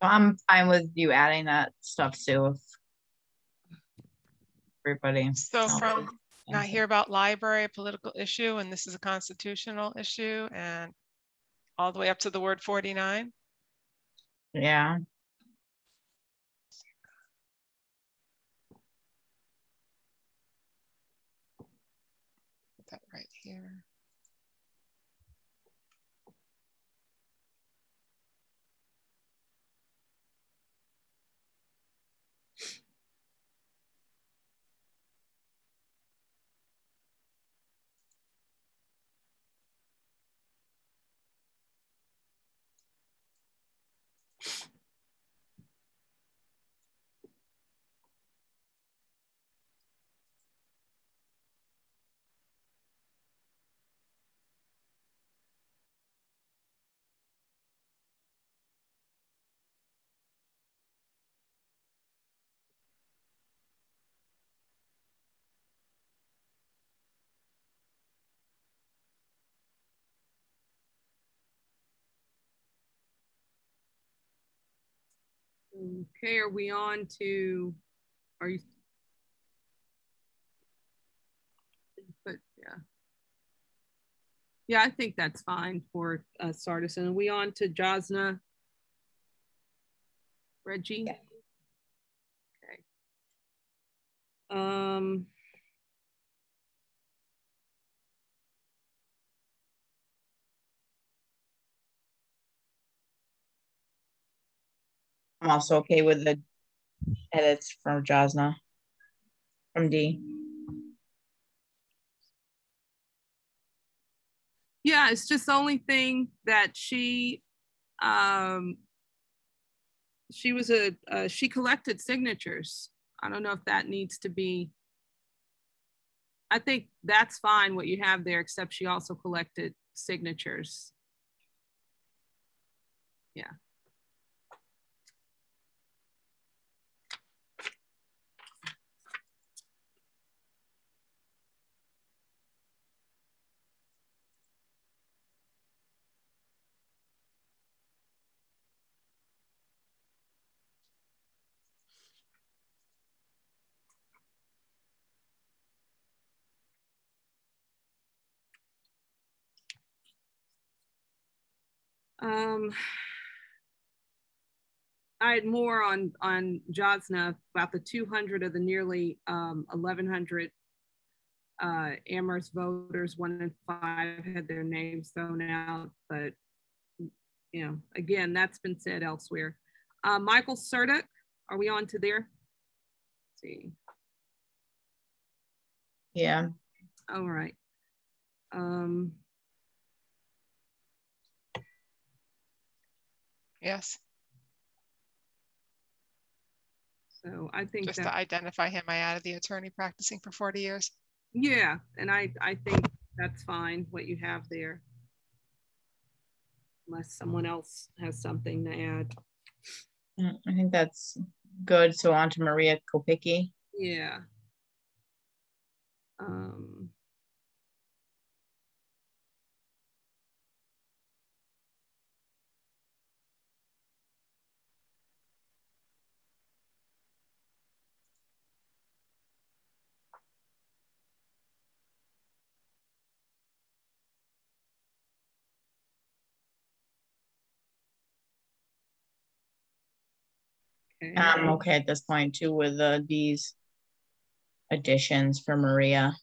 I'm fine with you adding that stuff too. If everybody. So from not hear about library, a political issue, and this is a constitutional issue, and all the way up to the word 49. Yeah. That right here. Okay, are we on to, are you? But yeah. Yeah, I think that's fine for uh, Sardis. And are we on to Jasna? Reggie? Yeah. Okay. Um, I'm also okay with the edits from Jasna, from Dee. Yeah, it's just the only thing that she, um, she was a, uh, she collected signatures. I don't know if that needs to be, I think that's fine what you have there, except she also collected signatures. Yeah. Um, I had more on on Jasna about the 200 of the nearly um, 1,100 uh, Amherst voters. One in five had their names thrown out, but you know, again, that's been said elsewhere. Uh, Michael Surduk, are we on to there? Let's see. Yeah. All right. Um, Yes. So I think just that, to identify him, I added the attorney practicing for 40 years. Yeah, and I, I think that's fine what you have there. Unless someone else has something to add. Mm, I think that's good. So on to Maria Kopicki. Yeah. Um, I'm okay at this point too with uh, these additions for Maria.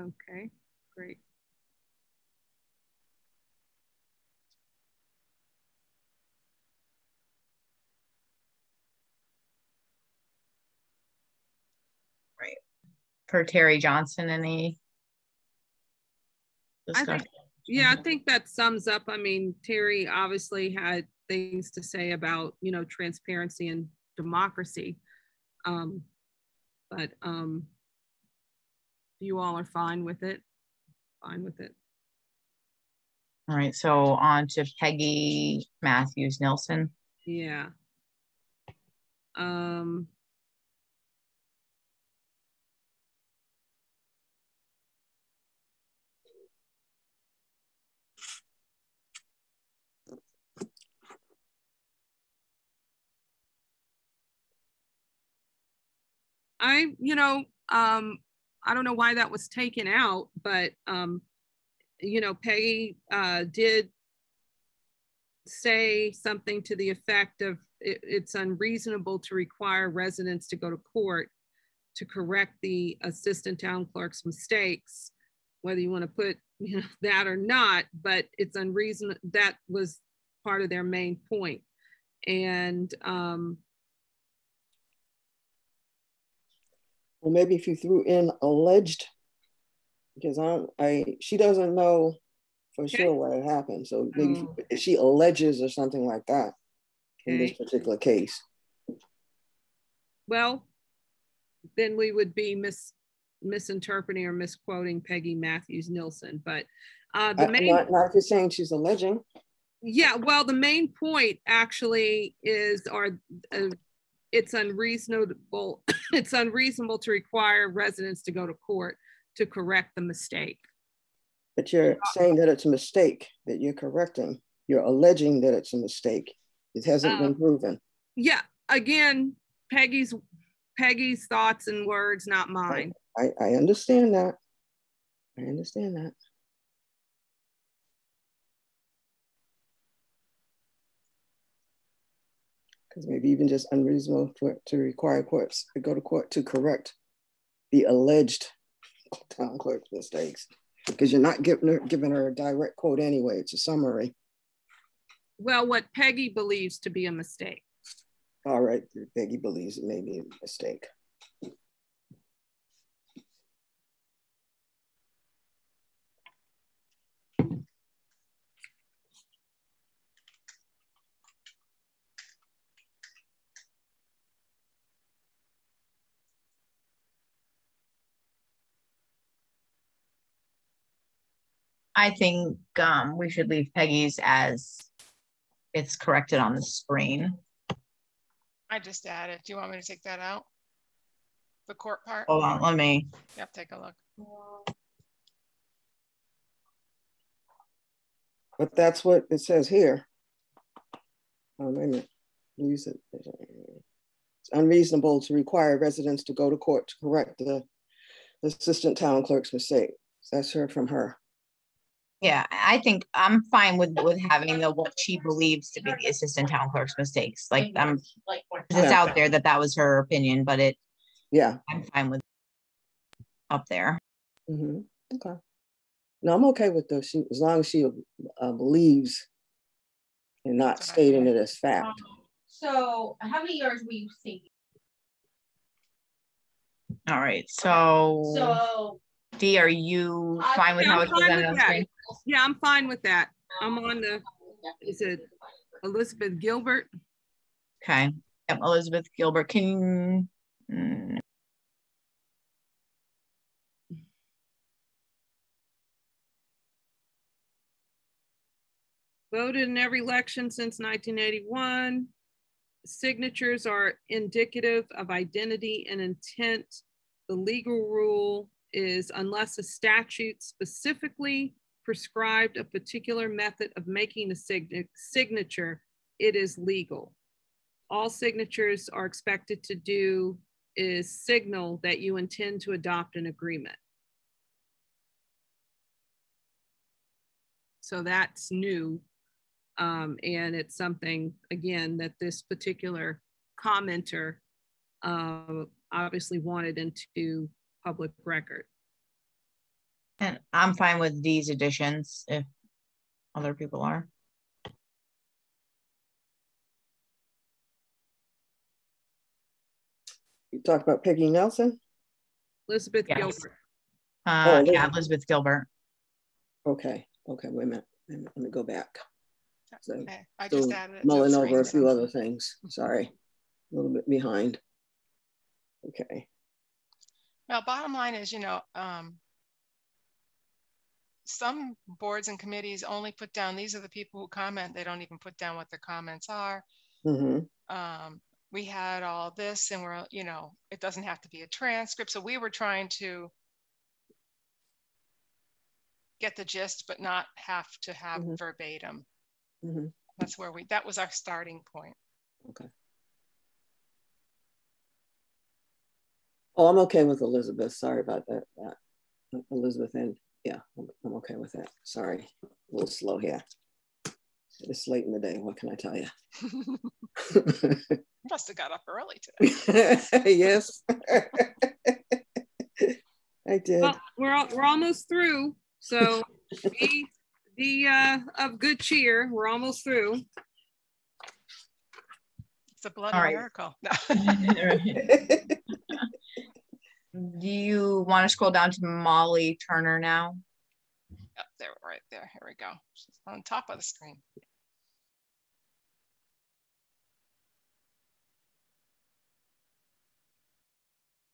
Okay, great. Right. For Terry Johnson, any I think, yeah, I think that sums up. I mean, Terry obviously had things to say about, you know, transparency and democracy. Um, but um, you all are fine with it, fine with it. All right, so on to Peggy Matthews Nelson. Yeah. Um, I, you know, um, I don't know why that was taken out, but, um, you know, Peggy uh, did say something to the effect of it, it's unreasonable to require residents to go to court to correct the assistant town clerk's mistakes, whether you want to put you know, [laughs] that or not, but it's unreasonable. That was part of their main point. And um, Well, maybe if you threw in alleged, because I'm, I she doesn't know for sure what happened. So maybe oh. if she alleges or something like that okay. in this particular case. Well, then we would be mis misinterpreting or misquoting Peggy Matthews Nilsson. But uh, the main not, not just saying she's alleging. Yeah, well, the main point actually is, or uh, it's unreasonable [coughs] it's unreasonable to require residents to go to court to correct the mistake. But you're saying that it's a mistake that you're correcting. You're alleging that it's a mistake. It hasn't been um, proven. yeah again peggy's peggy's thoughts and words not mine. I i understand that. I understand that because maybe even just unreasonable for, to require courts to go to court to correct the alleged town clerk's mistakes because you're not giving her, giving her a direct quote anyway. It's a summary. Well, what Peggy believes to be a mistake. All right, Peggy believes it may be a mistake. I think um, we should leave Peggy's as it's corrected on the screen. I just added. Do you want me to take that out? The court part? Hold on, let me. Yep, take a look. But that's what it says here. Oh, wait a minute. Use it. It's unreasonable to require residents to go to court to correct the, the assistant town clerk's mistake. That's heard from her. Yeah, I think I'm fine with with having the what she believes to be the assistant town clerk's mistakes. Like I'm, it's Yeah. out there that that was her opinion, but it, Yeah. I'm fine with up there. hmm Okay. No, I'm okay with those. She, as long as she uh, believes and not stating it as fact. So how many yards were you thinking? All right, so So Dee, are you fine with how I'm it's presented on screen? Yeah, I'm fine with that. I'm on the, is it Elizabeth Gilbert? Okay, yep, Elizabeth Gilbert, can, mm, Voted in every election since 1981. Signatures are indicative of identity and intent. The legal rule is unless a statute specifically prescribed a particular method of making a sign signature, it is legal. All signatures are expected to do is signal that you intend to adopt an agreement. So that's new. Um, and it's something, again, that this particular commenter uh, obviously wanted into public record. And I'm fine with these additions if other people are. You talked about Peggy Nelson? Elizabeth Yes. Gilbert. Uh, Oh, yeah, Elizabeth. Elizabeth Gilbert. Okay, okay, wait a minute. Let me, let me go back. So Okay, I still just added it mulling over a few other things. Sorry, a little bit behind. Okay. Well, bottom line is, you know, um, some boards and committees only put down, these are the people who comment. They don't even put down what their comments are. hmm Um, we had all this and we're, you know, it doesn't have to be a transcript. So we were trying to get the gist, but not have to have Mhm. verbatim. hmm That's where we, that was our starting point. Okay. Oh, I'm okay with Elizabeth. Sorry about that. that. Elizabeth and yeah, I'm, I'm okay with that. Sorry, a little slow here. It's late in the day. What can I tell you? [laughs] Must have got up early today. [laughs] yes, [laughs] I did. Well, we're, al- we're almost through, so be, be uh, of good cheer. We're almost through. It's a bloody All right. Miracle. Do you want to scroll down to Molly Turner now? Yep, there, right there. Here we go. She's on top of the screen.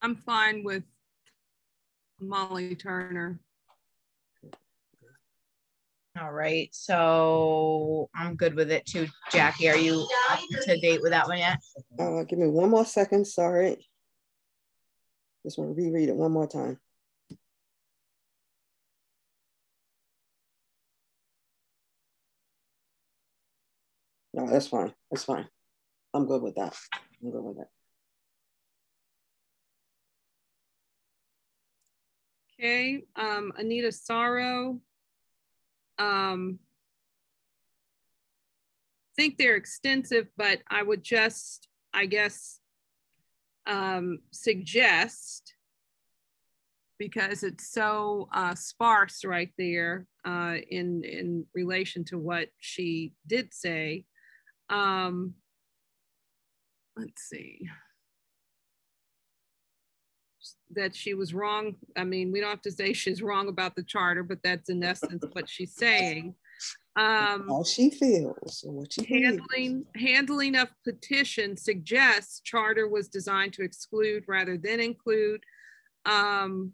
I'm fine with Molly Turner. All right, so I'm good with it too. Jackie, are you up to date with that one yet? Uh, give me one more second. Sorry. Just want to reread it one more time. No, that's fine. That's fine. I'm good with that. I'm good with that. Okay, um, Anita Sorrow. Um, think they're extensive, but I would just, I guess, um, suggest because it's so uh, sparse right there uh, in in relation to what she did say. Um, let's see that she was wrong. I mean, we don't have to say she's wrong about the charter, but that's in essence what she's saying. Um, How she feels and what she handling handling of petition suggests charter was designed to exclude rather than include um,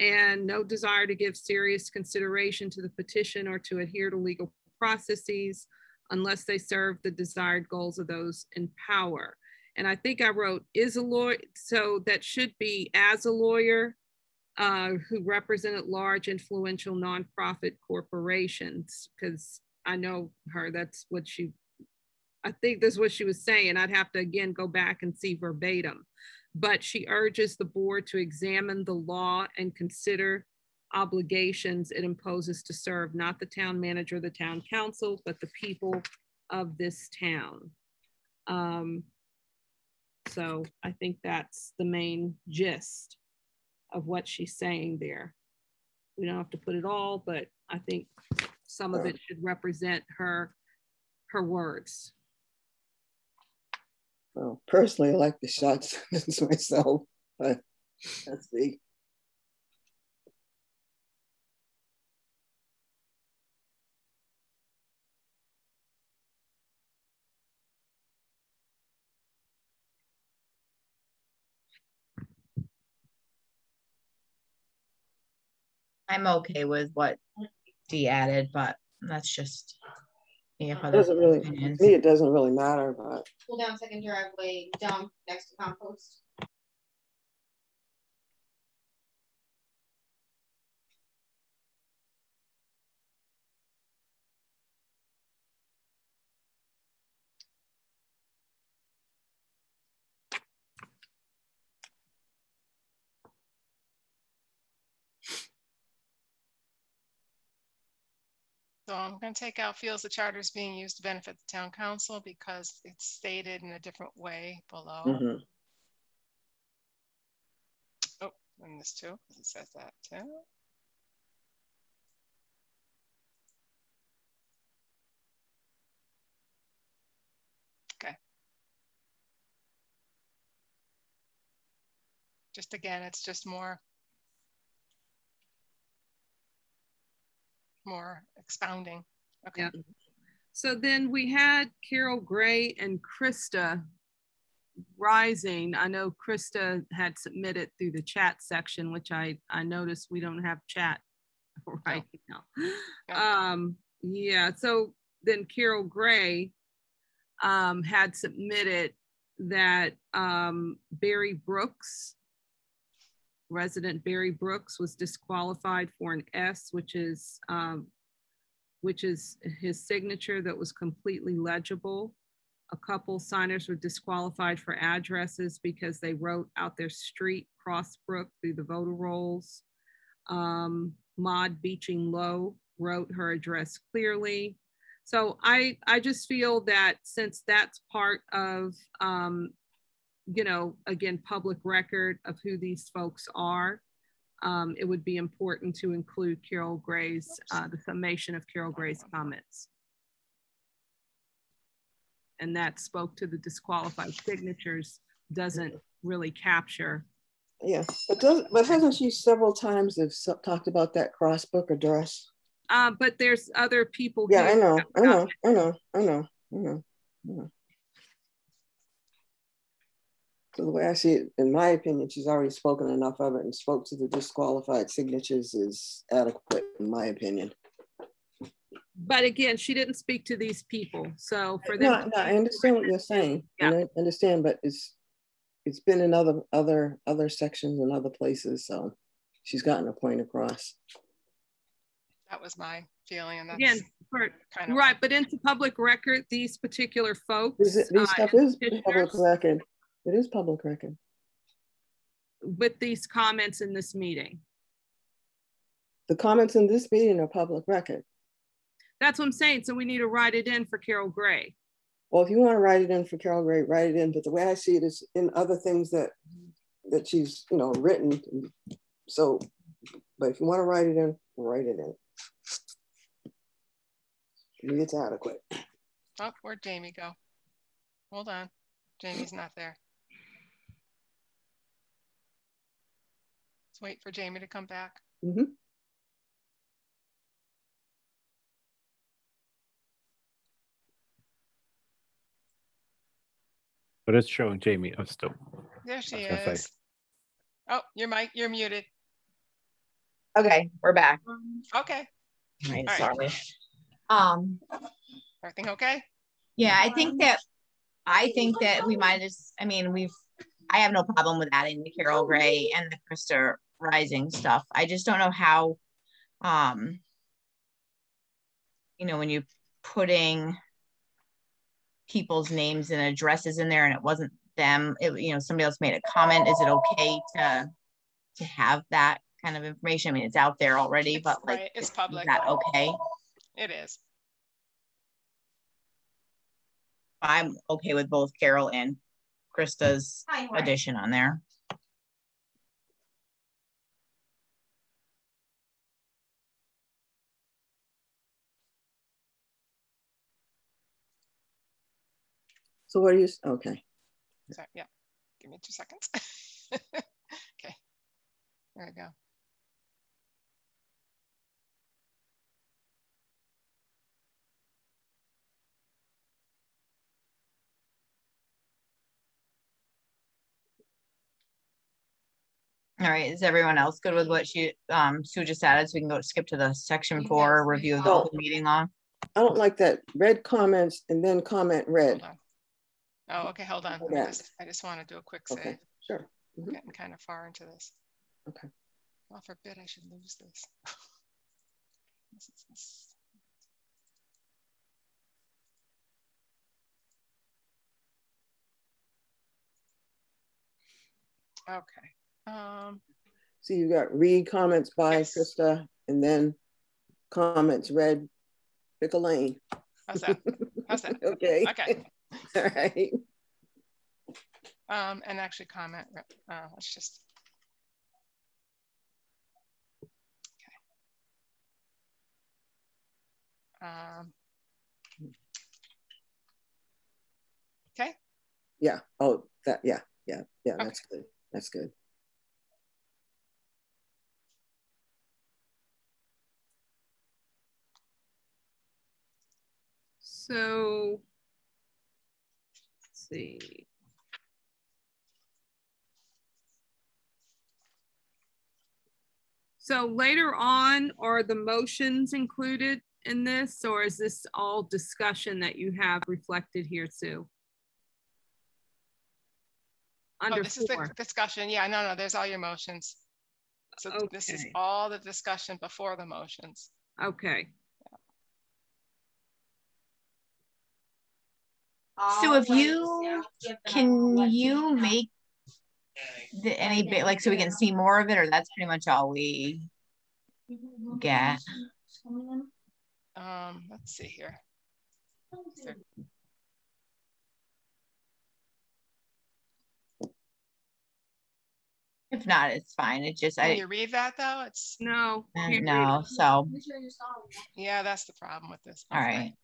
and no desire to give serious consideration to the petition or to adhere to legal processes unless they serve the desired goals of those in power. And i think i wrote is a lawyer so that should be as a lawyer uh, who represented large influential nonprofit corporations because I know her. That's what she, I think that's what she was saying. I'd have to again go back and see verbatim. But she urges the board to examine the law and consider obligations it imposes to serve not the town manager, the town council, but the people of this town. Um, so I think that's the main gist of what she's saying there. We don't have to put it all, but I think some of it should represent her her words. Well, personally, I like the sentence [laughs] myself, but let's see. I'm okay with what Dee added, but that's just me. if It doesn't really, opinions. me, it doesn't really matter, but Pull down second driveway, dump next to compost. So I'm going to take out feels the charter is being used to benefit the town council because it's stated in a different way below. mhm. Oh, and this too, it says that too. Okay. Just again, it's just more more expounding. Okay. Yeah. So then we had Carol Gray and Krista Rising. I know Krista had submitted through the chat section, which I, I noticed we don't have chat [laughs] right now. Um, yeah, so then Carol Gray um, had submitted that um, Barry Brooks, resident Barry Brooks was disqualified for an S, which is um, which is his signature that was completely legible. A couple signers were disqualified for addresses because they wrote out their street Crossbrook through the voter rolls. Um, Maud Beeching Low wrote her address clearly. So I, I just feel that since that's part of, um, you know, again, public record of who these folks are, um, it would be important to include Carol Gray's, uh, the summation of Carol Gray's comments. And that spoke to the disqualified signatures doesn't really capture. Yeah, but does but hasn't she several times have talked about that crossbook address? Uh, but there's other people. Yeah, I know, I know, I know, I know, I know, I know. So the way I see it, in my opinion, she's already spoken enough of it and spoke to the disqualified signatures is adequate, in my opinion. But again, she didn't speak to these people. So for them. No, no I understand what you're saying. Yeah. I understand, but it's it's been in other other other sections and other places. So she's gotten a point across. That was my feeling. And that's again, for, kind of right, but into public record, these particular folks. Is it, these uh, stuff is public record. It is public record. With these comments in this meeting. The comments in this meeting are public record. That's what I'm saying. So we need to write it in for Carol Gray. Well, if you want to write it in for Carol Gray, write it in. But the way I see it is in other things that that she's, you know, written. So, but if you want to write it in, write it in. It's adequate. Oh, where'd Jamie go? Hold on. Jamie's not there. Let's wait for Jamie to come back. Mm -hmm. But it's showing Jamie. Oh, still. There she is. Say. Oh, your mic, you're muted. Okay, we're back. Okay. Right, sorry. Um, Everything okay? Yeah, I think that I think that we might just. I mean, we've. I have no problem with adding the Carol Gray and the Krista Rising stuff. I just don't know how. Um. You know, when you putting people's names and addresses in there and it wasn't them it, you know somebody else made a comment is it okay to to have that kind of information i mean it's out there already it's, but like right. it's public is that okay it is i'm okay with both carol and krista's addition on there So what are you, okay. Sorry, yeah, give me two seconds. [laughs] okay, there we go. All right, is everyone else good with what she, um, Sue just added? So we can go skip to the section four review of the open meeting law. I don't like that red comments and then comment red. Oh, okay, hold on. Yeah. Just, I just want to do a quick save. Okay, sure. Mm -hmm. Getting kind of far into this. Okay. God forbid I should lose this. [laughs] this, is, this. Okay. Um, so you got read comments by yes. Krista and then comments read, pick a lane. How's that? How's that? [laughs] okay. Okay. [laughs] All right. Um, and actually comment, uh, let's just. Okay. Um, okay. Yeah. Oh, that, yeah, yeah, yeah, okay. that's good. That's good. So, let's see. So later on, are the motions included in this, or is this all discussion that you have reflected here, Sue? Oh, Under Oh, this is the discussion. Yeah, no, no, there's all your motions. So this is all the discussion before the motions. Okay. So if you, can you make the, any bit, like, so we can see more of it, or that's pretty much all we get? Um, let's see here. there- If not, it's fine. It just, Can I, you read that though? It's no, no, so, Yeah, that's the problem with this. all right.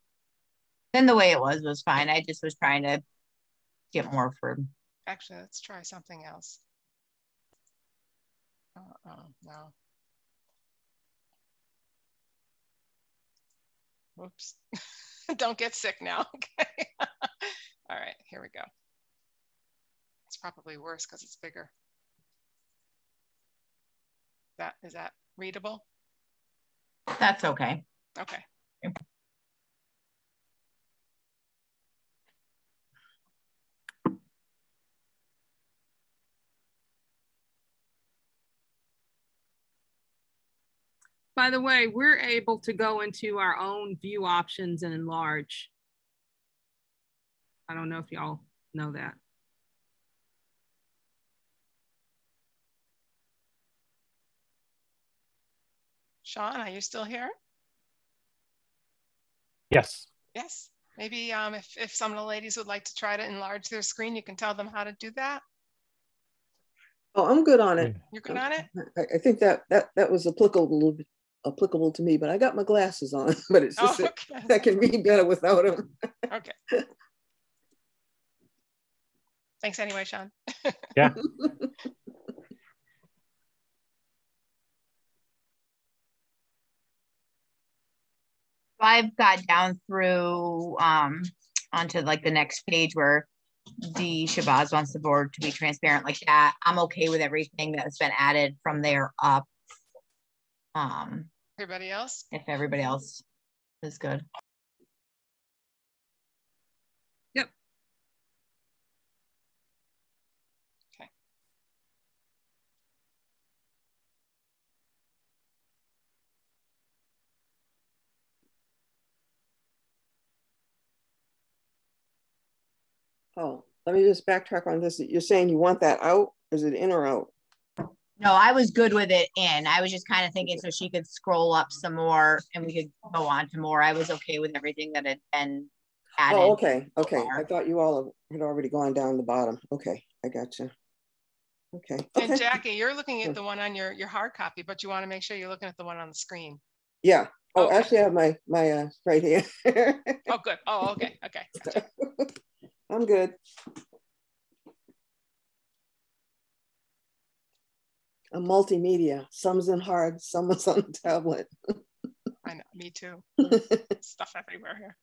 Then the way it was was fine. I just was trying to get more for, Actually, let's try something else. Uh-oh, no. Whoops. [laughs] Don't get sick now, [laughs] okay? [laughs] All right, here we go. It's probably worse because it's bigger. That, is that readable? that's okay. Okay. By the way, we're able to go into our own view options and enlarge. I don't know if y'all know that. Sean, are you still here? Yes. Yes. Maybe um, if, if some of the ladies would like to try to enlarge their screen, you can tell them how to do that. Oh, I'm good on it. You're good on it? I, I think that, that, that was applicable, applicable to me, but I got my glasses on, [laughs] but it's just Oh, that. I can read better without them. Okay. [laughs] Thanks anyway, Sean. [laughs] Yeah. I've got down through um onto like the next page where Dee Shabazz wants the board to be transparent like that. I'm okay with everything that's been added from there up. Um, Everybody else? if everybody else is good. Yep. Okay. Oh, let me just backtrack on this. You're saying you want that out? Is it in or out? No, I was good with it in. I was just kind of thinking so she could scroll up some more and we could go on to more. I was okay with everything that had been added. Oh, okay, okay. far. I thought you all had already gone down the bottom. Okay, I got you. Okay, And. Jackie, you're looking at the one on your, your hard copy, but you want to make sure you're looking at the one on the screen. Yeah. Oh, Okay. actually, I have my, my, uh, right here. Oh, good. Oh, okay. Okay. Gotcha. [laughs] I'm good. A multimedia, some's in hard, some some's on [laughs] tablet. I know. Me too. [laughs] Stuff everywhere here.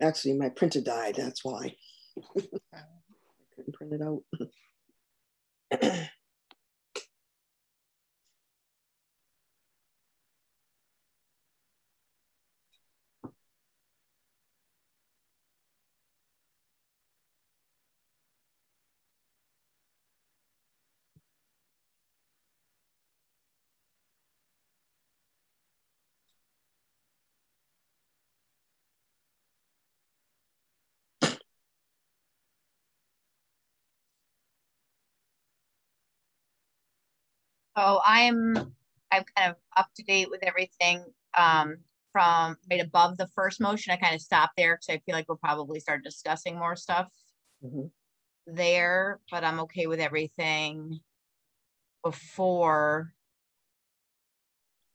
Actually, my printer died, that's why. Oh. [laughs] I Couldn't print it out. [clears throat] So I'm, I'm kind of up to date with everything um, from right above the first motion. I kind of stopped there because I feel like we'll probably start discussing more stuff Mhm. there, but I'm okay with everything before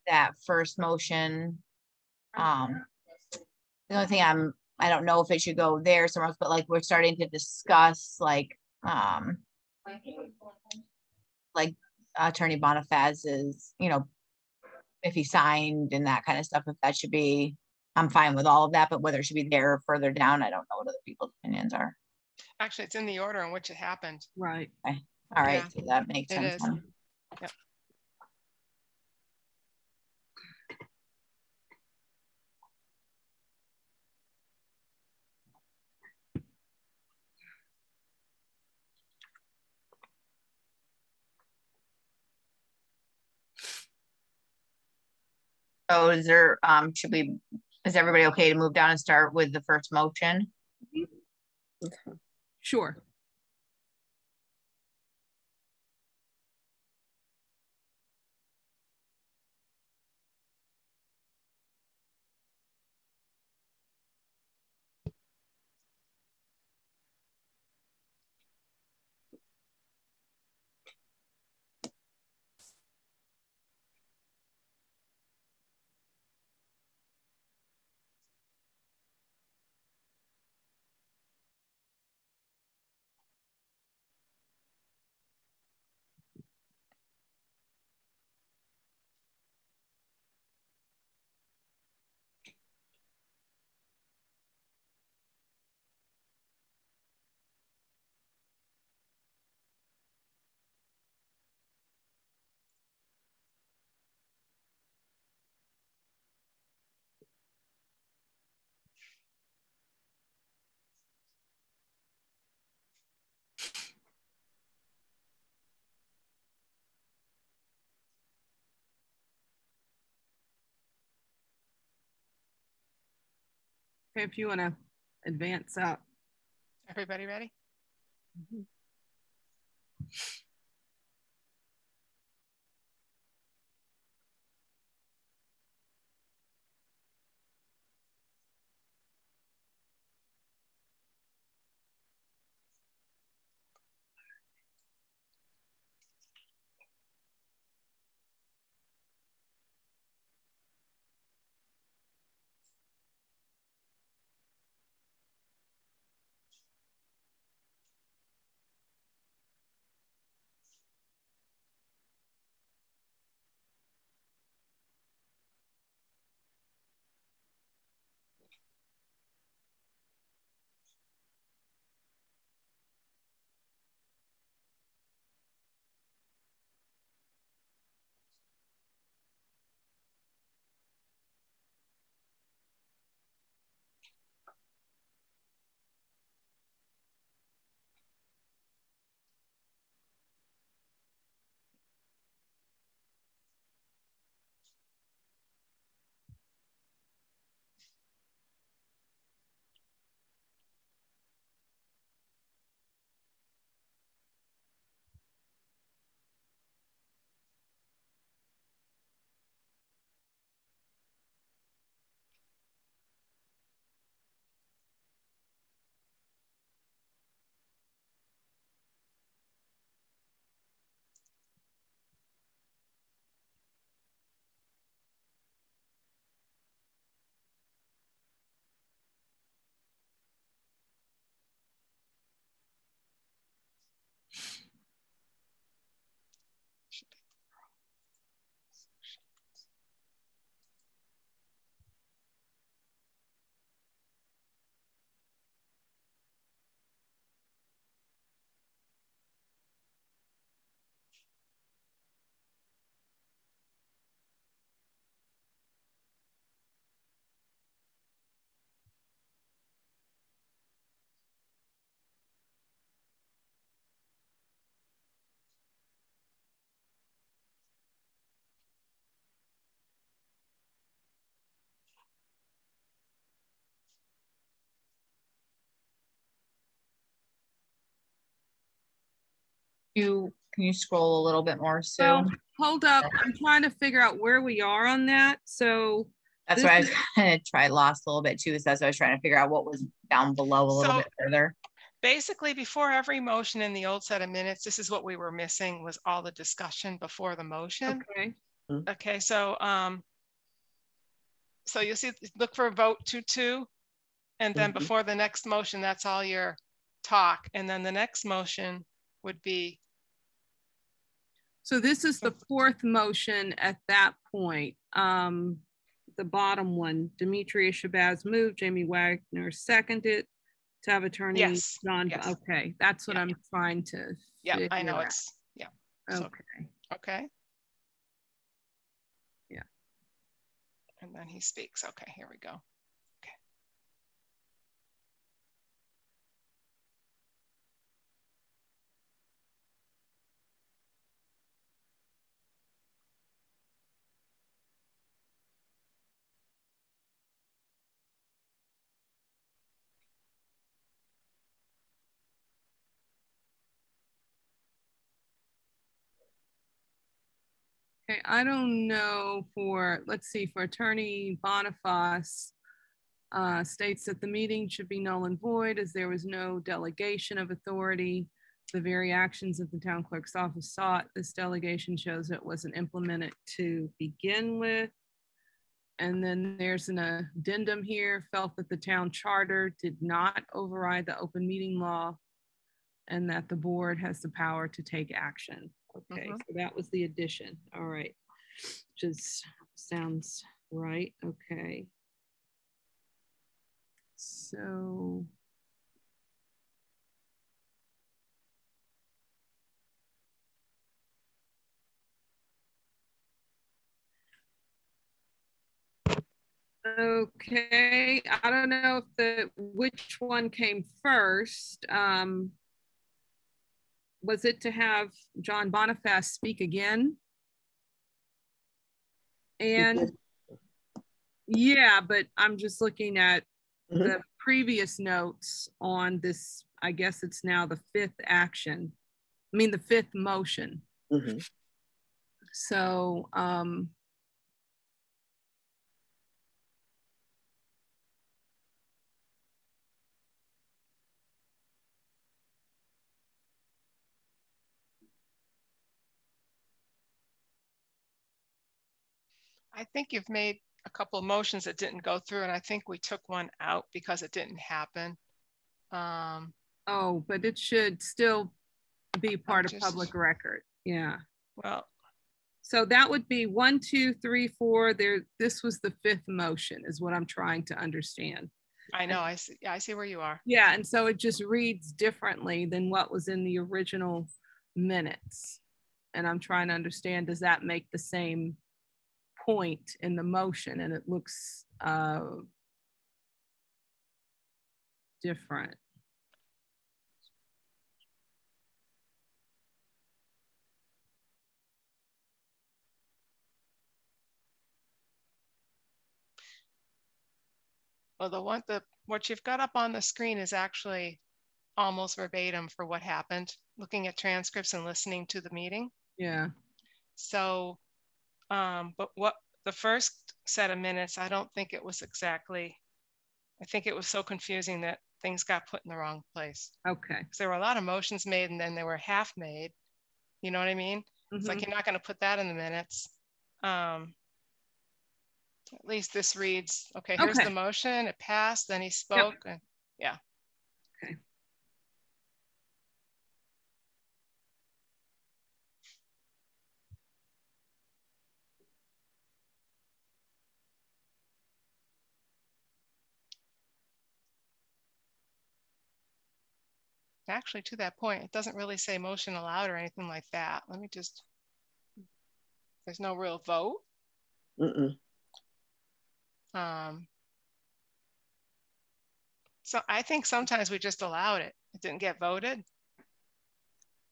that first motion. Um, the only thing I'm, I don't know if it should go there somewhere else, but like we're starting to discuss like, um, like Attorney Bonifaz's, you know, if he signed and that kind of stuff, if that should be, I'm fine with all of that, but whether it should be there or further down, I don't know what other people's opinions are. Actually, it's in the order in which it happened. Right. Okay. All right, Yeah, so that makes it sense. is. Yep. So is there, um, should we, is everybody okay to move down and start with the first motion? Sure. Okay, if you want to advance up. Everybody ready? Mm-hmm. You, can you scroll a little bit more, Sue? Well, hold up. I'm trying to figure out where we are on that. So That's this why I was is- [laughs] kind of try lost a little bit too. So that's why I was trying to figure out what was down below a little So- bit further. Basically, before every motion in the old set of minutes, this is what we were missing was all the discussion before the motion. Okay. Okay, so, um, so you'll see, look for vote two, two. And then Mhm. before the next motion, that's all your talk. And then the next motion would be, So this is the fourth motion at that point. Um, the bottom one, Demetria Shabazz moved, Jamie Wagner seconded to have attorney Yes, John. yes. Okay, that's what I'm trying to. Yeah, I know out. it's, yeah. so- Okay. Okay. Yeah. And then he speaks. Okay, here we go. Okay, I don't know for, let's see, for Attorney Bonifaz, uh, states that the meeting should be null and void as there was no delegation of authority. The very actions that the town clerk's office sought, this delegation shows it wasn't implemented to begin with. And then there's an addendum here, felt that the town charter did not override the open meeting law and that the board has the power to take action. Okay, Mhm. so that was the addition. All right. Just sounds right. Okay. So. Okay, I don't know if the, which one came first. Um, was it to have John Bonifaz speak again? And yeah, but I'm just looking at the previous notes on this. I guess it's now the fifth action. I mean, the fifth motion. Mhm. So, um, I think you've made a couple of motions that didn't go through, and I think we took one out because it didn't happen. Um, oh, but it should still be part of public record. Yeah. well, So that would be one, two, three, four. There, this was the fifth motion is what I'm trying to understand. I know, I see, yeah, I see where you are. Yeah, and so it just reads differently than what was in the original minutes. And I'm trying to understand, does that make the same point in the motion? And it looks uh, different. Well, the one, the, what you've got up on the screen is actually almost verbatim for what happened, looking at transcripts and listening to the meeting. Yeah. So, um, but what, the first set of minutes, I don't think it was exactly, I think it was so confusing that things got put in the wrong place. Okay. Because there were a lot of motions made and then they were half made. You know what I mean? It's like Mhm. you're not going to put that in the minutes. Um, at least this reads, okay, here's Okay. the motion, it passed, then he spoke, and yeah. Okay. Actually, to that point, it doesn't really say motion allowed or anything like that. Let me just, there's no real vote. Mm-mm. Um, so I think sometimes we just allowed it. It didn't get voted.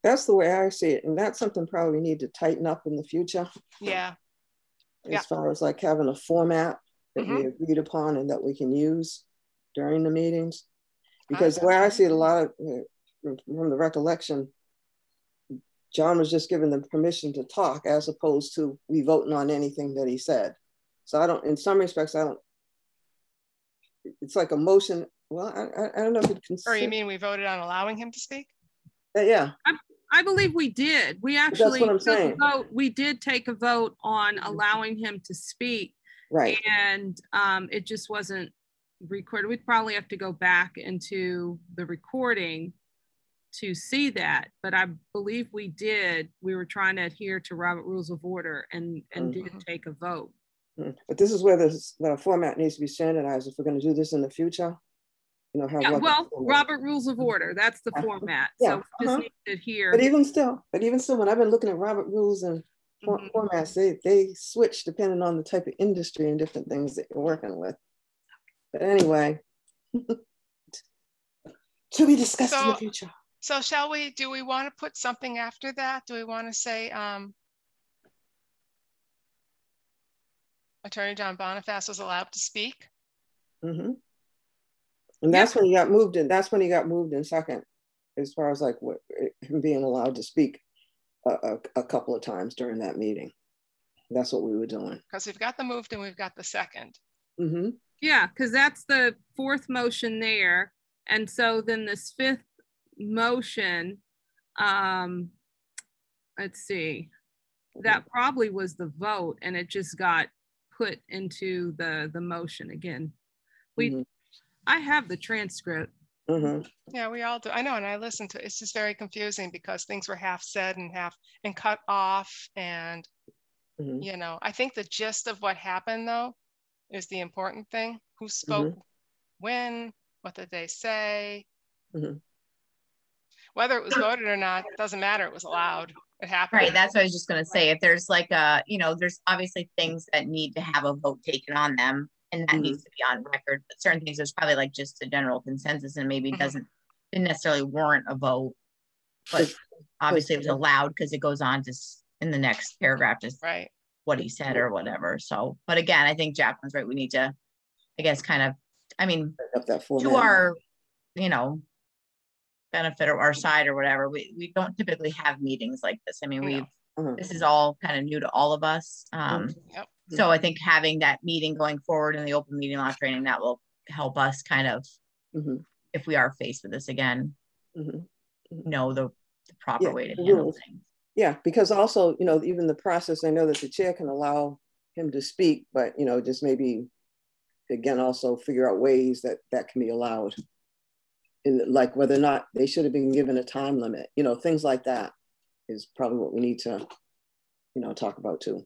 That's the way I see it. And that's something probably we need to tighten up in the future Yeah. as Yeah. far as like having a format that we Mhm. agreed upon and that we can use during the meetings. Because I way I see it, a lot of, uh, from from the recollection, John was just given the permission to talk as opposed to we voting on anything that he said. So I don't, in some respects, I don't, it's like a motion. Well, I, I, I don't know if it Or you mean we voted on allowing him to speak? yeah, I, I believe we did. We that's actually what I'm a saying. vote. We did take a vote on allowing him to speak. Right. And um, it just wasn't recorded. We'd probably have to go back into the recording to see that, but I believe we did. We were trying to adhere to Robert Rules of Order and, and Mhm. did take a vote. Mm. But this is where this, the format needs to be standardized if we're gonna do this in the future. You know, have. Yeah, like well. Robert Rules of Order, that's the format. Yeah, So we just uh-huh. need to adhere. But even still, but even still, when I've been looking at Robert rules and for- Mhm. formats, they, they switch depending on the type of industry and different things that you're working with. But anyway. [laughs] To be discussed in the future. So shall we, do we want to put something after that? Do we want to say, um, Attorney John Bonifaz was allowed to speak? Mhm. And that's when he got moved in, that's when he got moved in second, as far as like what, him being allowed to speak a, a, a couple of times during that meeting. That's what we were doing. Because we've got the moved and we've got the second. Mm-hmm. Yeah, because that's the fourth motion there. And so then this fifth motion, um, let's see, that probably was the vote and it just got put into the, the motion again. We, I have the transcript. Mm-hmm. Yeah, we all do. I know, and I listened to, it's just very confusing because things were half said and half, and cut off. And, Mhm. you know, I think the gist of what happened though is the important thing. Who spoke when, what did they say? Whether it was voted or not, doesn't matter. It was allowed. It happened. Right, that's what I was just gonna say. If there's like a, you know, there's obviously things that need to have a vote taken on them. And that needs mm-hmm. to be on record, but certain things, there's probably like just a general consensus and maybe it mm-hmm. doesn't, didn't necessarily warrant a vote. But obviously it was allowed because it goes on to in the next paragraph, just right what he said or whatever. So, but again, I think Jacqueline's right. We need to, I guess, kind of, I mean, Up that to our, you know, benefit or our side or whatever, we, we don't typically have meetings like this. I mean, we've, Uh-huh. this is all kind of new to all of us. Um, Yep. so I think having that meeting going forward in the open meeting law training, that will help us kind of, Mhm. if we are faced with this again, Mhm. know the, the proper Yeah, way to the handle rules. things. Yeah, because also, you know, even the process, I know that the chair can allow him to speak, but, you know, just maybe, again, also figure out ways that that can be allowed. Like whether or not they should have been given a time limit, you know, things like that is probably what we need to, you know, talk about too.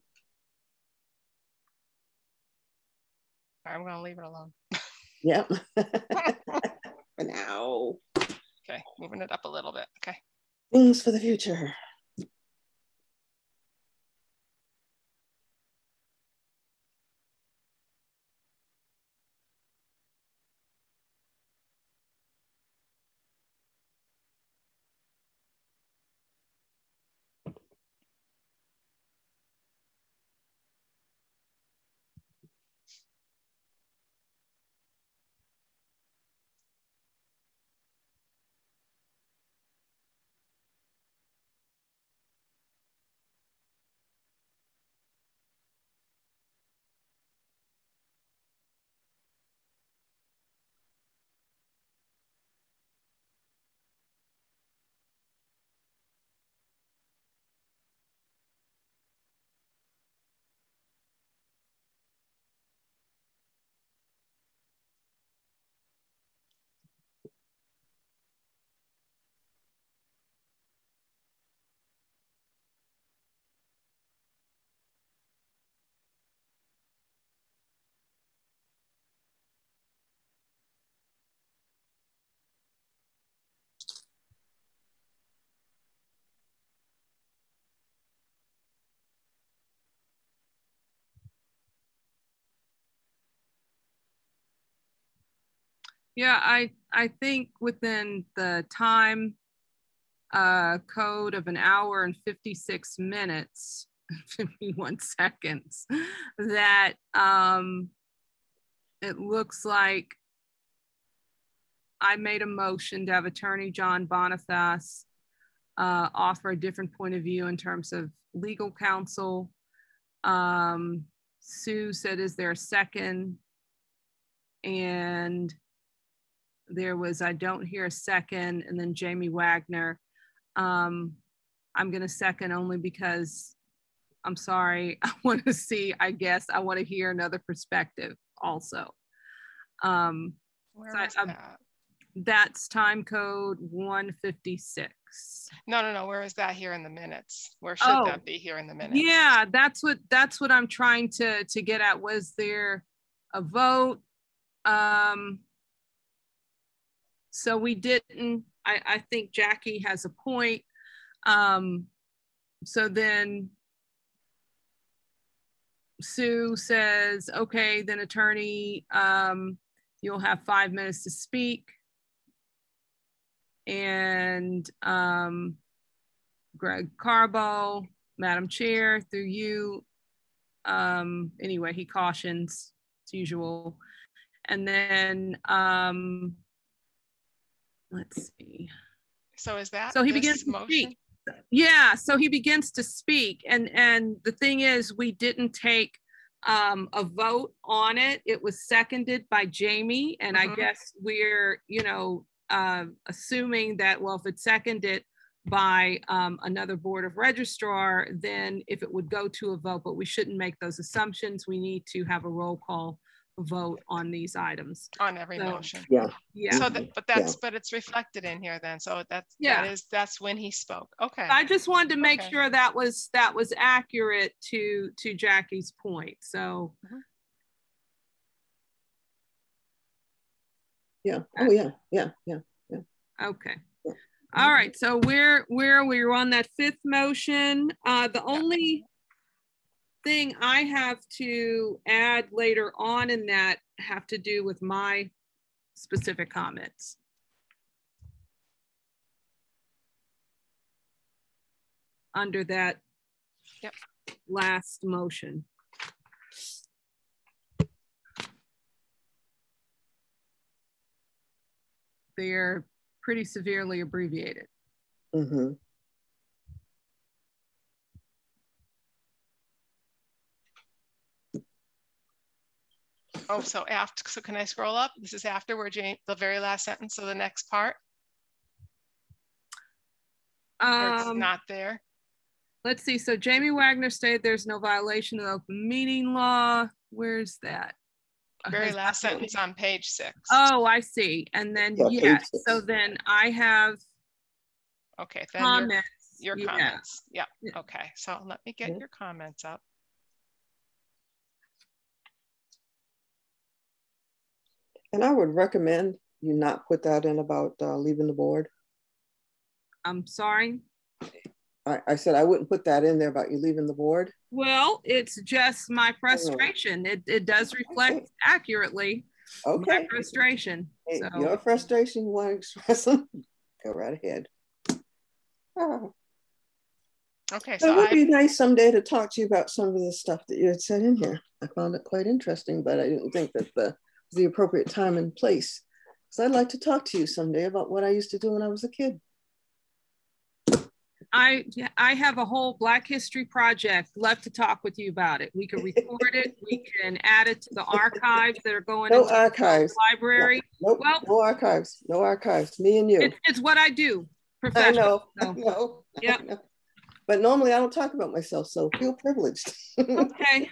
I'm gonna leave it alone. Yep. [laughs] [laughs] For now. Okay, moving it up a little bit. Okay. Things for the future. Yeah, I, I think within the time uh, code of an hour and 56 minutes, [laughs] 51 seconds, that um, it looks like I made a motion to have Attorney John Bonifaz uh, offer a different point of view in terms of legal counsel. Um, Sue said, is there a second? And there was I don't hear a second, and then Jamie Wagner. Um, I'm gonna second only because I'm sorry. [laughs] I want to see. I guess I want to hear another perspective also. Um, Where so I- was that? That's time code 156. No, no, no. Where is that here in the minutes? Where should Oh. that be here in the minutes? Yeah, that's what that's what I'm trying to to get at. Was there a vote? Um so we didn't, I, I think Jackie has a point. Um so then Sue says, okay, then attorney, um, you'll have five minutes to speak. And um, Greg Corbo, Madam Chair, through you. Um, anyway, he cautions as usual. And then um, let's see. So is that So he begins to speak. Yeah, so he begins to speak, and and the thing is, we didn't take um, a vote on it. It was seconded by Jamie, and I Mhm. guess we're you know uh, assuming that well, if it's seconded by um, another board of registrar, then if it would go to a vote, but we shouldn't make those assumptions. We need to have a roll call vote on these items. On every So- motion. Yeah. Yeah. So that, but that's, but it's reflected in here then. So that's, Yeah. that is, that's when he spoke. Okay. I just wanted to make Okay. sure that was, that was accurate to, to Jackie's point. So, Yeah. Oh, yeah. Yeah. Yeah. Yeah. okay. All right, so where, where we? we're on that fifth motion, uh, the only thing I have to add later on in that have to do with my specific comments. Under that Yep. last motion. They're pretty severely abbreviated. Mm-hmm. Oh, so after, so can I scroll up? This is after where Jane, the very last sentence of the next part, or it's Um, not there? let's see. So Jamie Wagner stated there's no violation of the open meeting law. Where's that? Very Okay, last sentence on page six. Oh, I see. And then, Yeah, page yeah, six. so then I have Okay, then your, comments. your yeah. comments. Yeah, Yeah. okay. So let me get Yeah. your comments up. And I would recommend you not put that in about uh, leaving the board. I'm sorry. I, I said I wouldn't put that in there about you leaving the board. Well, it's just my frustration. It, it does reflect accurately my Okay. frustration. Hey, So, Your frustration, you want to express them? [laughs] Go right ahead. Oh, Okay, It would I, be nice someday to talk to you about some of the stuff that you had said in here. I found it quite interesting, but I didn't think that the the appropriate time and place. Because I'd like to talk to you someday about what I used to do when I was a kid. I, I have a whole Black History project. Love to talk with you about it. We can record it. We can add it to the archives that are going No into the archives. library. Nope, Well- no archives, no archives, me and you. It's, it's what I do. I Professional. know, [laughs] I so, know. I know. [laughs] But normally I don't talk about myself, so feel privileged. [laughs] Okay.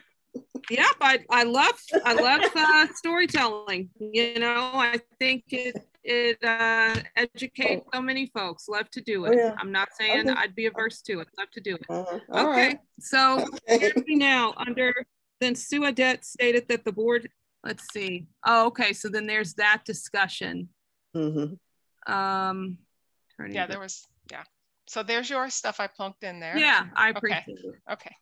Yep. I, I love, I love uh, storytelling. You know, I think it, it uh, educates so many folks. Love to do Oh, it. yeah. I'm not saying Okay. I'd be averse to it. Love to do it. Uh, all Okay. right. So Okay. here's now under, then Sue Audette stated that the board, let's see. Oh, okay. So then there's that discussion. Mhm. Um, yeah, there was, yeah. So there's your stuff I plunked in there. Yeah, I Okay. appreciate it. Okay,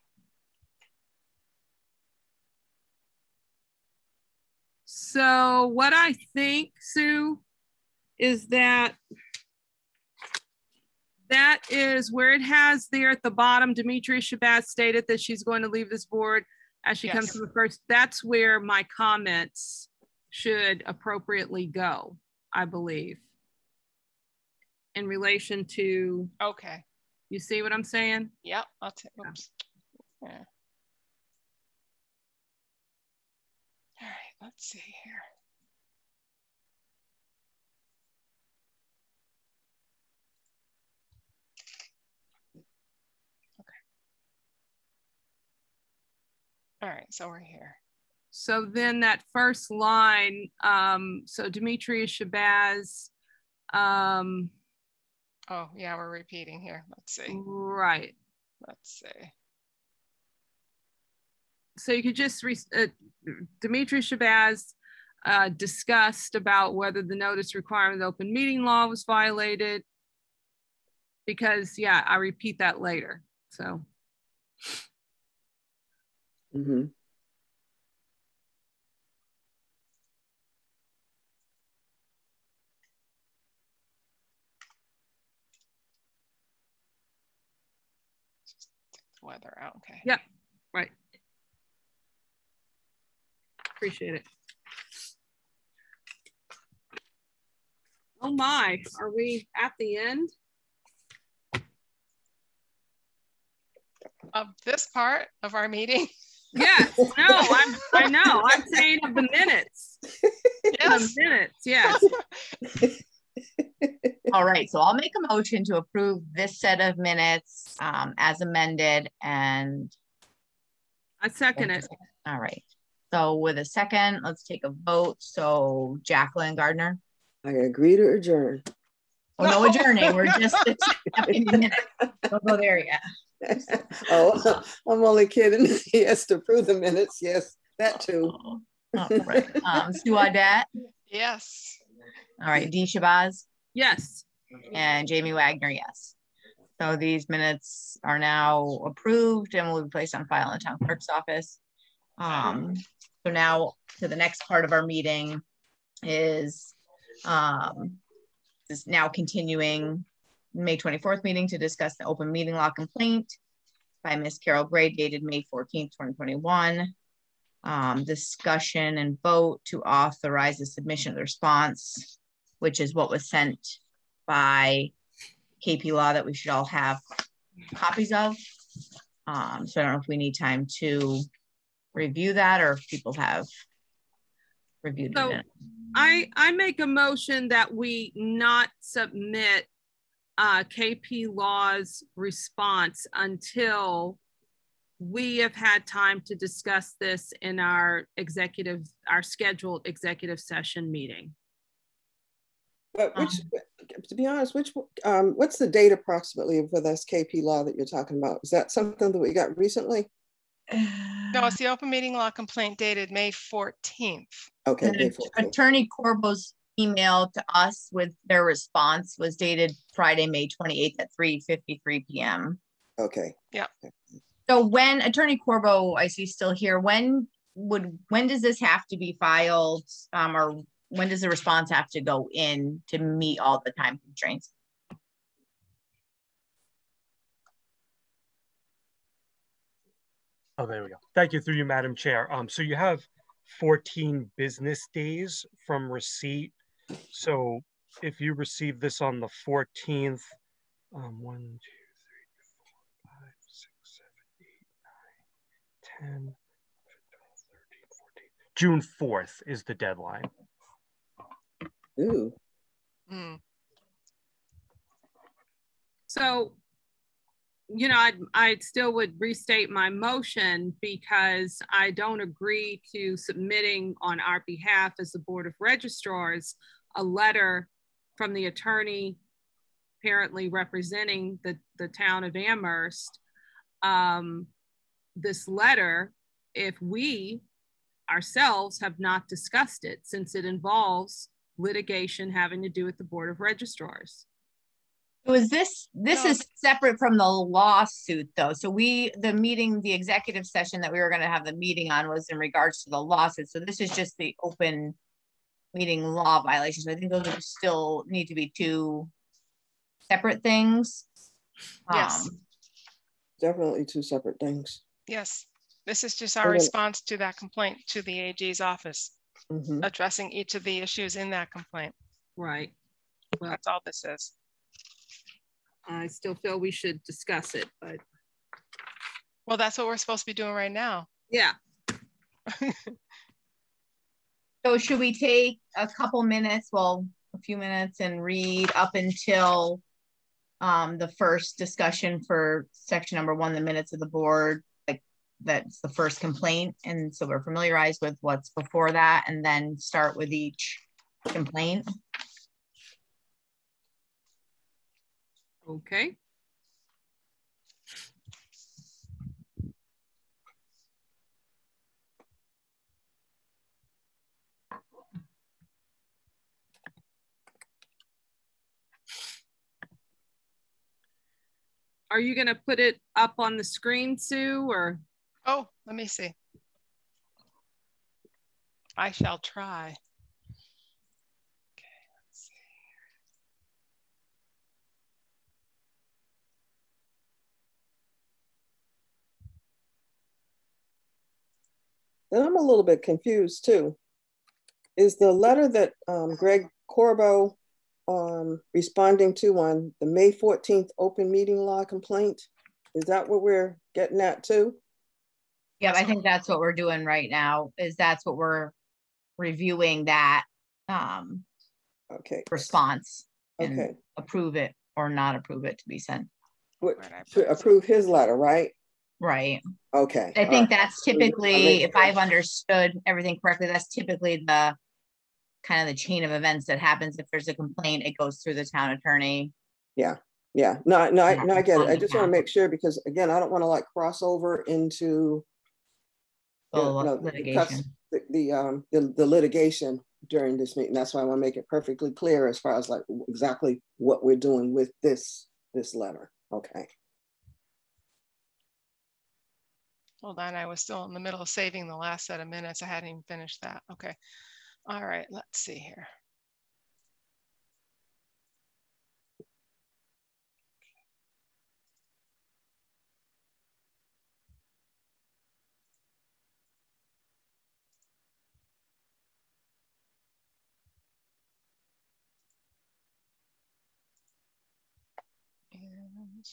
So what I think, Sue, is that that is where it has there at the bottom, Demetria Shabazz stated that she's going to leave this board as she comes to the first. That's where my comments should appropriately go, I believe. In relation to, okay. you see what I'm saying? Yep, I'll take, oops. Yeah. All right, let's see here. Okay. All right, so we're here. So then that first line, um, so Demetria Shabazz Um, Oh, yeah, we're repeating here. Let's see. right. Let's see. So you could just, re- uh, Demetria Shabazz uh, discussed about whether the notice requirement of the open meeting law was violated. Because, yeah, I repeat that later, so. Mm-hmm. Weather out, okay. Yep, right. Appreciate it. Oh my, are we at the end? Of this part of our meeting? Yes, no, [laughs] I'm, I know, I'm saying of the minutes. Yes. The minutes, yes. [laughs] All right, so I'll make a motion to approve this set of minutes um, as amended and. I second it. All right, so with a second, let's take a vote. So Jacqueline Gardner. I agree to adjourn. Oh, no adjourning, we're [laughs] just accepting the minutes. Don't go there yet. [laughs] oh, I'm only kidding. [laughs] Yes, to approve the minutes. Yes, that too. All right, um, Sue Audette. Yes. All right, Dee Shabazz. Yes. And Jamie Wagner, yes. So these minutes are now approved and will be placed on file in the town clerk's office. Um, so now to the next part of our meeting is um, is now continuing May 24th meeting to discuss the open meeting law complaint by Miss Carol Gray dated May 14th, 2021. Um, discussion and vote to authorize the submission of the response, which is what was sent by KP Law that we should all have copies of. Um, so I don't know if we need time to review that or if people have reviewed So it. I, I make a motion that we not submit uh, KP Law's response until we have had time to discuss this in our executive, our scheduled executive session meeting. But which, to be honest, which um, what's the date approximately for this KP law that you're talking about? Is that something that we got recently? No, it's [sighs] the open meeting law complaint dated May 14th. Okay. May 14th. Attorney Corbo's email to us with their response was dated Friday, May 28th at 3:53 PM. Okay. Yeah. So when Attorney Corbo, I see still here, when would, when does this have to be filed? Um, or when does the response have to go in to meet all the time constraints? Oh, there we go. Thank you through you, Madam Chair. Um, so you have 14 business days from receipt. So if you receive this on the 14th, um, one, two, three, four, five, six, seven, eight, nine, 10, 12, 13, 14. June 4th is the deadline. Ooh. Hmm. So, you know, I I still would restate my motion because I don't agree to submitting on our behalf as the Board of Registrars a letter from the attorney apparently representing the, the town of Amherst. Um, this letter, if we ourselves have not discussed it, since it involves litigation having to do with the Board of Registrars. It was this, this No. is separate from the lawsuit though. So we, the meeting, the executive session that we were gonna have the meeting on was in regards to the lawsuit. So this is just the open meeting law violations. I think those are still need to be two separate things. Yes. Um, Definitely two separate things. Yes, this is just our Okay. response to that complaint to the AG's office, Mhm. addressing each of the issues in that complaint. Right. Well, That's all this is. I still feel we should discuss it, but Well, that's what we're supposed to be doing right now. yeah. [laughs] So should we take a couple minutes, well, a few minutes and read up until um, the first discussion for section number one, the minutes of the board, like that's the first complaint. And so we're familiarized with what's before that and then start with each complaint. Okay. Are you going to put it up on the screen, Sue, or? Oh, let me see. I shall try. And I'm a little bit confused too. Is the letter that um, Greg Corbo um, responding to on the May 14th open meeting law complaint, is that what we're getting at too? Yeah, I think that's what we're doing right now, is that's what we're reviewing that um okay response. and Okay. Approve it or not approve it to be sent. What, to approve his letter, right? Right. Okay. I think right. that's typically, if I've understood everything correctly, that's typically the kind of the chain of events that happens. If there's a complaint, it goes through the town attorney. Yeah, yeah, no, no, I, no, I get it. I just want to make sure because again, I don't want to like cross over into you Oh, know, the litigation. The, the, um, the, the litigation during this meeting. That's why I want to make it perfectly clear as far as like exactly what we're doing with this, this letter. Okay. Hold on, I was still in the middle of saving the last set of minutes. I hadn't even finished that. Okay. All right, let's see here. And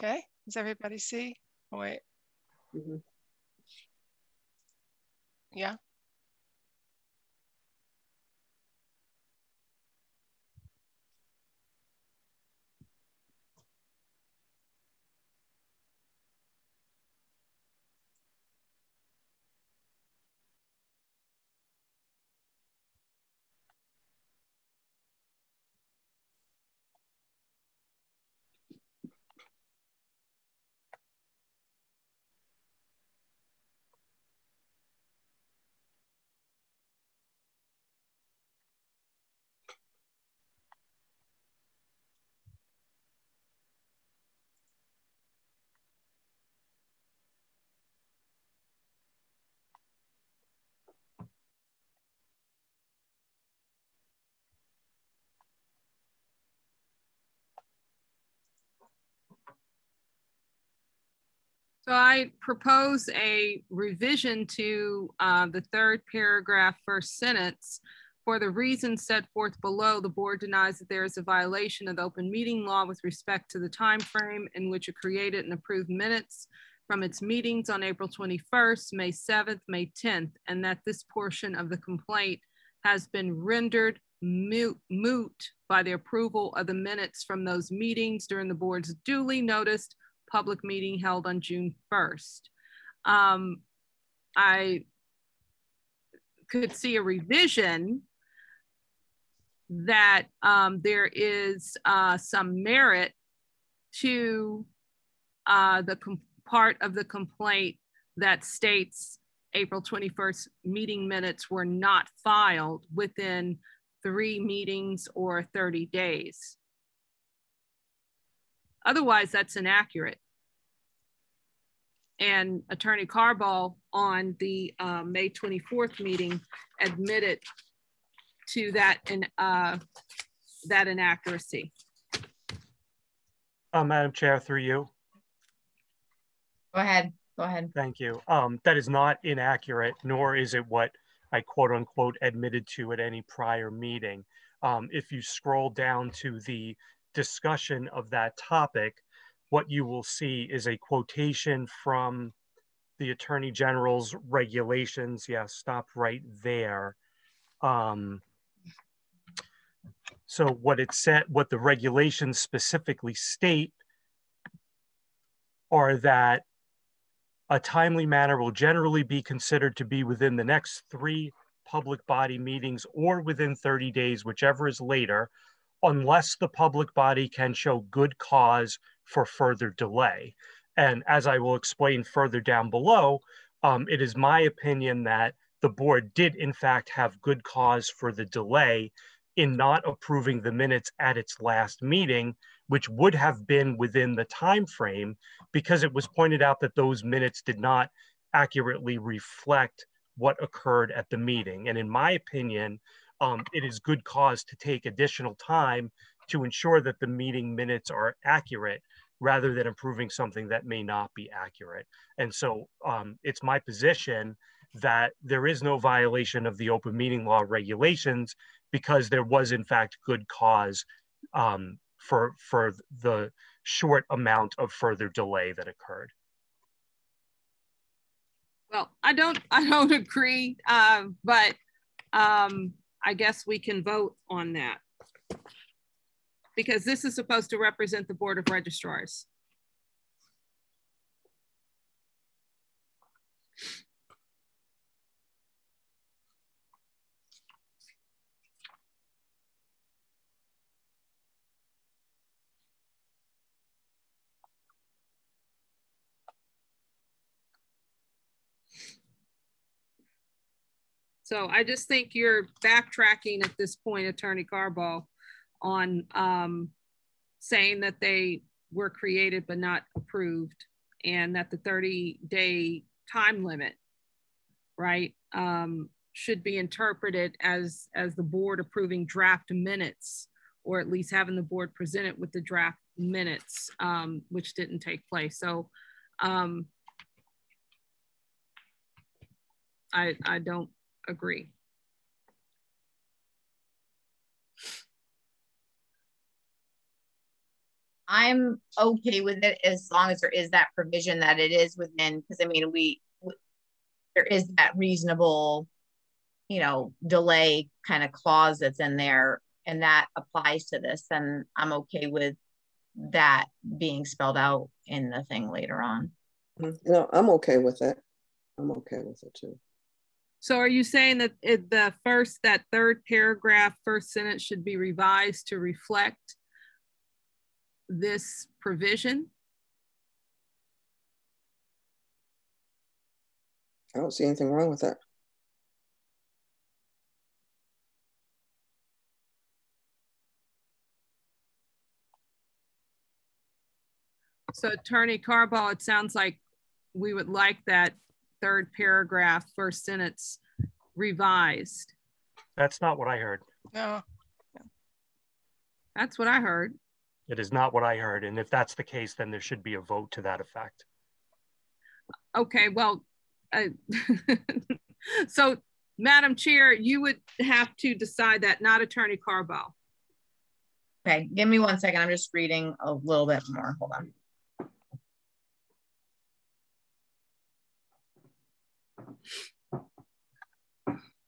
Okay, does everybody see? Oh, wait. Mhm. Yeah, So I propose a revision to uh, the third paragraph, first sentence. For the reasons set forth below, the board denies that there is a violation of the open meeting law with respect to the time frame in which it created and approved minutes from its meetings on April 21st, May 7th, May 10th, and that this portion of the complaint has been rendered moot, moot by the approval of the minutes from those meetings during the board's duly noticed public meeting held on June 1st. Um, I could see a revision that um, there is uh, some merit to uh, the part of the complaint that states April 21st meeting minutes were not filed within three meetings or 30 days. Otherwise, that's inaccurate. And Attorney Corbo on the uh, May 24th meeting admitted to that in uh, that inaccuracy. Uh, Madam Chair, through you. Go ahead, go ahead. Thank you. Um, that is not inaccurate, nor is it what I quote unquote admitted to at any prior meeting. Um, if you scroll down to the discussion of that topic, what you will see is a quotation from the Attorney General's regulations. Yeah, stop right there. Um, so what it said, what the regulations specifically state are that a timely manner will generally be considered to be within the next three public body meetings or within 30 days, whichever is later, unless the public body can show good cause for further delay. And as I will explain further down below, um, it is my opinion that the board did in fact have good cause for the delay in not approving the minutes at its last meeting, which would have been within the time frame because it was pointed out that those minutes did not accurately reflect what occurred at the meeting. And in my opinion, um, it is good cause to take additional time to ensure that the meeting minutes are accurate rather than approving something that may not be accurate. And so um, it's my position that there is no violation of the open meeting law regulations because there was in fact good cause um, for, for the short amount of further delay that occurred. Well, I don't, I don't [laughs] agree, uh, but um, I guess we can vote on that because this is supposed to represent the Board of Registrars. So I just think you're backtracking at this point, Attorney Corbo, on um, saying that they were created but not approved and that the 30 day time limit, right, um, should be interpreted as, as the board approving draft minutes or at least having the board present it with the draft minutes, um, which didn't take place. So um, I, I don't agree. I'm okay with it as long as there is that provision that it is within, because I mean, we, we, there is that reasonable, you know, delay kind of clause that's in there and that applies to this, then I'm okay with that being spelled out in the thing later on. Mm-hmm. No, I'm okay with it. I'm okay with it too. So are you saying that it, the first, that third paragraph, first sentence should be revised to reflect this provision? I don't see anything wrong with that. So Attorney Corbo, it sounds like we would like that third paragraph, first sentence revised. That's not what I heard. No. That's what I heard. It is not what I heard. And if that's the case, then there should be a vote to that effect. Okay, well, uh, [laughs] so Madam Chair, you would have to decide that, not Attorney Corbo. Okay, give me one second. I'm just reading a little bit more. Hold on.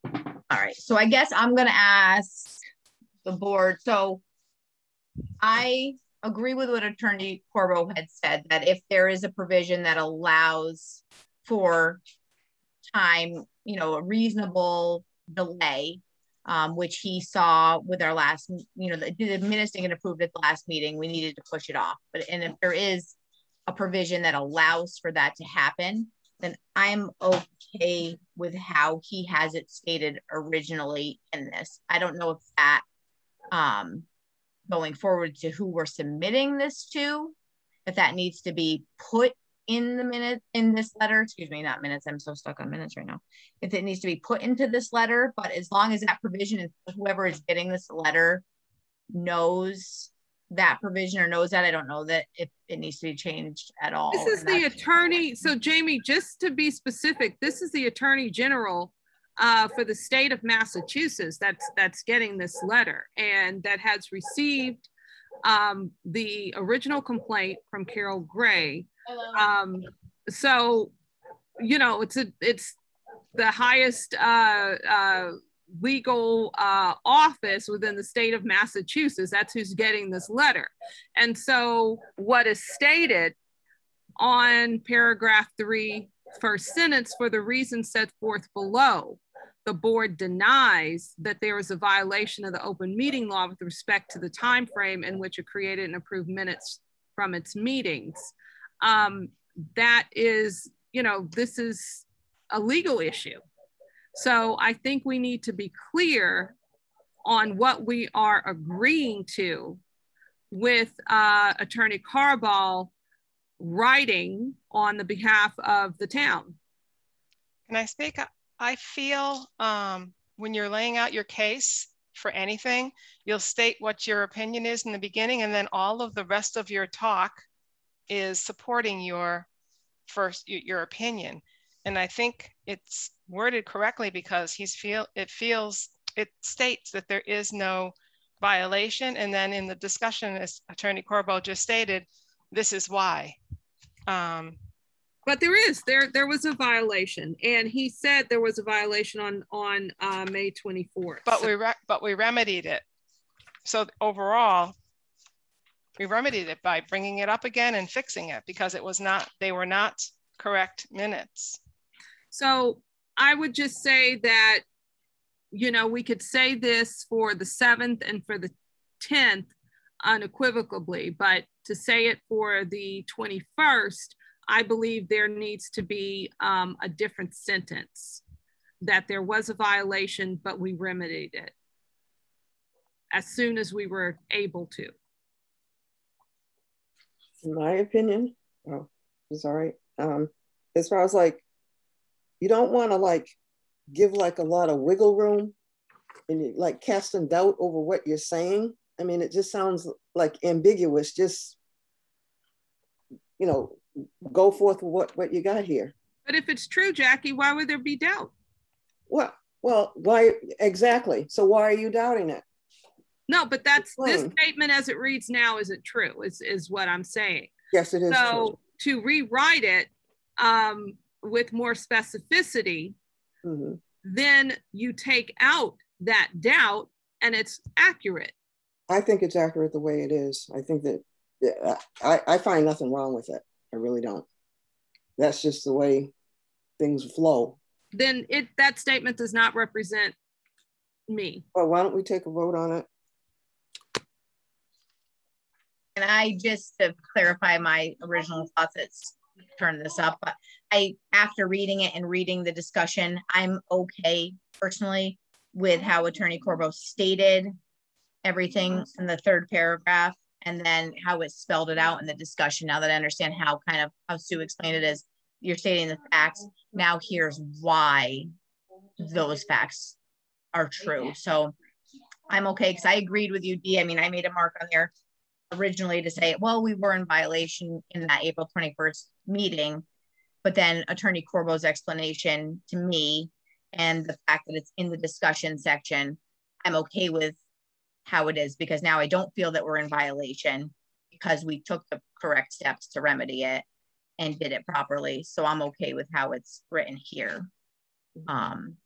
All right, so I guess I'm gonna ask the board. So I agree with what Attorney Corbo had said, that if there is a provision that allows for time, you know, a reasonable delay, um, which he saw with our last, you know, the, the minutes didn't approved at the last meeting, we needed to push it off. But and if there is a provision that allows for that to happen, then I'm okay with how he has it stated originally in this. I don't know if that um, going forward to who we're submitting this to, if that needs to be put in the minute in this letter, excuse me, not minutes. I'm so stuck on minutes right now. If it needs to be put into this letter, but as long as that provision is whoever is getting this letter knows that provision or knows that. I don't know that if it needs to be changed at all. This is the attorney. So Jamie, just to be specific, this is the attorney general uh, for the state of Massachusetts that's that's getting this letter and that has received um, the original complaint from Carol Gray. Um, so, you know, it's a it's the highest uh, uh, legal uh, office within the state of Massachusetts. That's who's getting this letter. And so, what is stated on paragraph three, first sentence, for the reasons set forth below, the board denies that there is a violation of the open meeting law with respect to the time frame in which it created and approved minutes from its meetings. Um, that is, you know, this is a legal issue. So I think we need to be clear on what we are agreeing to with uh, Attorney Corbo writing on the behalf of the town. Can I speak? I feel um, when you're laying out your case for anything, you'll state what your opinion is in the beginning, and then all of the rest of your talk is supporting your first your opinion. And I think it's worded correctly because he's feel it feels it states that there is no violation, and then in the discussion, as Attorney Corbo just stated, this is why. Um, but there is there there was a violation, and he said there was a violation on on uh, May 24th. But we but we remedied it. So overall, we remedied it by bringing it up again and fixing it because it was not they were not correct minutes. So I would just say that you know we could say this for the seventh and for the tenth unequivocally, but to say it for the 21st, I believe there needs to be um, a different sentence that there was a violation, but we remedied it as soon as we were able to. In my opinion, oh, sorry. Um, as far as like, you don't want to like give like a lot of wiggle room and like casting doubt over what you're saying. I mean, it just sounds like ambiguous. Just, you know, go forth with what, what you got here. But if it's true, Jackie, why would there be doubt? Well, well, why exactly? So why are you doubting it? No, but that's Explain. this statement as it reads now isn't true, is, is what I'm saying. Yes, it is. So true. to rewrite it um, with more specificity, mm-hmm. then you take out that doubt and it's accurate. I think it's accurate the way it is. I think that yeah, I, I find nothing wrong with it. I really don't. That's just the way things flow. Then it that statement does not represent me. Well, why don't we take a vote on it? And I just to clarify my original thoughts, it's turn this up, but I after reading it and reading the discussion, I'm okay personally with how Attorney Corbo stated everything in the third paragraph and then how it spelled it out in the discussion. Now that I understand how kind of how Sue explained it is you're stating the facts. Now here's why those facts are true. So I'm okay because I agreed with you, Dee. I mean, I made a mark on there originally to say, well, we were in violation in that April 21st meeting. But then Attorney Corbo's explanation to me and the fact that it's in the discussion section, I'm okay with how it is because now I don't feel that we're in violation because we took the correct steps to remedy it and did it properly. So I'm okay with how it's written here. Um,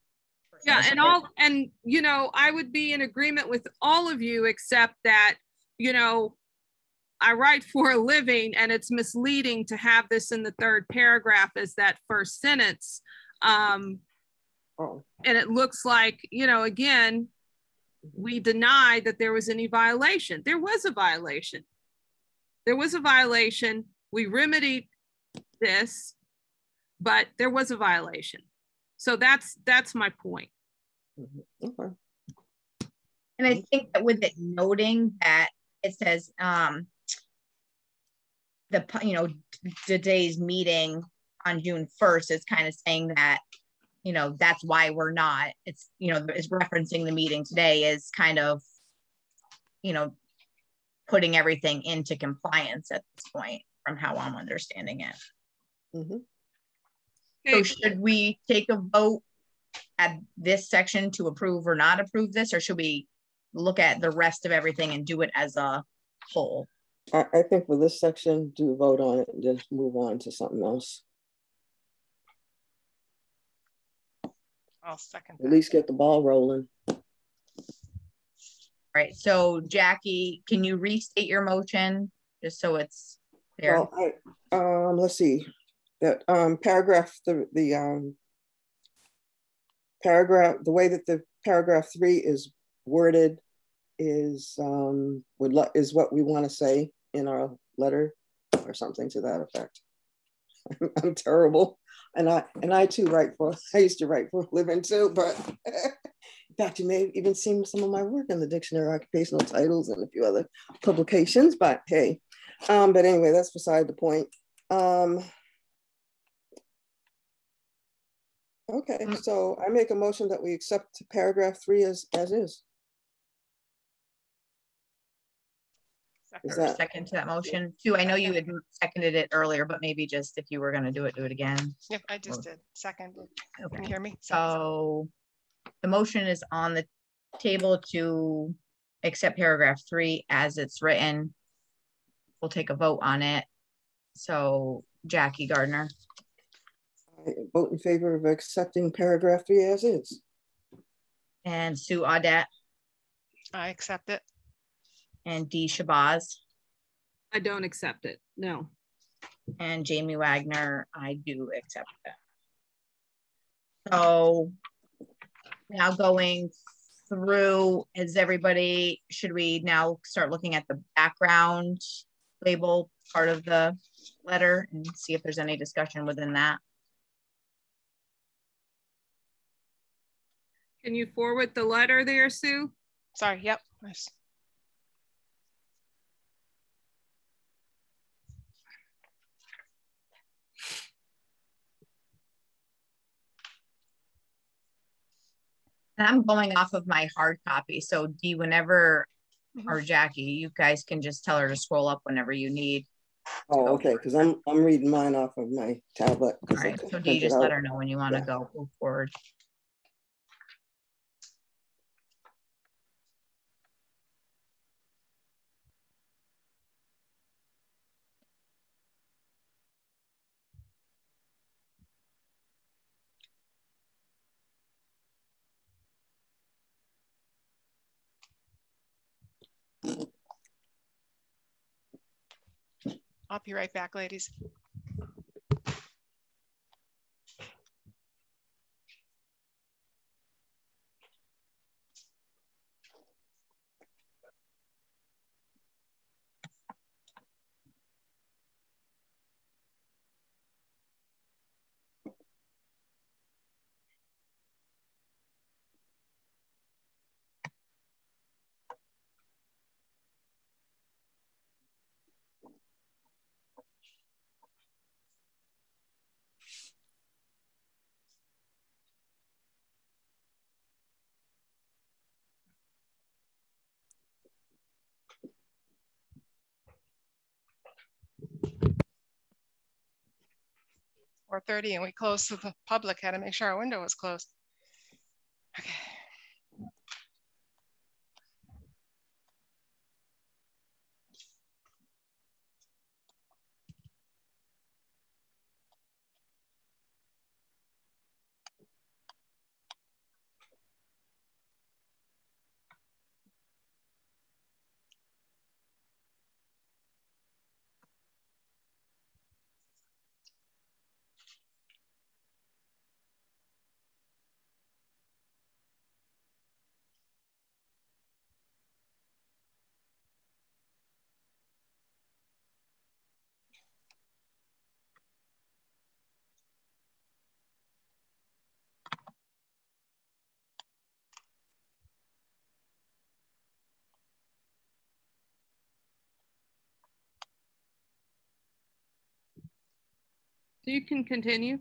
yeah, and all and you know, I would be in agreement with all of you except that, you know, I write for a living and it's misleading to have this in the third paragraph as that first sentence. Um, oh. And it looks like, you know, again, we deny that there was any violation. There was a violation. There was a violation. We remedied this, but there was a violation. So that's that's my point. Mm-hmm. Okay. And I think that with it noting that it says um, the you know today's meeting on June 1st is kind of saying that you know that's why we're not it's you know is referencing the meeting today is kind of you know putting everything into compliance at this point from how i'm understanding it. Mm-hmm. so should we take a vote at this section to approve or not approve this or should we look at the rest of everything and do it as a whole i, I think for this section do vote on it and just move on to something else I'll second. At least get the ball rolling. All right. So Jackie, can you restate your motion just so it's there? Well, I, um, let's see, that um, paragraph, the, the um, paragraph, the way that the paragraph three is worded is um, would is what we want to say in our letter or something to that effect. [laughs] I'm terrible, and I and I too write for. I used to write for a living too, but [laughs] in fact, you may have even seen some of my work in the dictionary, occupational titles, and a few other publications. But hey, um, but anyway, that's beside the point. Um, okay, Mm. so I make a motion that we accept paragraph three as as is. Is that Second to that motion. Sue, I know you had seconded it earlier, but maybe just if you were gonna do it, do it again. Yep, I just did. Second. Can you Okay. hear me? So the motion is on the table to accept paragraph three as it's written. We'll take a vote on it. So Jackie Gardner, I vote in favor of accepting paragraph three as is. and Sue Audette, I accept it. And Dee Shabazz, I don't accept it. No. and Jamie Wagner, I do accept that. So now going through, is everybody, should we now start looking at the background label part of the letter and see if there's any discussion within that? Can you forward the letter there, Sue? Sorry, yep. Nice. And I'm going off of my hard copy, so Dee, whenever, Mm-hmm. or Jackie, you guys can just tell her to scroll up whenever you need. Oh, okay, because I'm I'm reading mine off of my tablet. All I right, so couldn't Dee, print it just let her know when you want to Yeah. go move forward. I'll be right back, ladies. Four thirty and we closed to the public, had to make sure our window was closed. Okay. You can continue.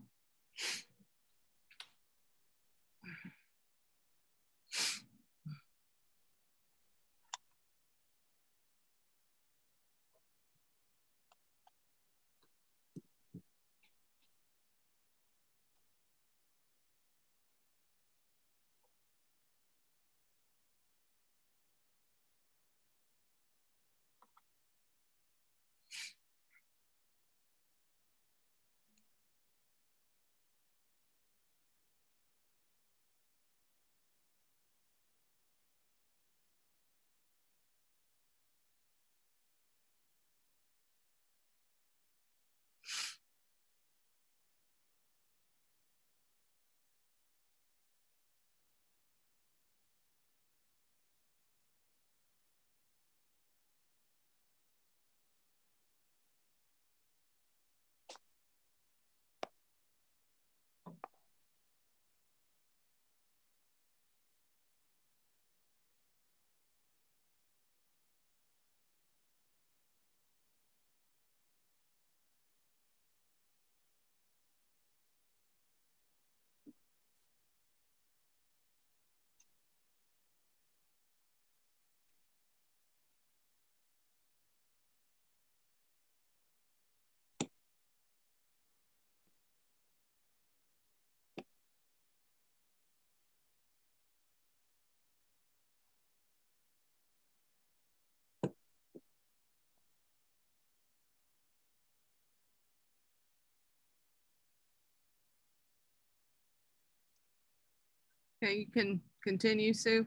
Okay, you can continue, Sue.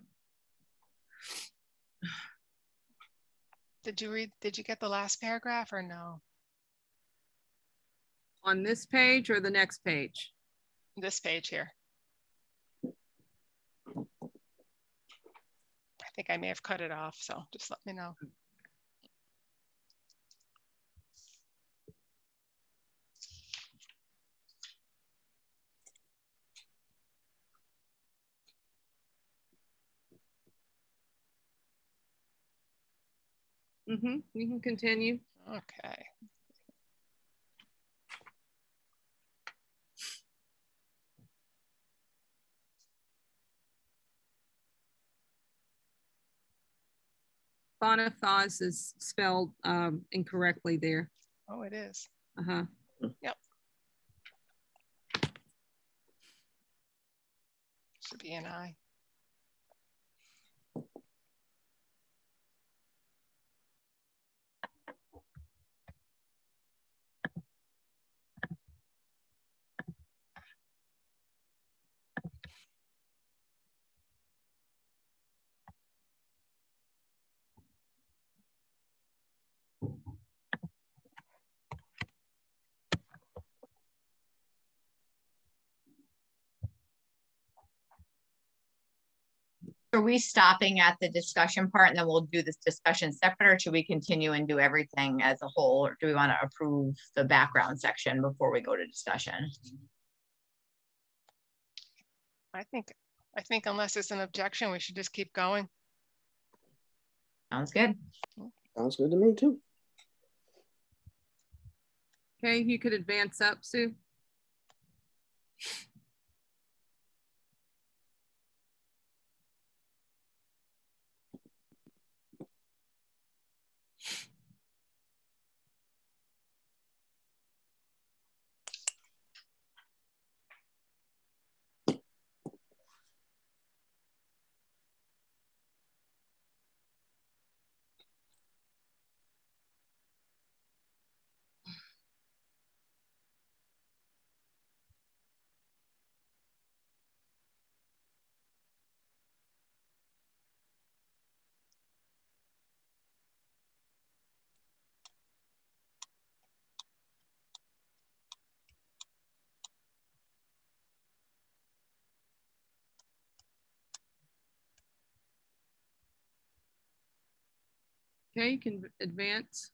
Did you read, did you get the last paragraph or no? On this page or the next page? This page here. I think I may have cut it off, so just let me know. Mm-hmm. You can continue. Okay. Bonifaz is spelled um, incorrectly there. Oh, it is. Uh-huh. Yep. Should be an I. Are we stopping at the discussion part and then we'll do this discussion separate or should we continue and do everything as a whole? Or do we want to approve the background section before we go to discussion? I think, I think unless it's an objection, we should just keep going. Sounds good. Sounds good to me too. Okay, you could advance up, Sue. Okay, you can advance.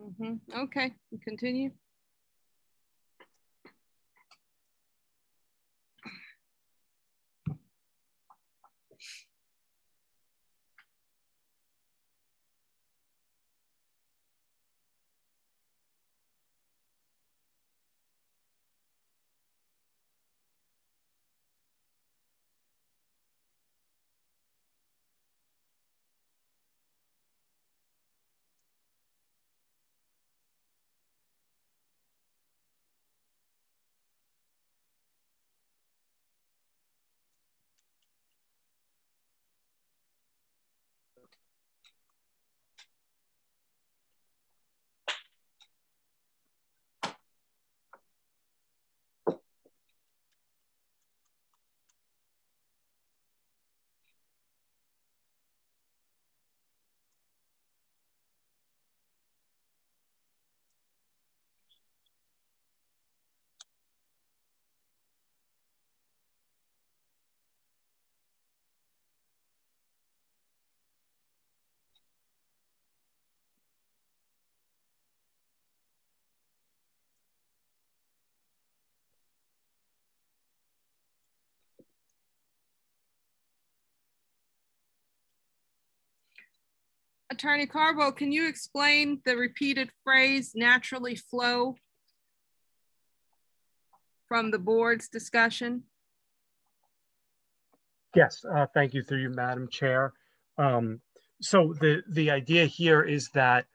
Mm -hmm. Okay, continue. Attorney Corbo, can you explain the repeated phrase naturally flow from the board's discussion? Yes, uh, thank you through you, Madam Chair. Um, so the, the idea here is that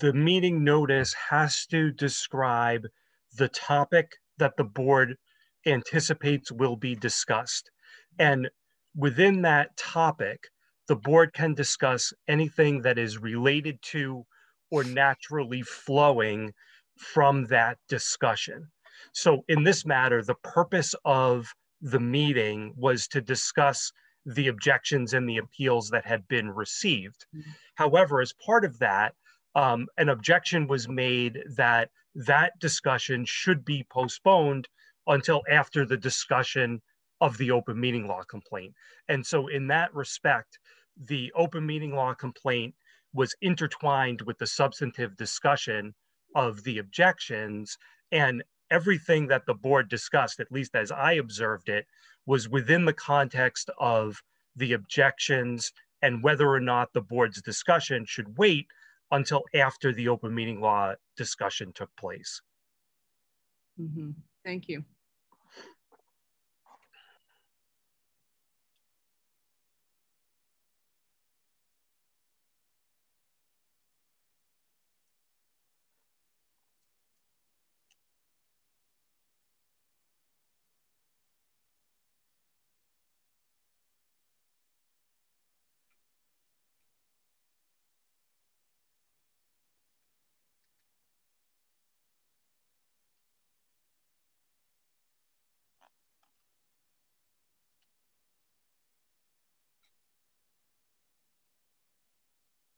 the meeting notice has to describe the topic that the board anticipates will be discussed. And within that topic, the board can discuss anything that is related to or naturally flowing from that discussion. So in this matter, the purpose of the meeting was to discuss the objections and the appeals that had been received. Mm-hmm. However, as part of that, um, an objection was made that that discussion should be postponed until after the discussion of the open meeting law complaint. And so, in that respect, the open meeting law complaint was intertwined with the substantive discussion of the objections. And everything that the board discussed, at least as I observed it, was within the context of the objections and whether or not the board's discussion should wait until after the open meeting law discussion took place. Mm -hmm. Thank you.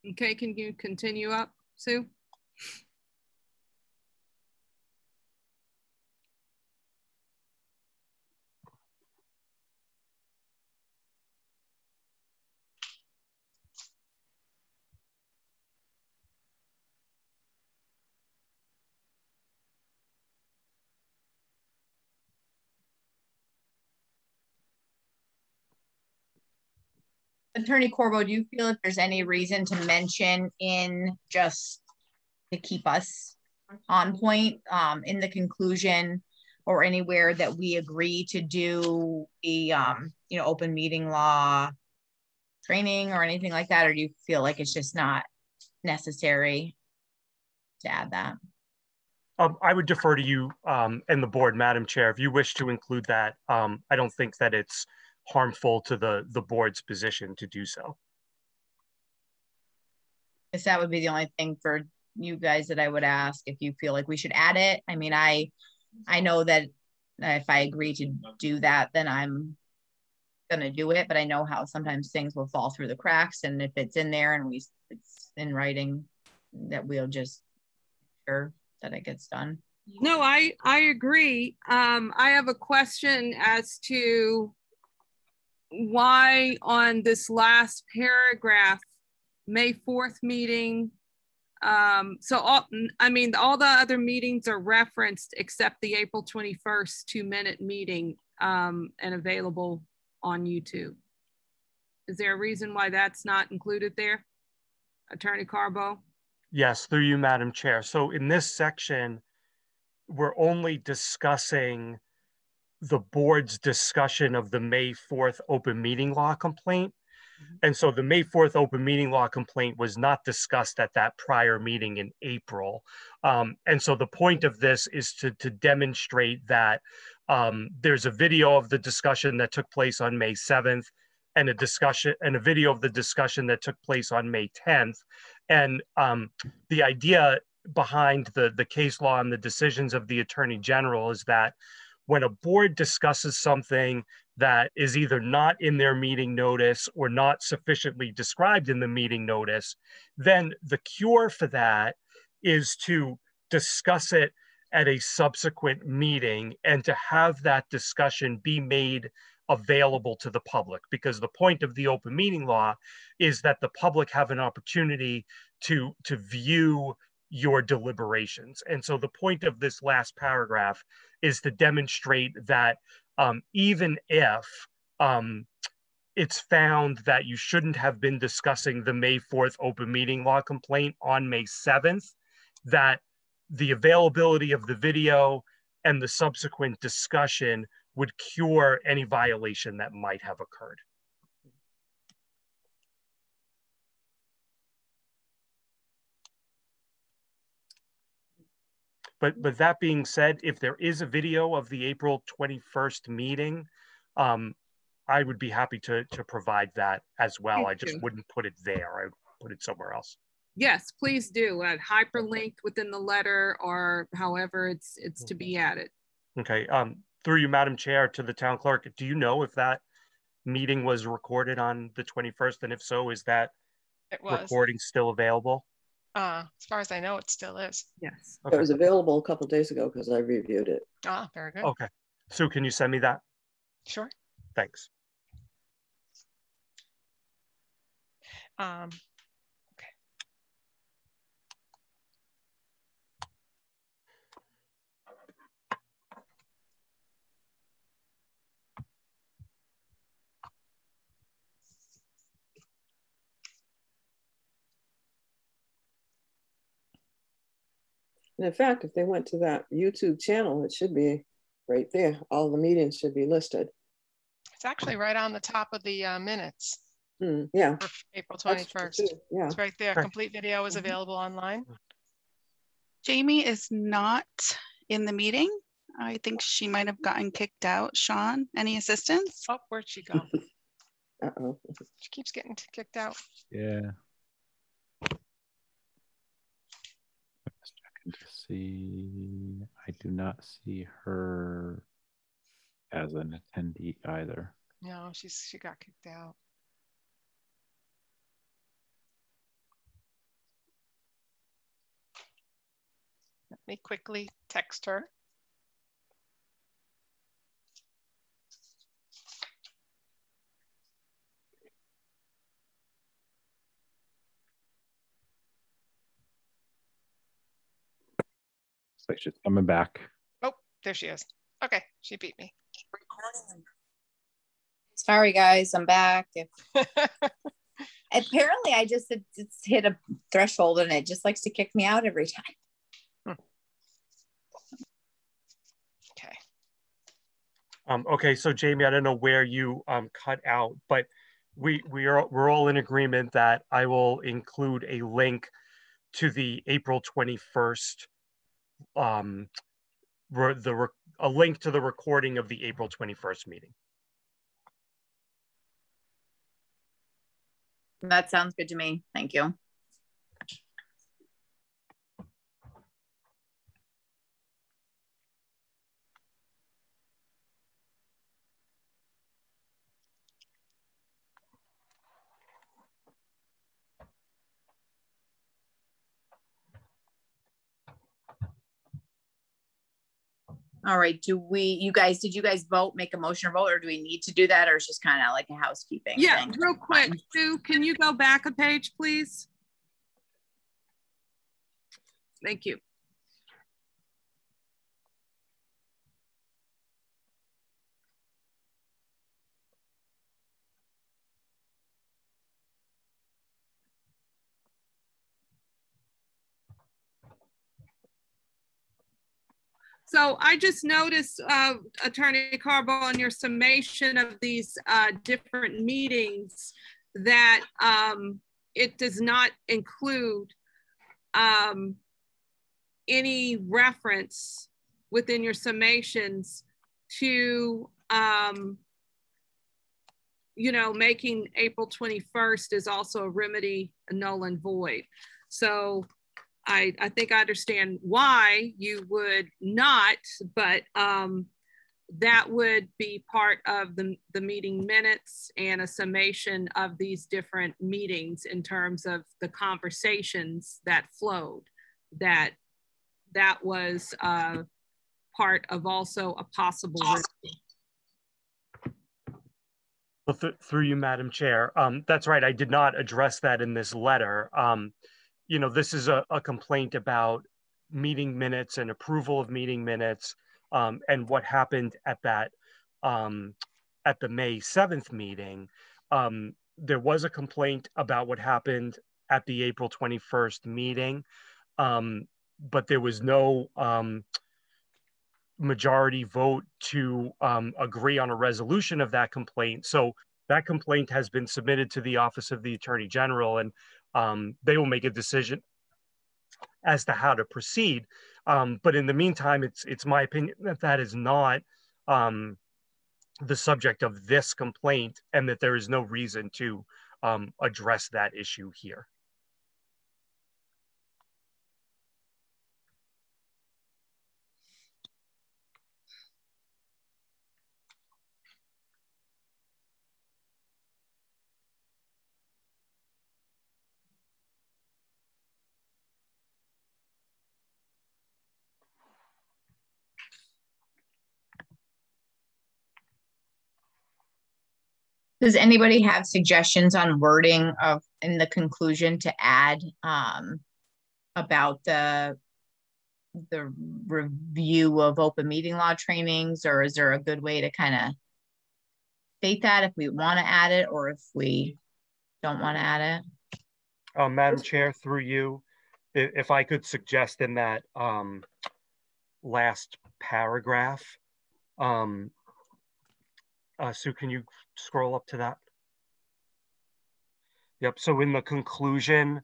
Okay, can you continue up, Sue? Attorney Corbo, do you feel if there's any reason to mention in just to keep us on point um, in the conclusion or anywhere that we agree to do the um, you know open meeting law training or anything like that, or do you feel like it's just not necessary to add that? Um, I would defer to you um, and the board, Madam Chair. If you wish to include that, um, I don't think that it's harmful to the the board's position to do so. I Guess that would be the only thing for you guys that I would ask if you feel like we should add it. I mean, I I know that if I agree to do that, then I'm gonna do it. But I know how sometimes things will fall through the cracks, and if it's in there and we it's in writing, that we'll just sure that it gets done. No, I I agree. Um, I have a question as to why on this last paragraph, May 4th meeting, um, so all, I mean, all the other meetings are referenced except the April 21st two minute meeting um, and available on YouTube. Is there a reason why that's not included there? Attorney Corbo? Yes, through you, Madam Chair. So in this section, we're only discussing the board's discussion of the May 4th open meeting law complaint. Mm-hmm. And so the May 4th open meeting law complaint was not discussed at that prior meeting in April. Um, and so the point of this is to, to demonstrate that um, there's a video of the discussion that took place on May 7th and a discussion and a video of the discussion that took place on May 10th. And um, the idea behind the, the case law and the decisions of the Attorney General is that when a board discusses something that is either not in their meeting notice or not sufficiently described in the meeting notice, then the cure for that is to discuss it at a subsequent meeting and to have that discussion be made available to the public. Because the point of the open meeting law is that the public have an opportunity to to view your deliberations. And so the point of this last paragraph is to demonstrate that um, even if um, it's found that you shouldn't have been discussing the May 4th open meeting law complaint on May 7th, that the availability of the video and the subsequent discussion would cure any violation that might have occurred. But, but that being said, if there is a video of the April 21st meeting, um, I would be happy to, to provide that as well. Thank I just you. wouldn't put it there. I would put it somewhere else. Yes, please do. Hyperlinked within the letter or however it's it's to be added. Okay, um, through you, Madam Chair, to the town clerk, do you know if that meeting was recorded on the 21st? And if so, is that recording still available? Uh, as far as I know, it still is. Yes. It was available a couple days ago because I reviewed it. Ah, very good. Okay. Sue, can you send me that? Sure. Thanks. Um, And in fact, if they went to that YouTube channel, it should be right there. All the meetings should be listed. it's actually right on the top of the uh, minutes Hmm, yeah. April 21st. Yeah. It's right there. Okay. Complete video Mm-hmm. is available online. Jamie is not in the meeting. I think she might have gotten kicked out. Sean, any assistance? Oh, where'd she go? [laughs] Uh-oh. She keeps getting kicked out. Yeah. Just checking to see. I do not see her as an attendee either. No, she's she got kicked out. Let me quickly text her. Like she's coming back. Oh, there she is. Okay, she beat me. Sorry, guys, I'm back. [laughs] Apparently, I just it, it's hit a threshold and it just likes to kick me out every time. Okay. Um, okay, so Jamie, I don't know where you um, cut out, but we we are we're all in agreement that I will include a link to the April twenty first, um, the a link to the recording of the April twenty first meeting. That sounds good to me. Thank you. All right, do we, you guys, did you guys vote, make a motion or vote, or do we need to do that, or it's just kind of like a housekeeping? Yeah, thing? real quick, um, Sue, can you go back a page, please? Thank you. So I just noticed, uh, Attorney Corbo, in your summation of these uh, different meetings, that um, it does not include um, any reference within your summations to, um, you know, making April 21st is also a remedy a null and void. So I, I think I understand why you would not, but um, that would be part of the, the meeting minutes and a summation of these different meetings in terms of the conversations that flowed. That that was uh, part of also a possible. Well, th- through you, Madam Chair. Um, that's right. I did not address that in this letter. Um, you know, this is a, a complaint about meeting minutes and approval of meeting minutes um, and what happened at that um, at the May 7th meeting. um, there was a complaint about what happened at the April 21st meeting, um, but there was no um, majority vote to um, agree on a resolution of that complaint. So that complaint has been submitted to the Office of the Attorney General, and um, they will make a decision as to how to proceed. Um, but in the meantime, it's it's my opinion that that is not um, the subject of this complaint, and that there is no reason to um, address that issue here. Does anybody have suggestions on wording of in the conclusion to add um, about the the review of open meeting law trainings, or is there a good way to kind of state that if we want to add it or if we don't want to add it? Uh, Madam Chair, through you, if I could suggest in that um, last paragraph, um, uh, Sue, can you scroll up to that? Yep. So in the conclusion,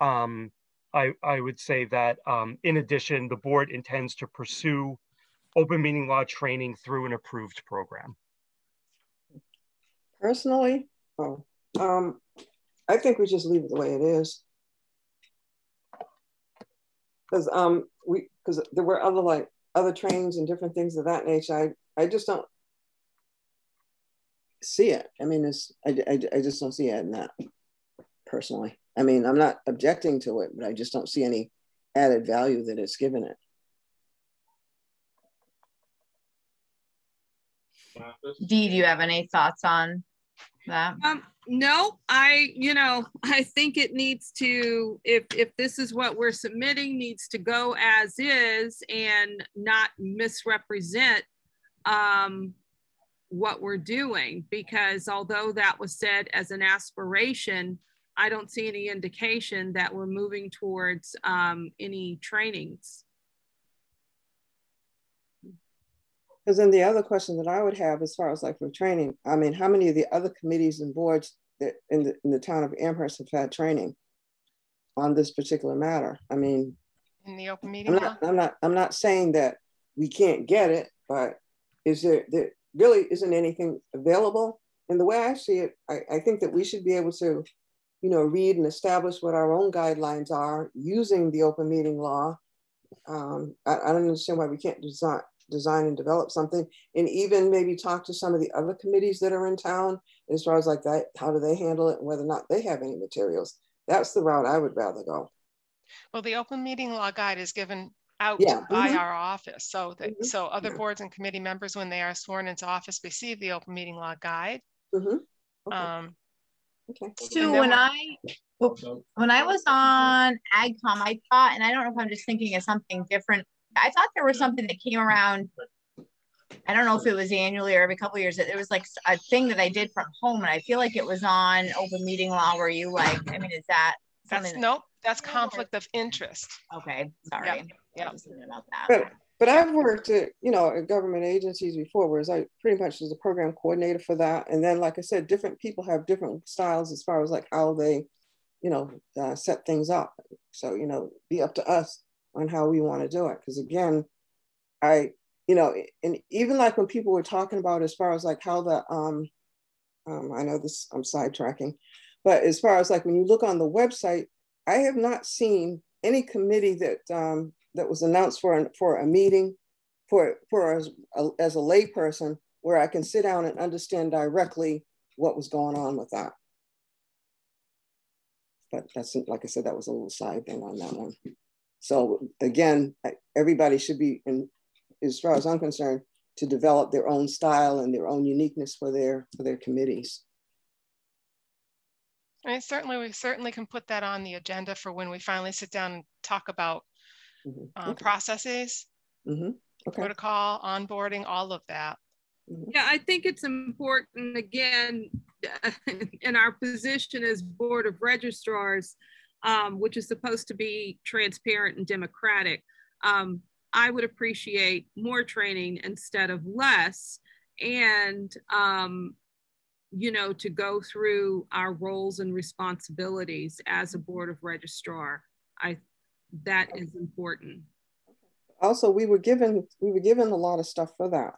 um, I, I would say that um, in addition, the board intends to pursue open meeting law training through an approved program. Personally, oh, um, I think we just leave it the way it is. Because um, we because there were other like other trainings and different things of that nature. I I just don't see it. I mean, it's I, I, I just don't see it in that personally. I mean, I'm not objecting to it, but I just don't see any added value that it's given it. Dee, do you have any thoughts on that? Um, no, I, you know, [laughs] I think it needs to, if if this is what we're submitting, needs to go as is and not misrepresent um, what we're doing because although that was said as an aspiration, I don't see any indication that we're moving towards um, any trainings. Because then the other question that I would have as far as like for training, I mean, how many of the other committees and boards that in the, in the town of Amherst have had training on this particular matter? I mean, in the open meeting I'm not, I'm not, I'm not saying that we can't get it, but is there, there really isn't anything available. And the way I see it, I, I think that we should be able to, you know, read and establish what our own guidelines are using the open meeting law. Um, I, I don't understand why we can't design, design and develop something and even maybe talk to some of the other committees that are in town as far as like that, how do they handle it and whether or not they have any materials. That's the route I would rather go. Well, the open meeting law guide is given out yeah. by mm-hmm. our office. So that mm-hmm. so other boards and committee members, when they are sworn into office, receive the open meeting law guide. Mm-hmm. Okay. Um, okay. So when I when I was on AgCom, I thought, and I don't know if I'm just thinking of something different. I thought there was something that came around. I don't know if it was annually or every couple years. That it was like a thing that I did from home, and I feel like it was on open meeting law. Where you like, I mean, is that that's nope. That's conflict of interest. Okay, sorry. Yep. Yeah. About that. But, but I've worked at, you know, at government agencies before, whereas I pretty much was a program coordinator for that. And then, like I said, different people have different styles as far as like how they, you know, uh, set things up. So, you know, be up to us on how we want to do it. Because again, I, you know, and even like when people were talking about as far as like how the, um, um, I know this, I'm sidetracking, but as far as like when you look on the website, I have not seen any committee that um, that was announced for an, for a meeting for for as a, as a layperson where I can sit down and understand directly what was going on with that. But that's like I said, that was a little side thing on that one. So again, everybody should be, in, as far as I'm concerned, to develop their own style and their own uniqueness for their for their committees. I certainly, we certainly can put that on the agenda for when we finally sit down and talk about mm-hmm. uh, okay. processes, mm-hmm. okay. protocol, onboarding, all of that. Mm-hmm. Yeah, I think it's important again [laughs] in our position as board of registrars, um, which is supposed to be transparent and democratic, um, I would appreciate more training instead of less. And, um, you know, to go through our roles and responsibilities as a board of registrar. I that is important. Also, we were given we were given a lot of stuff for that.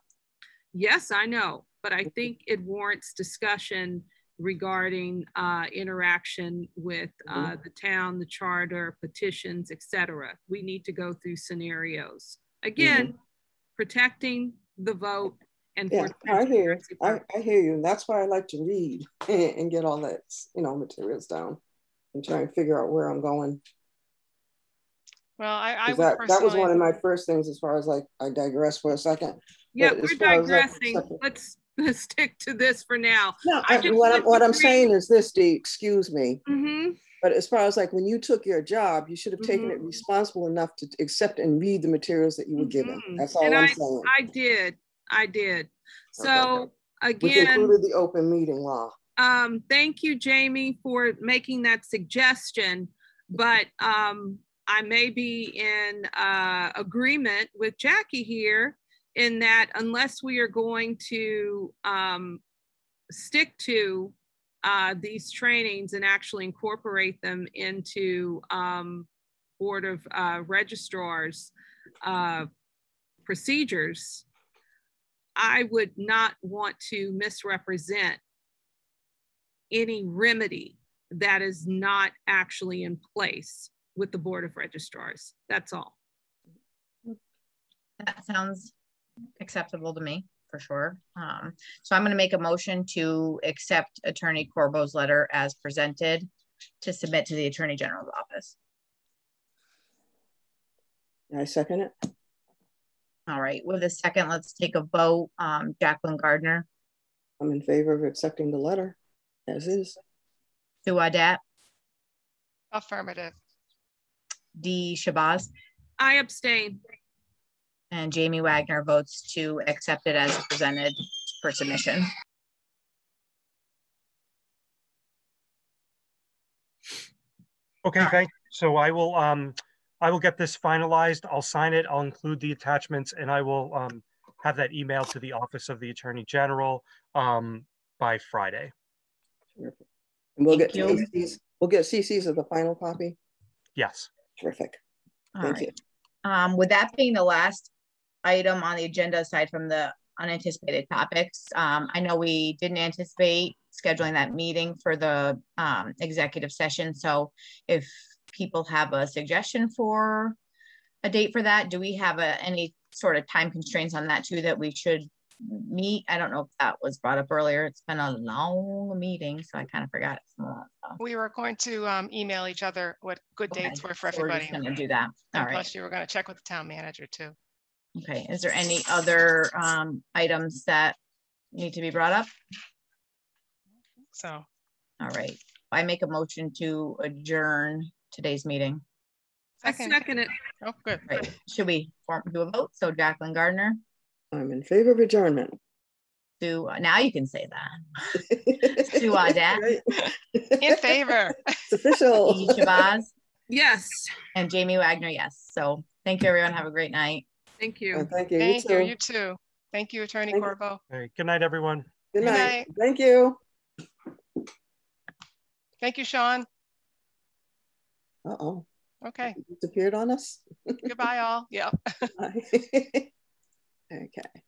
Yes, I know, but I think it warrants discussion regarding uh, interaction with uh, mm-hmm. the town, the charter, petitions, etc. We need to go through scenarios. Again, mm-hmm. protecting the vote and yeah, I hear. I, I, hear you. And that's why I like to read [laughs] and get all that, you know, materials down and try and figure out where I'm going. Well, I, I that, that was one of my first things as far as like, I digress for a second. Yeah, we're digressing. Like, let's, [laughs] let's stick to this for now. No, I, what, I'm, what I'm saying is this, Dee, excuse me. Mm-hmm. But as far as like when you took your job, you should have taken mm-hmm. it responsible enough to accept and read the materials that you were given. Mm-hmm. That's all and I'm I, saying. I did. I did. So okay. again, which included the open meeting law. Um, thank you, Jamie, for making that suggestion. But um, I may be in uh, agreement with Jackie here in that unless we are going to um, stick to uh, these trainings and actually incorporate them into um, Board of uh, Registrars uh, procedures, I would not want to misrepresent any remedy that is not actually in place with the Board of Registrars. That's all. That sounds acceptable to me for sure. Um, so I'm going to make a motion to accept Attorney Corbo's letter as presented to submit to the Attorney General's office. I second it. All right, with a second, let's take a vote. Um, Jacqueline Gardner. I'm in favor of accepting the letter as is. Sue Audette. Affirmative. Dee Shabazz. I abstain. And Jamie Wagner votes to accept it as presented for submission. Okay, thanks. So I will um, I will get this finalized. I'll sign it. I'll include the attachments and I will um, have that email to the Office of the Attorney General um, by Friday. Terrific. And we'll Thank get CCs. We'll get CCs of the final copy. Yes. Terrific. All Thank right. you. Um, with that being the last item on the agenda, aside from the unanticipated topics, um, I know we didn't anticipate scheduling that meeting for the um, executive session. So if people have a suggestion for a date for that? Do we have a, any sort of time constraints on that too that we should meet? I don't know if that was brought up earlier. It's been a long meeting, so I kind of forgot some of that stuff. We were going to um, email each other what good okay. dates were for everybody. We're going to do that. All and right. Plus, you were going to check with the town manager too. Okay. Is there any other um, items that need to be brought up? So. All right. I make a motion to adjourn today's meeting. Second. I second it. Oh, good. Right. Should we form, do a vote? So Jacqueline Gardner. I'm in favor of adjournment. Sue, now you can say that. [laughs] Sue Audette. In favor. It's official. Shabazz. Yes. And Jamie Wagner, yes. So thank you, everyone. Have a great night. Thank you. Uh, thank you. Thank you, you. You too. Thank you, Attorney thank Corbo. All right. Good night, everyone. Good night. Good night. Thank you. Thank you, Sean. Uh-oh. Okay. Disappeared on us. Goodbye, all. Yeah. [laughs] [laughs] Okay.